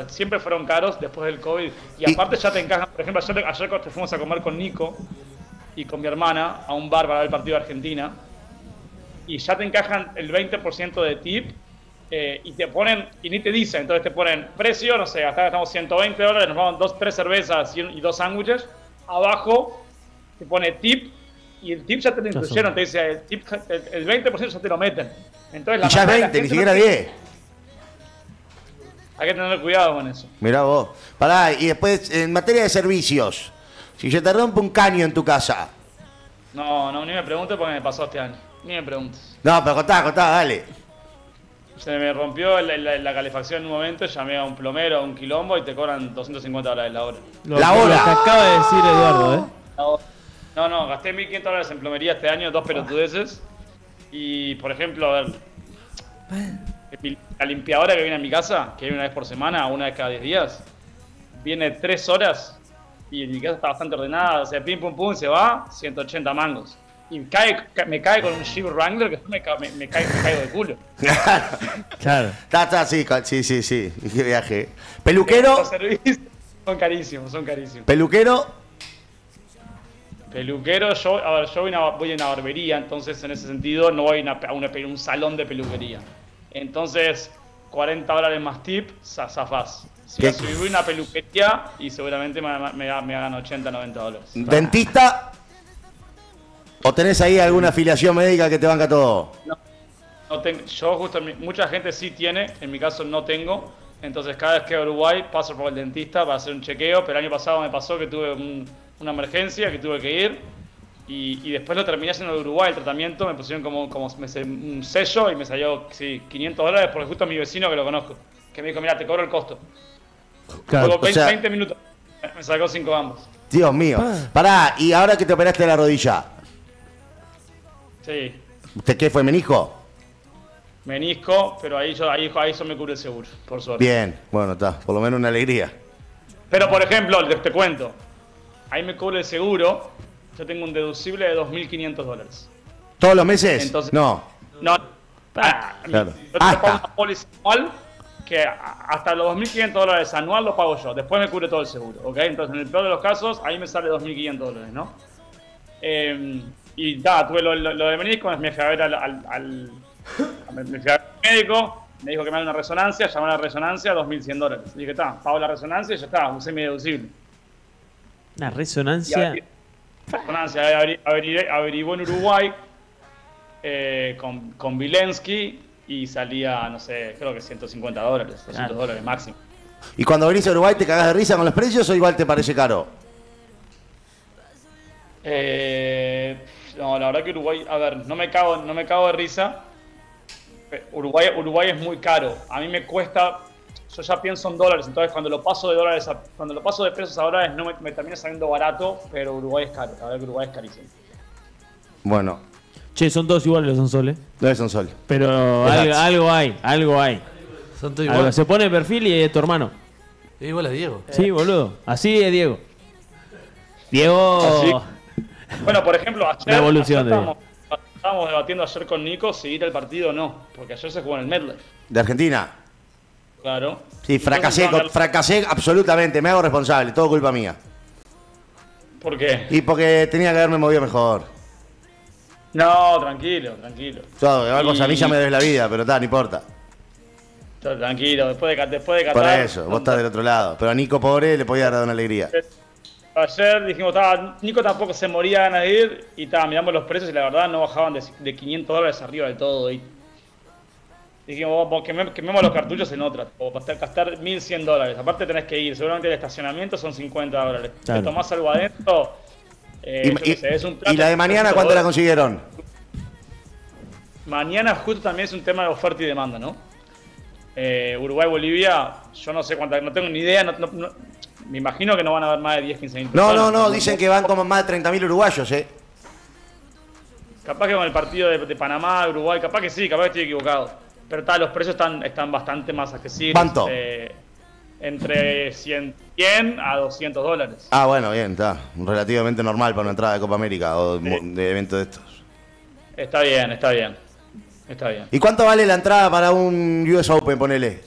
siempre fueron caros después del COVID. Y aparte ya te encajan. Por ejemplo, ayer, ayer te fuimos a comer con Nico y con mi hermana a un bar para ver el partido de Argentina. Y ya te encajan el 20% de tip eh, y te ponen, y ni te dicen, entonces te ponen precio, no sé, hasta gastamos 120 dólares, nos vamos dos, tres cervezas y, un- y dos sándwiches. Abajo te pone tip y el tip ya te lo incluyeron, te dice el, tip, el, el 20% ya te lo meten. Entonces, Y ya es mayoría de la 20, ni siquiera no tiene- 10. Hay que tener cuidado con eso. Mirá vos. Pará, y después, en materia de servicios, si se te rompe un caño en tu casa. No, no, ni me preguntes porque me pasó este año. Ni me preguntes. No, pero contá, contá, dale. Se me rompió la, la- la calefacción en un momento, llamé a un plomero, a un quilombo y te cobran 250 dólares la hora. Lo- La hora. que acaba de decir Eduardo, ¿eh? La hora. No, no, gasté 1.500 dólares en plomería este año, dos pelotudeces. Y, por ejemplo, a ver, la limpiadora que viene a mi casa, que viene una vez por semana, una vez cada 10 días, viene 3 horas y mi casa está bastante ordenada, o sea, pim pum pum, se va, 180 mangos. Y cae, ca- me cae con un Jeep Wrangler que me, me, me cae, me caigo de culo. Claro. Está, está, sí, sí, sí, sí. Qué viaje. Peluquero, Los servicios son carísimos, son carísimos. peluquero, Peluquero, yo, a ver, yo voy a, una, voy a una barbería, entonces en ese sentido no voy a, una- a una pe- un salón de peluquería. Entonces, 40 dólares más tip, za- zafás. Si, ¿Qué? a una peluquería y seguramente me, me, me hagan 80, 90 dólares. dentista. ¿O tenés ahí alguna afiliación médica que te banca todo? No tengo, yo justo, mucha gente sí tiene, en mi caso no tengo. Entonces cada vez que voy a Uruguay paso por el dentista para hacer un chequeo, pero el año pasado me pasó que tuve un- una emergencia, que tuve que ir. Y, y después lo terminé haciendo en Uruguay, el tratamiento, me pusieron como, como un sello y me salió sí, 500 dólares porque justo a mi vecino que lo conozco, que me dijo, mira, te cobro el costo. Claro, Luego o 20, sea- 20 minutos, me sacó 5 ambos. Dios mío. Pará, y ahora que te operaste la rodilla, Sí, ¿usted qué fue menisco? menisco, pero ahí, yo, ahí, ahí eso me cubre el seguro, por suerte. Bien, bueno, está, por lo menos una alegría. Pero por ejemplo, te, te cuento, ahí me cubre el seguro, yo tengo un deducible de 2.500 dólares. ¿Todos los meses? Entonces- no. No, ah, Claro. yo tengo una póliza anual que hasta los 2.500 dólares anual lo pago yo, después me cubre todo el seguro, ¿ok? Entonces en el peor de los casos, ahí me sale 2.500 dólares, ¿no? Eh, y nada, tuve lo, lo- lo de menisco, me fui a ver al, al, al- me me fui a ver al médico, me dijo que me haga una resonancia, llamé a la resonancia, 2.100 dólares. Y dije, está, pago la resonancia y ya está, usé mi deducible. Una Y resonancia. resonancia, abrí- abrí- averiguó en Uruguay eh, con, con Vilensky y salía, no sé, creo que 150 dólares, 200 Claro. dólares máximo. ¿Y cuando venís a Uruguay te cagás de risa con los precios o igual te parece caro? Eh, no, la verdad que Uruguay, a ver, no me cago, no me cago de risa. Uruguay, Uruguay es muy caro. A mí me cuesta, yo ya pienso en dólares, entonces cuando lo paso de dólares, a- cuando lo paso de pesos a dólares no me, me termina saliendo barato, pero Uruguay es caro. La verdad que Uruguay es carísimo. Bueno, Che, son todos iguales los Sonsoles. no es un sol. Pero Es algo, hay, algo hay. Son todos Algo- iguales. Se pone de perfil y es tu hermano. Es igual a Diego. Sí, boludo. Así es Diego. Diego. Así. Bueno, por ejemplo, [LAUGHS] ayer, Una evolución ayer de estábamos, estábamos debatiendo ayer con Nico si ir al partido o no, porque ayer se jugó en el MetLife. De Argentina. Claro. Sí, fracasé, con- fracasé absolutamente. Me hago responsable. Todo culpa mía. ¿Por qué? Y porque tenía que haberme movido mejor. No, tranquilo, tranquilo. Todo, igual vos a mí ya Y- me debes la vida, pero está, no importa. Tranquilo, después de, después de Por Qatar. eso, vos estás del otro lado. Pero a Nico, pobre, le podía dar una alegría. Ayer dijimos, "Ta, Nico tampoco se moría de ganas de ir y ta, miramos los precios y la verdad no bajaban de, de 500 dólares arriba del todo. Y dijimos, vos, quememos, quememos los cartuchos en otra, o gastar, gastar 1100 dólares. Aparte tenés que ir, seguramente el estacionamiento son 50 dólares. Claro. Te tomás algo adentro. Eh, Y- yo qué y- sé, es un ¿Y plato la de mañana 300 cuánto la consiguieron? Mañana justo también es un tema de oferta y demanda, ¿no? Eh, Uruguay-Bolivia, yo no sé cuántas, no tengo ni idea, no- no- no- me imagino que no van a haber más de 10, 15 mil No, no, no, dicen que van como más de 30.000 uruguayos, ¿eh? Capaz que con el partido de, de Panamá, Uruguay, capaz que sí, capaz que estoy equivocado. Pero tal, los precios están, están bastante más accesibles. ¿Cuánto? eh, entre 100, 100 a 200 dólares. Ah, bueno, bien, está. Relativamente normal para una entrada de Copa América o de de evento de estos. Está bien, está bien. Está bien. ¿Y cuánto vale la entrada para un US Open, ponele?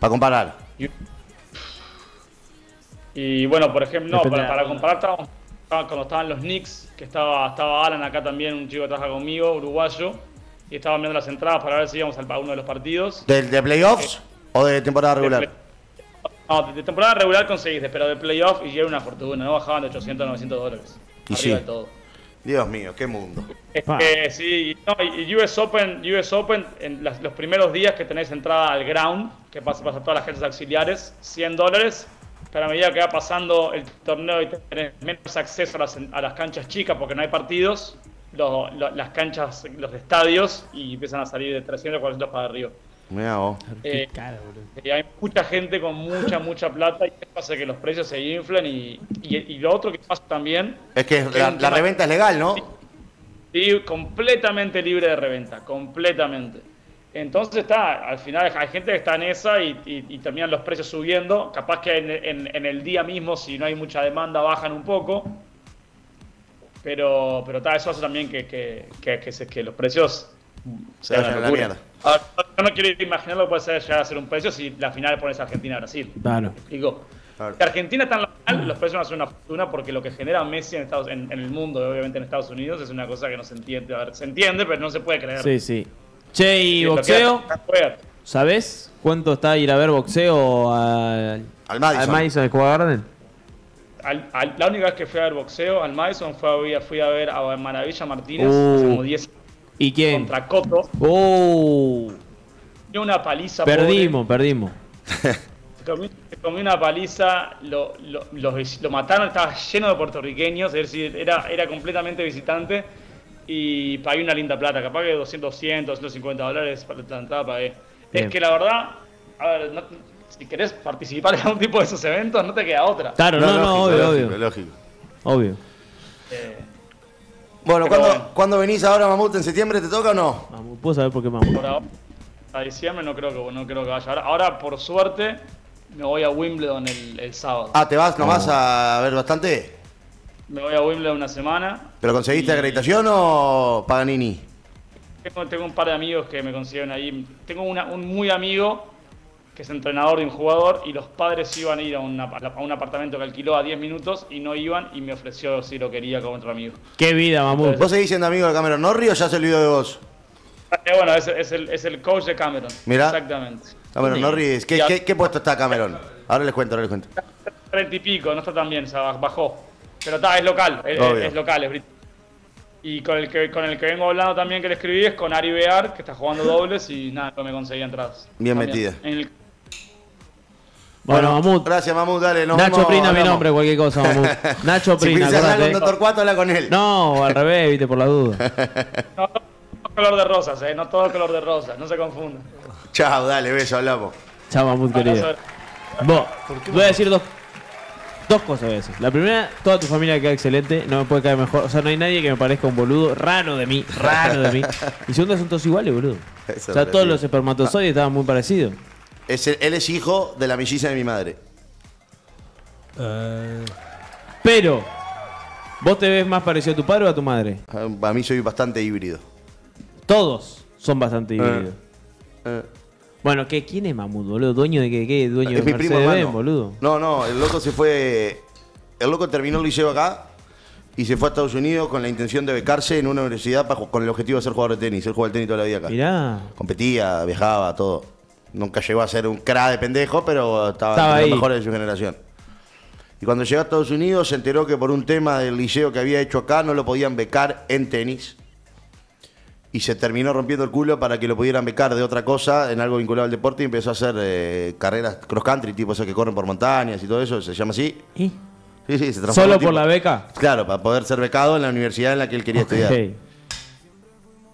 Para comparar. Y bueno, por ejemplo, no, para, para comparar, estábamos- estaba- cuando estaban los Knicks, que estaba, estaba Alan acá también, un chico que trabaja conmigo, uruguayo, y estaban viendo las entradas para ver si íbamos al- a uno de los partidos. ¿De, de playoffs o de temporada regular? No, de, de temporada regular conseguiste, pero de playoff y era una fortuna, ¿no? Bajaban de 800 a 900 dólares. Y arriba sí. de todo. Dios mío, qué mundo. [LAUGHS] Es que sí, y- no, y US Open, US Open en las- los primeros días que tenés entrada al ground, que pasa, pasa a todas las canchas auxiliares, 100 dólares, pero a medida que va pasando el torneo y tenés menos acceso a las, a las canchas chicas porque no hay partidos, lo- lo- las canchas, los estadios, y empiezan a salir de 300 400 para arriba. Mirá vos. Eh, y hay mucha gente con mucha, mucha plata y hace que los precios se inflen y, y, y lo otro que pasa también Es que la, reventa es legal, ¿no? Sí, completamente libre de reventa, completamente. Entonces está, al final hay gente que está en esa y, y- y terminan los precios subiendo. Capaz que en, en- en el día mismo, si no hay mucha demanda, bajan un poco. Pero, pero está, eso hace también que, que, que, que se- los precios Se vayan a la mierda. Ahora, yo no quiero imaginar lo que puede ser llegar a ser un precio si la final pones Argentina-Brasil. Claro. ¿Me explico? Si Argentina está en la final, los precios van a ser una fortuna porque lo que genera Messi en, Estados, en, en el mundo, y obviamente en Estados Unidos, es una cosa que no se entiende. A ver, se entiende, pero no se puede creer. Sí, sí. Che, ¿y Sí, boxeo? ¿Sabés cuánto está ir a ver boxeo al, al Madison? Al Madison, Square Garden. Al- al- la única vez que fui a ver boxeo al Madison fue a, fui a ver a Maravilla Martínez Uh. hace como 10 ¿Y quién? contra Coto. ¡Oh! Una paliza. Perdimos, perdimos. [LAUGHS] pobre. Comió, se comió una paliza, lo, lo, lo- lo mataron, estaba lleno de puertorriqueños, es decir, era, era completamente visitante y pagué una linda plata, capaz que 200, 200, 250 dólares para la entrada pagué. Bien. Es que la verdad, a ver, no- si querés participar [LAUGHS] en algún tipo de esos eventos, no te queda otra. Claro, no, no, obvio, lógico, obvio. lógico. Obvio. Eh, Bueno, ¿cuándo, bueno. ¿cuándo venís ahora, Mamut? ¿En septiembre te toca o no? Vamos, ¿Puedo saber por qué vamos? por ahora, a diciembre no creo que, no creo que vaya. Ahora, ahora, por suerte, me voy a Wimbledon el, el sábado. Ah, ¿te vas nomás a ver bastante? Me voy a Wimbledon una semana. ¿Pero conseguiste Y- acreditación o Paganini? Tengo, tengo un par de amigos que me consiguieron ahí. Tengo una- un muy amigo que es entrenador de un jugador y los padres iban a ir a, una- a un apartamento que alquiló a 10 minutos y no iban y me ofreció si lo quería como otro amigo. ¡Qué vida, Mamut! ¿Vos seguís siendo amigo de Cameron Norrie o ya se olvidó de vos? Eh, bueno, es, es el, es el coach de Cameron. Mirá. Exactamente. Cameron Norrie, ¿qué, qué, qué puesto está Cameron? Ahora les cuento, ahora les cuento. 30 y pico, no está tan bien, o sea, bajó. Pero está, es local, es, local, es británico. Y con el, que, con el que vengo hablando también que le escribí es con Ari Bear, que está jugando dobles y nada, no me conseguía entradas. Bien También. metida. En el- Bueno, Mamut. Gracias, Mamut, dale. Nos Nacho vemos, Prina, mi nombre, cualquier cosa, [LAUGHS] Mamut. Nacho Si Prina, acordate. con Doctor Cuato, habla con él. No, al revés, viste, por la duda. [LAUGHS] No todo color de rosas, eh, no todo color de rosas, no se confundan. Chao, dale, beso, hablamos. Chao, Mamut, querido. Vos, voy a decir dos, dos cosas. Voy a decir. La primera, toda tu familia queda excelente, no me puede caer mejor. O sea, no hay nadie que me parezca un boludo raro de mí, raro de mí. [LAUGHS] Y segundo, son todos iguales, boludo. Eso o sea, todos los espermatozoides estaban muy parecidos. Es el- él es hijo de la melliza de mi madre. Pero, ¿vos te ves más parecido a tu padre o a tu madre? A mí soy bastante híbrido. Todos son bastante Eh, híbridos. Bueno, ¿qué? ¿quién es Mamut, boludo? ¿Dueño de qué? qué? ¿Dueño Es de mi primo Mercedes-Benz, hermano. boludo? No, no, el loco se fue. El loco terminó el liceo acá y se fue a Estados Unidos con la intención de becarse en una universidad pa- con el objetivo de ser jugador de tenis. Él jugaba al tenis toda la vida acá. Mirá. Competía, viajaba, todo. Nunca llegó a ser un cra de pendejo, pero estaba, Estaba entre los mejores de su generación. Y cuando llegó a Estados Unidos se enteró que por un tema del liceo que había hecho acá no lo podían becar en tenis. Y se terminó rompiendo el culo para que lo pudieran becar de otra cosa, en algo vinculado al deporte, y empezó a hacer eh, carreras cross country, tipo esos que corren por montañas y todo eso, se llama así. ¿Y? Sí, sí, se transformó ¿Solo por la beca? Claro, para poder ser becado en la universidad en la que él quería estudiar.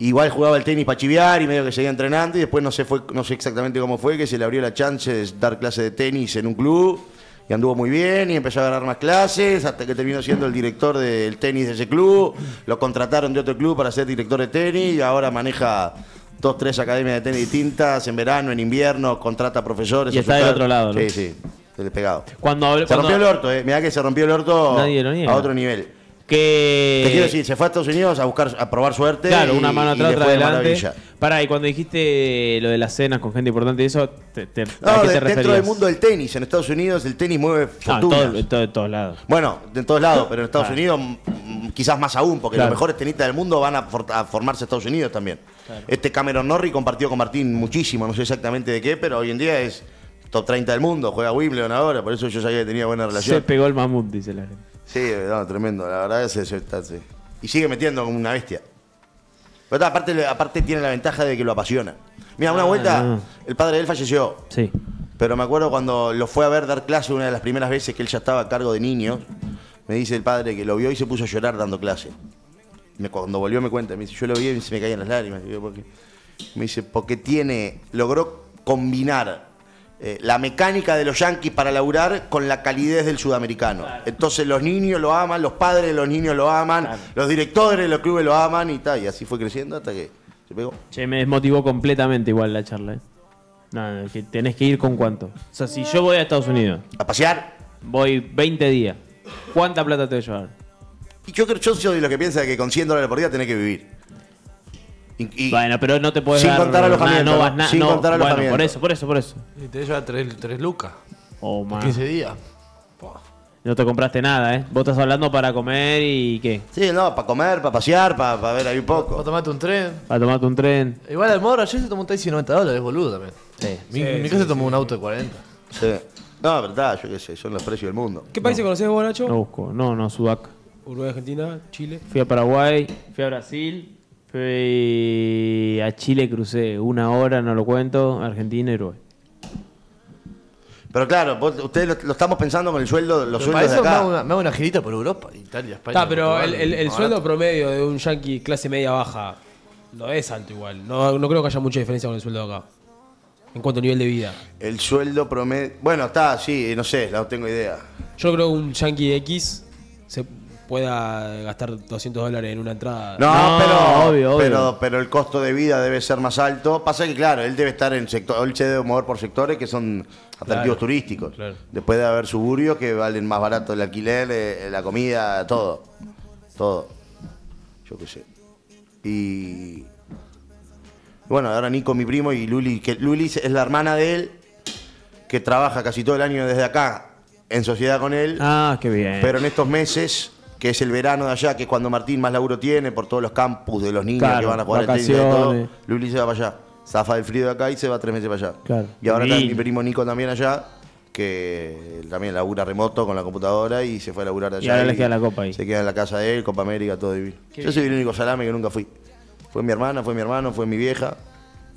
Igual jugaba el tenis para chiviar y medio que seguía entrenando y después no sé, fue, no sé exactamente cómo fue, que se le abrió la chance de dar clase de tenis en un club y anduvo muy bien y empezó a ganar más clases hasta que terminó siendo el director del tenis de ese club. Lo contrataron de otro club para ser director de tenis y ahora maneja dos, tres academias de tenis distintas en verano, en invierno, contrata profesores. Y está del otro lado, ¿no? Sí, sí, se le pegado. Cuando Se cuando- rompió el orto, eh. Mirá que se rompió el orto Nadie lo niega. a otro nivel. Que... Te quiero decir, se fue a Estados Unidos a buscar, a probar suerte. Claro, y- una mano atrás, otra adelante. maravilla. Pará, y cuando dijiste lo de las cenas con gente importante y eso, te, te- No, ¿a qué de- te dentro del mundo del tenis, en Estados Unidos el tenis mueve en fortunas. todo- en todo- en todos lados. Bueno, de todos lados, pero en Estados Claro. Unidos mm, quizás más aún, porque Claro. los mejores tenistas del mundo van a, for- a formarse en Estados Unidos también. Claro. Este Cameron Norrie compartió con Martín muchísimo, no sé exactamente de qué, pero hoy en día es top 30 del mundo, juega Wimbledon ahora, por eso yo sabía que tenía buena relación. Se pegó el mamut, dice la gente. Sí, no, tremendo, la verdad es que está, sí. Y sigue metiendo como una bestia. Pero está, aparte, aparte tiene la ventaja de que lo apasiona. Mira, una Ah, vuelta, no. el padre de él falleció. Sí. Pero me acuerdo cuando lo fue a ver dar clase una de las primeras veces que él ya estaba a cargo de niños. Me dice el padre que lo vio y se puso a llorar dando clase. Me- cuando volvió me cuenta, me dice, yo lo vi y se me caían las lágrimas. Me dice, porque tiene, logró combinar eh, la mecánica de los yanquis para laburar con la calidez del sudamericano. Entonces los niños lo aman, los padres de los niños lo aman, los directores de los clubes lo aman y tal. Y así fue creciendo hasta que se pegó. Che, me desmotivó completamente igual la charla. ¿eh? No, no, que tenés que ir con cuánto. O sea, si yo voy a Estados Unidos. ¿A pasear? Voy 20 días. ¿Cuánta plata te voy a llevar? Y yo creo, yo soy de los que piensa que con 100 dólares por día tenés que vivir. Y- y- bueno, pero no te puedes sin dar contar nada, alojamiento, no ¿no? vas na- Sin no, contar bueno, alojamiento. por eso, por eso, por eso. Y te lleva 3 lucas. Oh, man. 15 días. No te compraste nada, ¿eh? Vos estás hablando para comer y qué. Sí, no, para comer, para pasear, para, ver ahí un poco. Para tomarte un tren. Para tomarte un tren. Igual el morro ayer se tomó un taxi de 90 dólares, boludo también. Mi, Sí, mi sí, casa sí, tomó sí. un auto de 40. Sí. No, pero está, yo qué sé, son los precios del mundo. ¿Qué países conocés vos, Nacho? No busco. No, no, Sudaca. Uruguay, Argentina, Chile. Fui a Paraguay, fui a Brasil, fui a Chile, crucé una hora, no lo cuento, Argentina y Uruguay. Pero claro, vos- ustedes lo, lo estamos pensando con el sueldo, los Pero para sueldos de eso me acá. hago, una, me hago una girita por Europa, Italia, España. Está, pero el, Portugal, el- el más sueldo barato. promedio de un yankee clase media baja no es alto igual. No, no creo que haya mucha diferencia con el sueldo de acá. En cuanto a nivel de vida. El sueldo promedio. Bueno, está, sí, no sé, no tengo idea. Yo creo que un yankee X se pueda gastar 200 dólares en una entrada. No, pero, obvio, obvio. pero pero el costo de vida debe ser más alto. Pasa que, claro, él debe estar en sector, él se debe mover por sectores que son atractivos Claro, turísticos. claro. Después de haber suburbios que valen más barato el alquiler, eh, la comida, todo. Todo. Yo qué sé. Y. Bueno, ahora Nico, mi primo, y Luli, que Luli es la hermana de él, que trabaja casi todo el año desde acá en sociedad con él. Ah, qué bien. Pero en estos meses, que es el verano de allá, que es cuando Martín más laburo tiene por todos los campus de los niños Claro, que van a jugar al tenis y todo. Luli se va para allá. Zafa del frío de acá y se va tres meses para allá. Claro. Y ahora está mi primo Nico también allá, que también labura remoto con la computadora y se fue a laburar de allá. Y ahora les queda la copa ahí. Se queda en la casa de él, Copa América, todo divino. Qué Yo soy el único salame que nunca fui. Fue mi hermana, fue mi hermano, fue mi vieja.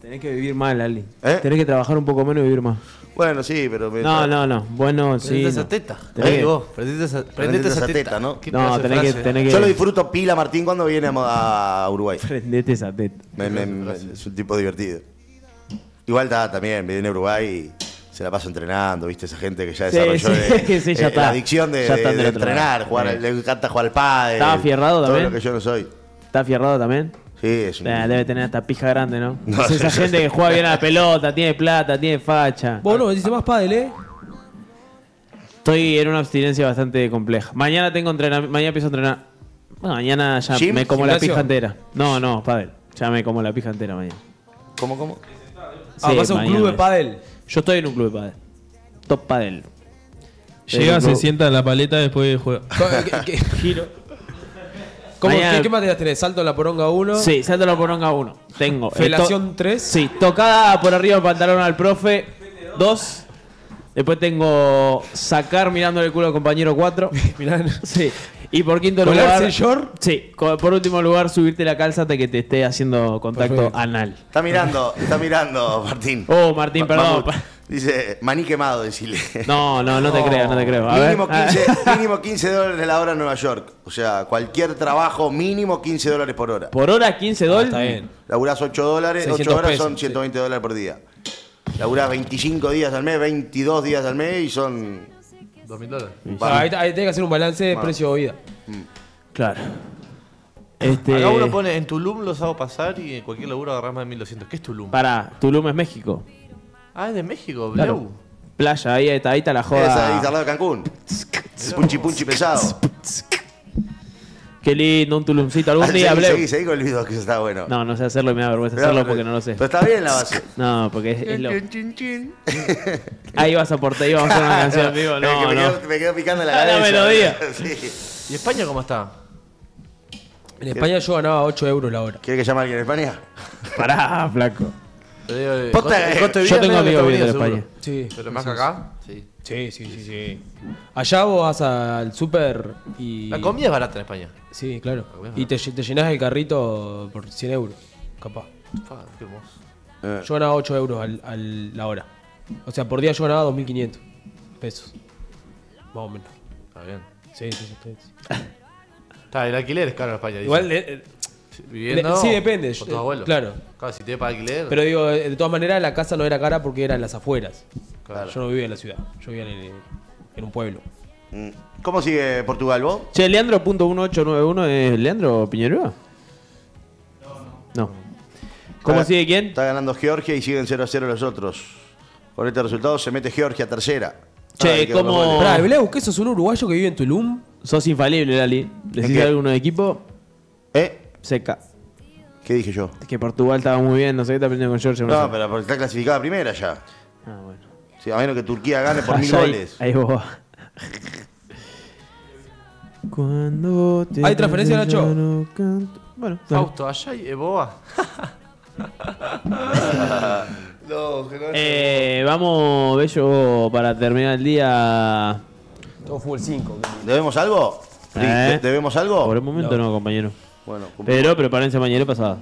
Tenés que vivir mal, Ali. ¿Eh? Tenés que trabajar un poco menos y vivir más. Bueno, sí, pero... No, no, no. Bueno, sí. Prendete no. esa teta. Tenés que- vos, prendete esa, prendete esa teta, ¿no? Qué No, tenés que- tenés que- Yo lo disfruto pila Martín cuando viene a, a Uruguay. Prendete esa teta. Me- me- me- es un tipo divertido. Igual está también, viene a Uruguay y se la pasa entrenando, ¿viste? Esa gente que ya Sí, desarrolló sí, de- [LAUGHS] sí, ya eh, está. la adicción de, Ya entrenar, jugar, le encanta jugar al pádel. ¿Estaba fierrado todo también? lo que yo no soy. ¿Está fierrado también? Sí, es un... Debe tener hasta pija grande, ¿no? No, es esa sí, [LAUGHS] gente sí. que juega bien a la pelota, tiene plata, tiene facha. Vos no, dice más pádel, ¿eh? Estoy en una abstinencia bastante compleja. Mañana tengo entrenamiento. Mañana empiezo a entrenar. Bueno, mañana ya ¿Gym? me como la pija entera. No, no, padre. Ya me como la pija entera mañana. ¿Cómo, cómo? Ah, vas a un club de pádel. Yo estoy en un club de pádel. Top pádel. Llega, se sienta en la paleta, después juega. [LAUGHS] Giro. ¿Cómo, Mañana- ¿qué, ¿Qué materias tenés? ¿Salto en la poronga 1? Sí, salto la poronga 1. Tengo. eh, ¿Felación to- 3? Sí, tocada por arriba del pantalón al profe 2. Después tengo sacar mirándole el culo al compañero 4. [LAUGHS] Sí. Y por quinto ¿Colarse lugar. short? Sí. Por último lugar, subirte la calza hasta que te esté haciendo contacto Perfecto. anal. Está mirando, está mirando, Martín. Oh, Martín, Ma- perdón. Mamut. Dice, maní quemado, decile. No, no, no te [LAUGHS] creo, no te creo. A Mínimo ver. 15, [LAUGHS] mínimo 15 dólares la hora en Nueva York. O sea, cualquier trabajo mínimo 15 dólares por hora. Por hora 15 dólares. está bien. Laburás 8 dólares, 8 600 horas pesos, son 120 dólares por día. Laburás 25 días al mes, 22 días al mes y son... Dos mil dólares. Ah, ahí, ahí tenés que hacer un balance de Bueno. precio-vida. Claro. Este. Acá uno pone en Tulum los hago pasar y en cualquier laburo agarrás más de 1200. ¿Qué es Tulum? Pará, Tulum es México. Ah, es de México, Claro. Blau. Playa, ahí está, ahí está la Esa ahí joda. está al lado de Cancún. Punchi punchi pesado. Qué lindo, un Tulumcito. Algún día seguí, hablé. seguí, seguí con el video que eso está bueno. No, no sé hacerlo y me da vergüenza Pero- hacerlo porque no lo sé. Pero está bien la base. [LAUGHS] No, porque es, es lo. Ahí vas a aportar, ahí vamos a hacer una canción en vivo. [LAUGHS] Es No, que me, no. quedo, me quedo picando la Ah, [LAUGHS] la cabeza. melodía. Sí. ¿Y España cómo está? En España yo ganaba 8 euros la hora. ¿Quiere que llame a alguien en España? Pará, flaco. Eh, de yo tengo amigos viviendo en España. Sí. Pero más que acá, sí. Sí, sí, sí, sí. Allá vos vas al súper y. La comida es barata en España. Sí, claro. es Y te, te llenás el carrito por 100 euros, capaz. Fa, qué hermoso. Eh, Yo ganaba 8 euros al, al- la hora. O sea, por día yo ganaba 2.500 pesos. Más o menos. Está bien. Sí, sí, sí. sí. Está, el alquiler es caro en España. Igual, eh, eh, Viviendo. de- sí, depende. Con Yo- tus abuelos. Claro. Claro, si te da para alquiler. Pero digo, eh, de todas maneras, la casa no era cara porque era en las afueras. Claro. Yo no vivía en la ciudad. Yo vivía en, el- en un pueblo. mm. ¿Cómo sigue Portugal vos? Che, Leandro.1891 es Leandro Piñeroa. No. ¿Cómo Está- sigue quién? Está ganando Georgia y siguen 0 a 0 los otros. Con este resultado se mete Georgia tercera. Che, Ay, qué ¿cómo- horror. Pará, Bleu, ¿qué sos un uruguayo que vive en Tulum? Sos infalible, Lali. ¿Decís alguno de equipo? ¿Eh? Seca. ¿Qué dije yo? Que Portugal estaba muy bien, no sé qué está aprendiendo con Georgia. No, sé. pero porque está clasificada primera ya. Ah, bueno. Sí, a menos que Turquía gane por [LAUGHS] mil goles. Ahí vos. [LAUGHS] Cuando te ¿Hay transferencia, Nacho? no canto. Bueno. Fausto, allá hay Eboa. [LAUGHS] no, no Eh, vamos, Bello, para terminar el día. Todo fútbol 5. ¿Debemos algo? ¿Eh? ¿de- ¿Debemos algo? Por el momento no, compañero. Bueno, Pero prepárense mañana y pasado.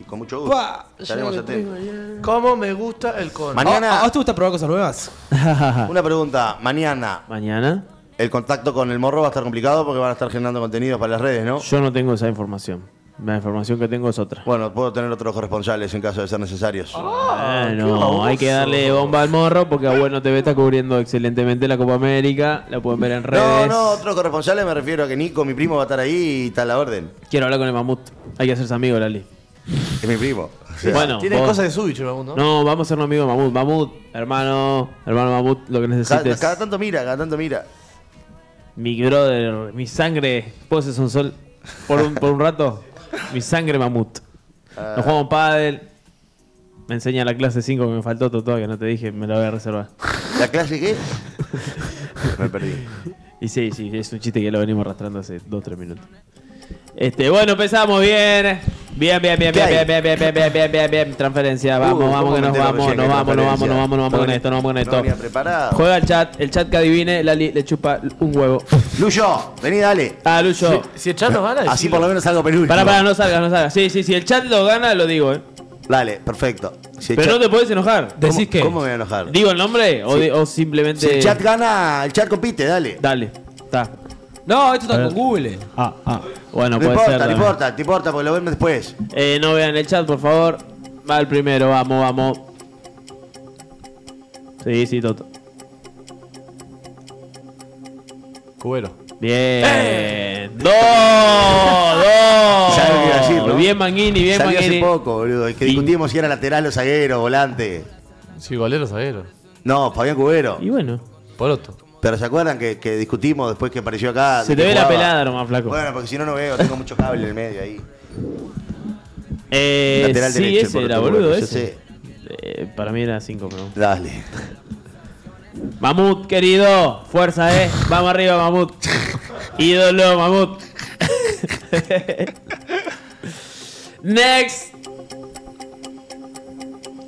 Y con mucho gusto. Estaremos atentos. ¿Cómo me gusta el con? Mañana- ¿A vos te gusta probar cosas nuevas? [LAUGHS] Una pregunta. Mañana, Mañana. el contacto con el morro va a estar complicado porque van a estar generando contenidos para las redes, ¿no? Yo no tengo esa información. La información que tengo es otra. Bueno, puedo tener otros corresponsales en caso de ser necesarios. Ah, no, hay que darle bomba al morro porque Abuelo TV está cubriendo excelentemente la Copa América. La pueden ver en redes. No, no, otros corresponsales me refiero a que Nico, mi primo, va a estar ahí y está a la orden. Quiero hablar con el mamut. Hay que hacerse amigo, Lali. Es mi primo. O sea, Bueno, Tiene vos- cosas de Subich, el mundo. No, vamos a ser un amigo de Mamut. Mamut, hermano, hermano Mamut, lo que cada, necesites. cada tanto mira, cada tanto mira. Mi brother, mi sangre, poses un sol por un, por un rato. Mi sangre Mamut. Ah. Nos jugamos pádel. Me enseña la clase 5 que me faltó todo que no te dije, me la voy a reservar. ¿La clase qué? [LAUGHS] me perdí. Y sí, sí, es un chiste que lo venimos arrastrando hace 2-3 minutos. Este, bueno, empezamos bien. Bien, bien, bien, ¿Qué bien, hay? bien, bien, bien, bien, bien, bien, bien. Transferencia, vamos, Uh, vamos, ¿cómo que nos vamos, nos vamos, nos vamos, nos vamos, nos vamos con esto, nos vamos con esto. Juega el chat, el chat que adivine, Lali le chupa un huevo. [LAUGHS] Luyo, vení, dale. Ah, Lucho. Si el chat nos gana, Así por lo menos salgo penúltimo. Pará, pará, no salgas, no salgas. Sí, sí, si el chat lo gana, lo digo, eh. Dale, perfecto. Si Pero chat- no te puedes enojar. ¿Cómo- Decís que. ¿Cómo me voy a enojar? ¿Digo el nombre o, Sí. o simplemente.? Si el chat gana, el chat compite, dale. Dale, está. No, esto está con Google. Ah, ah. Bueno, No puede importa, ser. no también. importa, no importa, porque lo ven después. Eh, no vean el chat, por favor. Va el primero, vamos, vamos. Sí, sí, Toto. Cubero. Bien. ¡Dos! ¡Dos! Ya lo iba a decir, ¿no? Bien Manguini, bien Salió hace Manguini. poco, boludo. Es que discutimos si era lateral o zaguero, volante. Sí, golero, zaguero. No, Fabián Cubero. Y bueno. Poroto. Pero ¿se acuerdan que, que discutimos después que apareció acá? Se te ve la pelada nomás, flaco. Bueno, porque si no, no veo. Tengo mucho cable en el medio ahí. [LAUGHS] Eh, Lateral sí, derecho, ese era, boludo, yo ese. sé. Eh, para mí era 5, pero... Dale. Mamut, querido. Fuerza, eh. Vamos arriba, Mamut. [LAUGHS] Ídolo, Mamut. [LAUGHS] Next.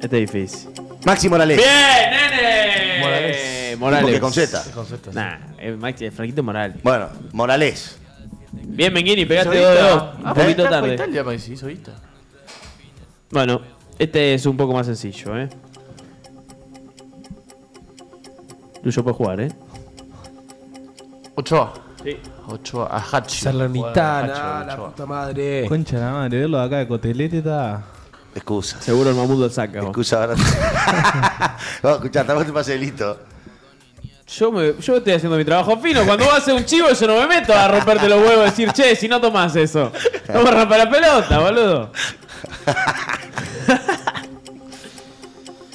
Este es difícil. Maxi Morales. Bien, nene. Morales. Morales. Porque con Z. Con Z, sí. Nah, es Maxi, es Franquito Morales. Bueno, Morales. Bien, Menguini, pegaste Hizo 2 de Ita. 2. Ah, Un pero poquito tarde. Italia, Maxi, hizo Ita. Bueno, este es un poco más sencillo, ¿eh? Lucho puede jugar, ¿eh? Ochoa. Sí. Ochoa. A Hachi. Salernitana, la puta madre. Concha la madre, verlo acá de cotelete está. Excusa. Seguro el mamut lo saca. Excusa ahora. [LAUGHS] Vamos, escuchá, tampoco te pases delito. Yo, me, yo estoy haciendo mi trabajo fino. Cuando vos haces un chivo, yo no me meto a romperte los huevos y decir, che, si no tomás eso. Vamos a romper la pelota, boludo.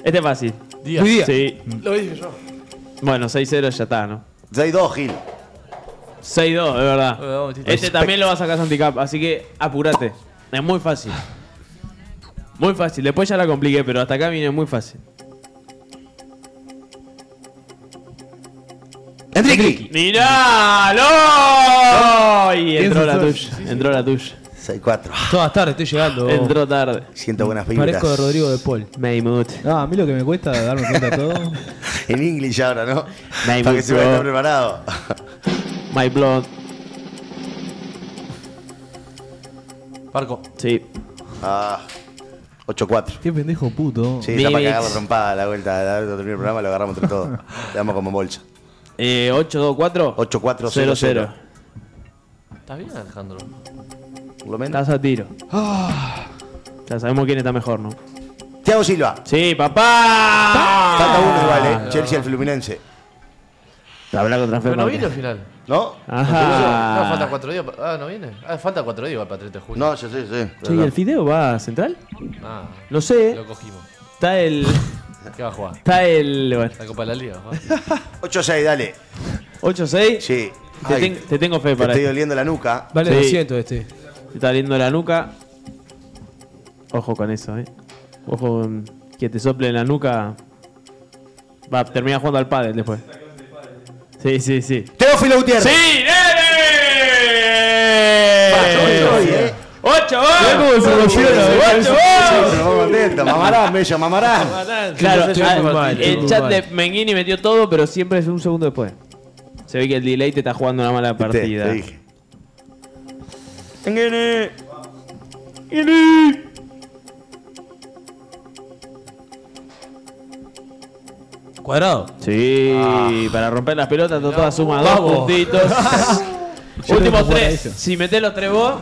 este es fácil. Díaz. Muy Sí. Lo dije yo. Bueno, 6-0 ya está, ¿no? 6-2, Gil. 6-2, es verdad. Este también lo va a sacar Santicap, así que apurate. Es muy fácil. Muy fácil. Después ya la compliqué, pero hasta acá viene muy fácil. Enrique. ¡Miralo! Y entró la tuya. Entró la tuya. 6-4. Todas tarde, estoy llegando. Entró tarde. Siento buenas vibras. Parezco de Rodrigo de Paul. Maymut. No, a mí lo que me cuesta darme cuenta de todo. [LAUGHS] En inglés ahora, ¿no? Maymut, Para que se vea preparado. My Blood. Barco. Sí. Ah, 8-4. Qué pendejo puto. Sí, está para cagar la trompada la vuelta. La vuelta del programa lo agarramos entre todos. [LAUGHS] Le damos como bolsa. Eh, 8-2-4. 8-4-0-0. ¿Estás bien, Alejandro? Por lo menos. Estás a tiro. Ya sabemos quién está mejor, ¿no? Thiago Silva. Sí, papá. Falta uno igual, ¿eh? Chelsea al Fluminense. Habla contra Pero no viene al final. ¿No? Ajá. No, falta cuatro días. Ah, no viene. Ah, falta cuatro días para 30 de julio. No, yo sé, sé. Che, ¿y el Fideo va a Central? Ah, No sé. lo cogimos. Está el. ¿Qué va a jugar? Está el. Bueno. La Copa de la Liga. ¿va? [LAUGHS] 8-6, dale. 8-6. Sí. Te, Ay, ten- te tengo fe te para estoy esto. doliendo la nuca. Vale Sí. 200 este. Te está lindo la nuca. Ojo con eso, eh. Ojo con que te sople en la nuca. Va, termina jugando al pádel después. Sí, sí, sí. Teófilo Gutiérrez. ¡Sí! ¡Nene! ¡Ocho! cómo se ¡Ocho! Pongo contento. Mamarán, bello, mamarán. Claro, ah, el muy chat de Menguini metió todo, pero siempre es un segundo después. Se ve que el delay te está jugando una mala partida. te dije. Menguini. Menguini. Cuadrado. Sí, para romper las pelotas, todas suma dos puntitos. [LAUGHS] Últimos tres. Si metés los tres vos,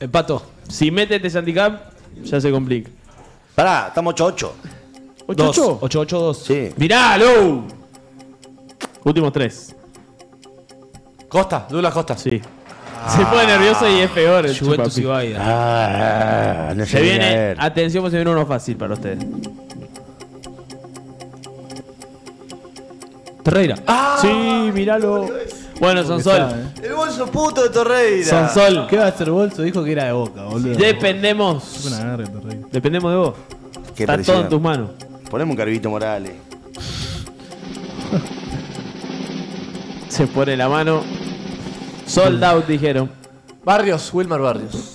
Empato. si metes este handicap, ya se complica. Pará, estamos 8-8. 8-8. 8-8-2. Sí. ¡Miralo! Últimos tres. Costa, Douglas Costa. Sí. Se pone nervioso y es peor. el Juventus y. Baida. Ah, no Se se viene, atención, pues se viene uno fácil para ustedes. Ferreira. Sí, míralo. Bueno, Sonsol. sabe. El bolso puto de Torreira. Sonsol. ¿Qué va a hacer bolso? Dijo que era de boca, boludo. Dependemos. Una Torreira. Dependemos de vos. Qué Está presión. todo en tus manos. Poneme un carvito Morales. Se pone la mano. Sold out, dijeron. Barrios, Wilmer Barrios.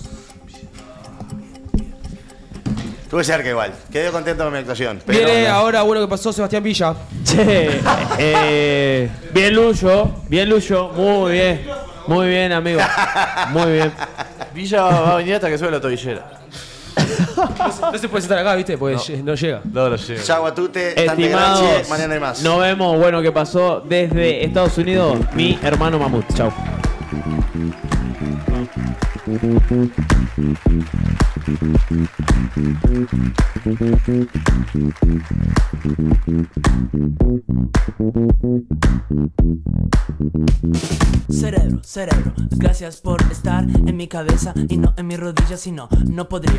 Estuve cerca igual. Quedé contento con mi actuación. Pero Viene no. ahora, bueno, que pasó Sebastián Villa. Che, [LAUGHS] eh, bien Luyo, bien Luyo, muy bien, muy bien amigo, muy bien. Villa va a venir hasta que sube la tobillera. No se puede sentar acá, ¿viste? Porque lle- no llega. No, no llega. Chau a tute, tante Estimados, gracias. Mañana hay más. nos vemos, bueno, que pasó desde Estados Unidos, mi hermano Mamut, chau. Cerebro, cerebro, gracias por estar en mi cabeza y no en mi rodilla, si no, no podría.